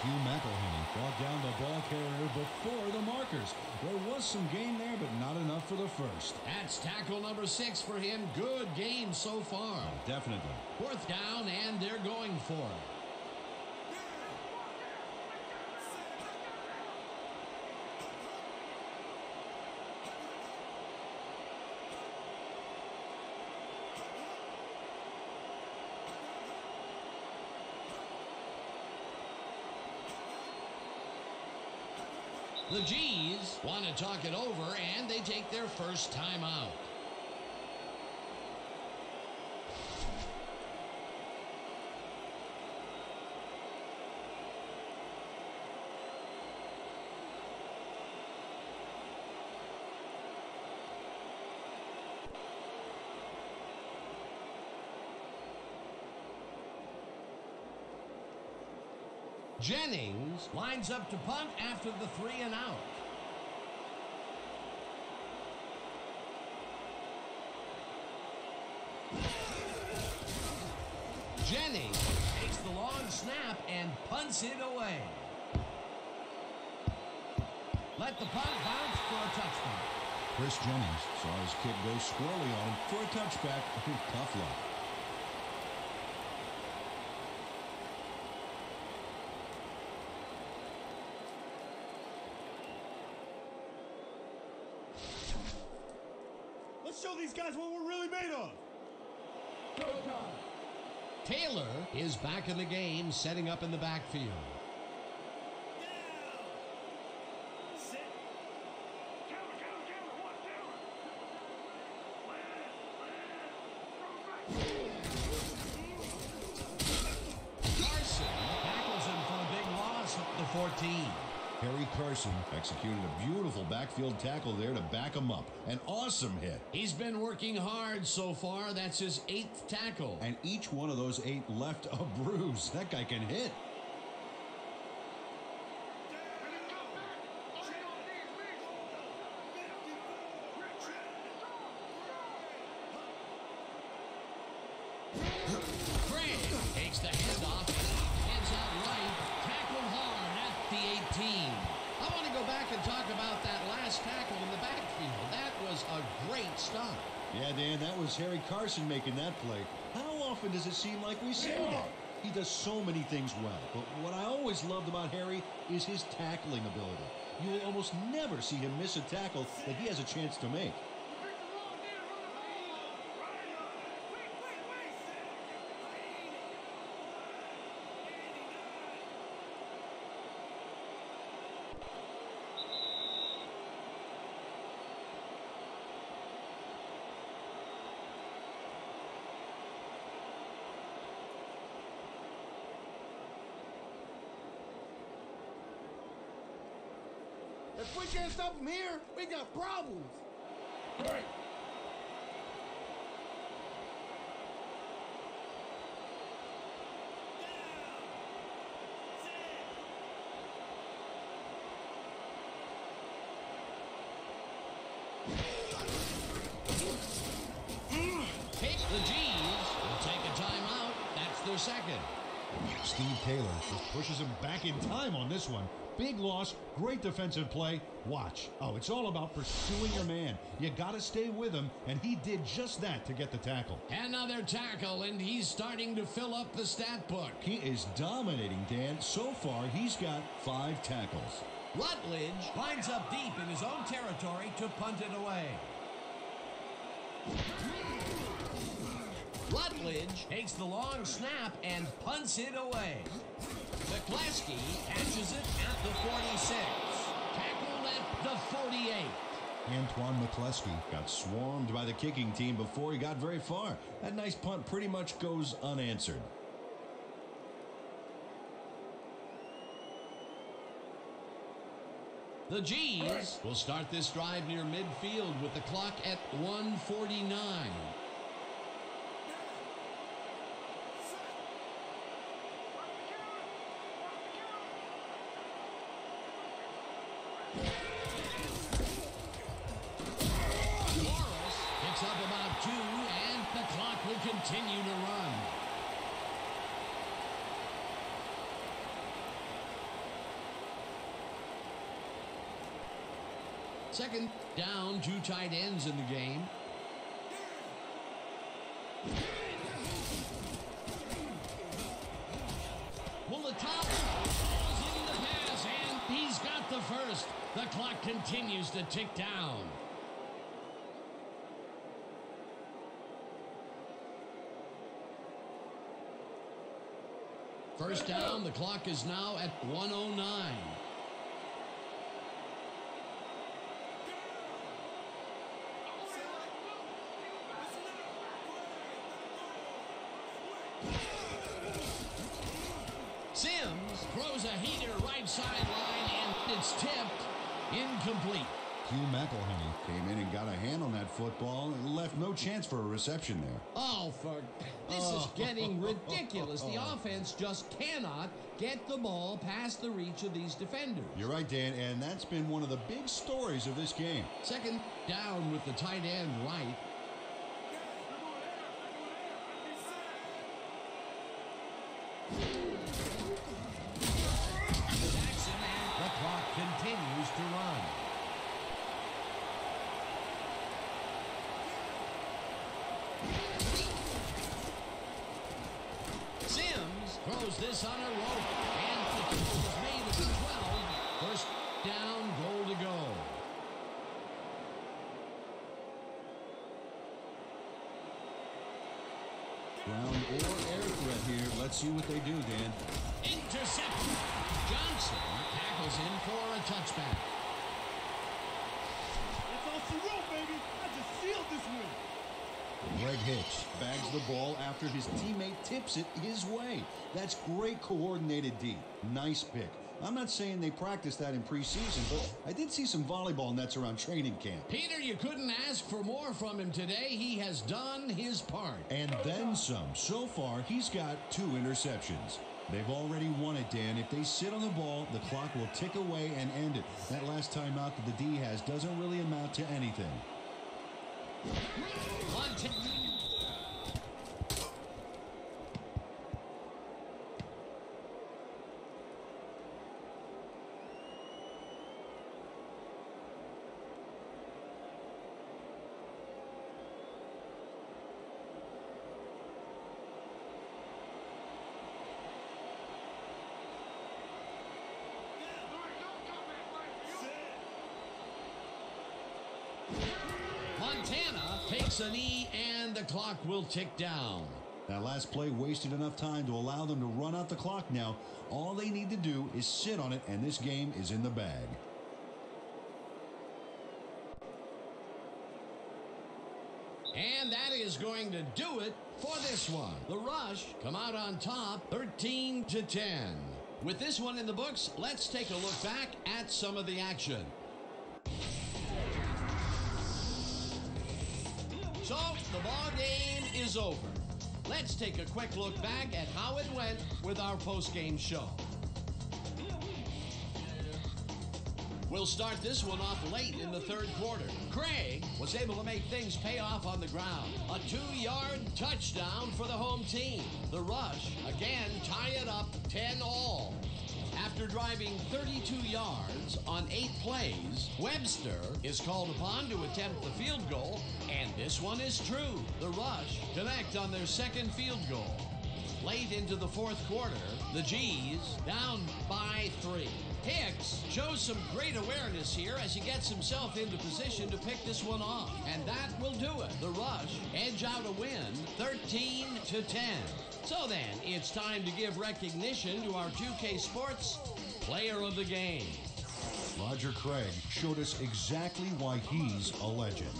Hugh McElhenny brought down the ball carrier before the markers. There was some gain there, but not enough for the first. That's tackle number six for him. Good game so far. Definitely. Fourth down, and they're going for it. The G's want to talk it over, and they take their first time out. Jennings lines up to punt after the three and out. Jennings takes the long snap and punts it away. Let the punt bounce for a touchdown. Chris Jennings saw his kick go squirrely on him for a touchback. Tough luck. Guys what we're really made of. Taylor is back in the game, setting up in the backfield. Sit. Counter, counter, counter. One, counter. Carson tackles him for a big loss at the 14. Harry Carson executed a beautiful backfield tackle there to back him up. An awesome hit. He's been working hard so far. That's his eighth tackle. And each one of those eight left a bruise. That guy can hit. Was Harry Carson making that play. How often does it seem like we see that? He does so many things well, but what I always loved about Harry is his tackling ability. You will almost never see him miss a tackle that he has a chance to make. We can't stop them here, we got problems. Take the G's will take a timeout. That's their second. Steve Taylor just pushes him back in time on this one. Big loss, great defensive play. Watch. Oh, it's all about pursuing your man. You got to stay with him, and he did just that to get the tackle. Another tackle, and he's starting to fill up the stat book. He is dominating, Dan. So far, he's got five tackles. Rutledge lines up deep in his own territory to punt it away. Rutledge takes the long snap and punts it away. McCleskey catches it at the 46. Tackled at the 48. Antoine McCleskey got swarmed by the kicking team before he got very far. That nice punt pretty much goes unanswered. The G's will start this drive near midfield with the clock at 149. Second down, two tight ends in the game. Will the top throws in the pass, and he's got the first. The clock continues to tick down. First down, the clock is now at 109. Sims throws a heater right sideline, and it's tipped incomplete. Hugh McElhenny came in and got a hand on that football and left no chance for a reception there. Oh, for this is oh. getting ridiculous. The oh. offense just cannot get the ball past the reach of these defenders. You're right, Dan, and that's been one of the big stories of this game. Second down with the tight end right. Let's see what they do, Dan. Interception. Johnson tackles in for a touchback. That's all she wrote, baby. I just sealed this win. Greg Hicks bags the ball after his teammate tips it his way. That's great coordinated D. Nice pick. I'm not saying they practiced that in preseason, but I did see some volleyball nets around training camp. Peter, you couldn't ask for more from him today. He has done his part. And then some. So far, he's got two interceptions. They've already won it, Dan. If they sit on the ball, the clock will tick away and end it. That last timeout that the D has doesn't really amount to anything. One Montana takes a knee, and the clock will tick down. That last play wasted enough time to allow them to run out the clock now. All they need to do is sit on it, and this game is in the bag. And that is going to do it for this one. The Rush come out on top 13 to 10. With this one in the books, let's take a look back at some of the action. The ball game is over. Let's take a quick look back at how it went with our post-game show. We'll start this one off late in the third quarter. Craig was able to make things pay off on the ground. A two-yard touchdown for the home team. The Rush again tie it up 10 all. After driving 32 yards on eight plays, Webster is called upon to attempt the field goal, and this one is true. The Rush connect on their second field goal. Late into the fourth quarter, the G's down by three. Hicks shows some great awareness here as he gets himself into position to pick this one off. And that will do it. The Rush edge out a win 13 to 10. So then, it's time to give recognition to our 2K Sports Player of the Game. Roger Craig showed us exactly why he's a legend.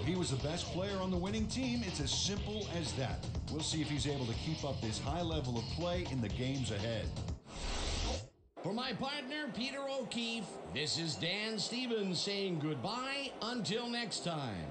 If he was the best player on the winning team, it's as simple as that. We'll see if he's able to keep up this high level of play in the games ahead. For my partner, Peter O'Keefe, this is Dan Stevens saying goodbye until next time.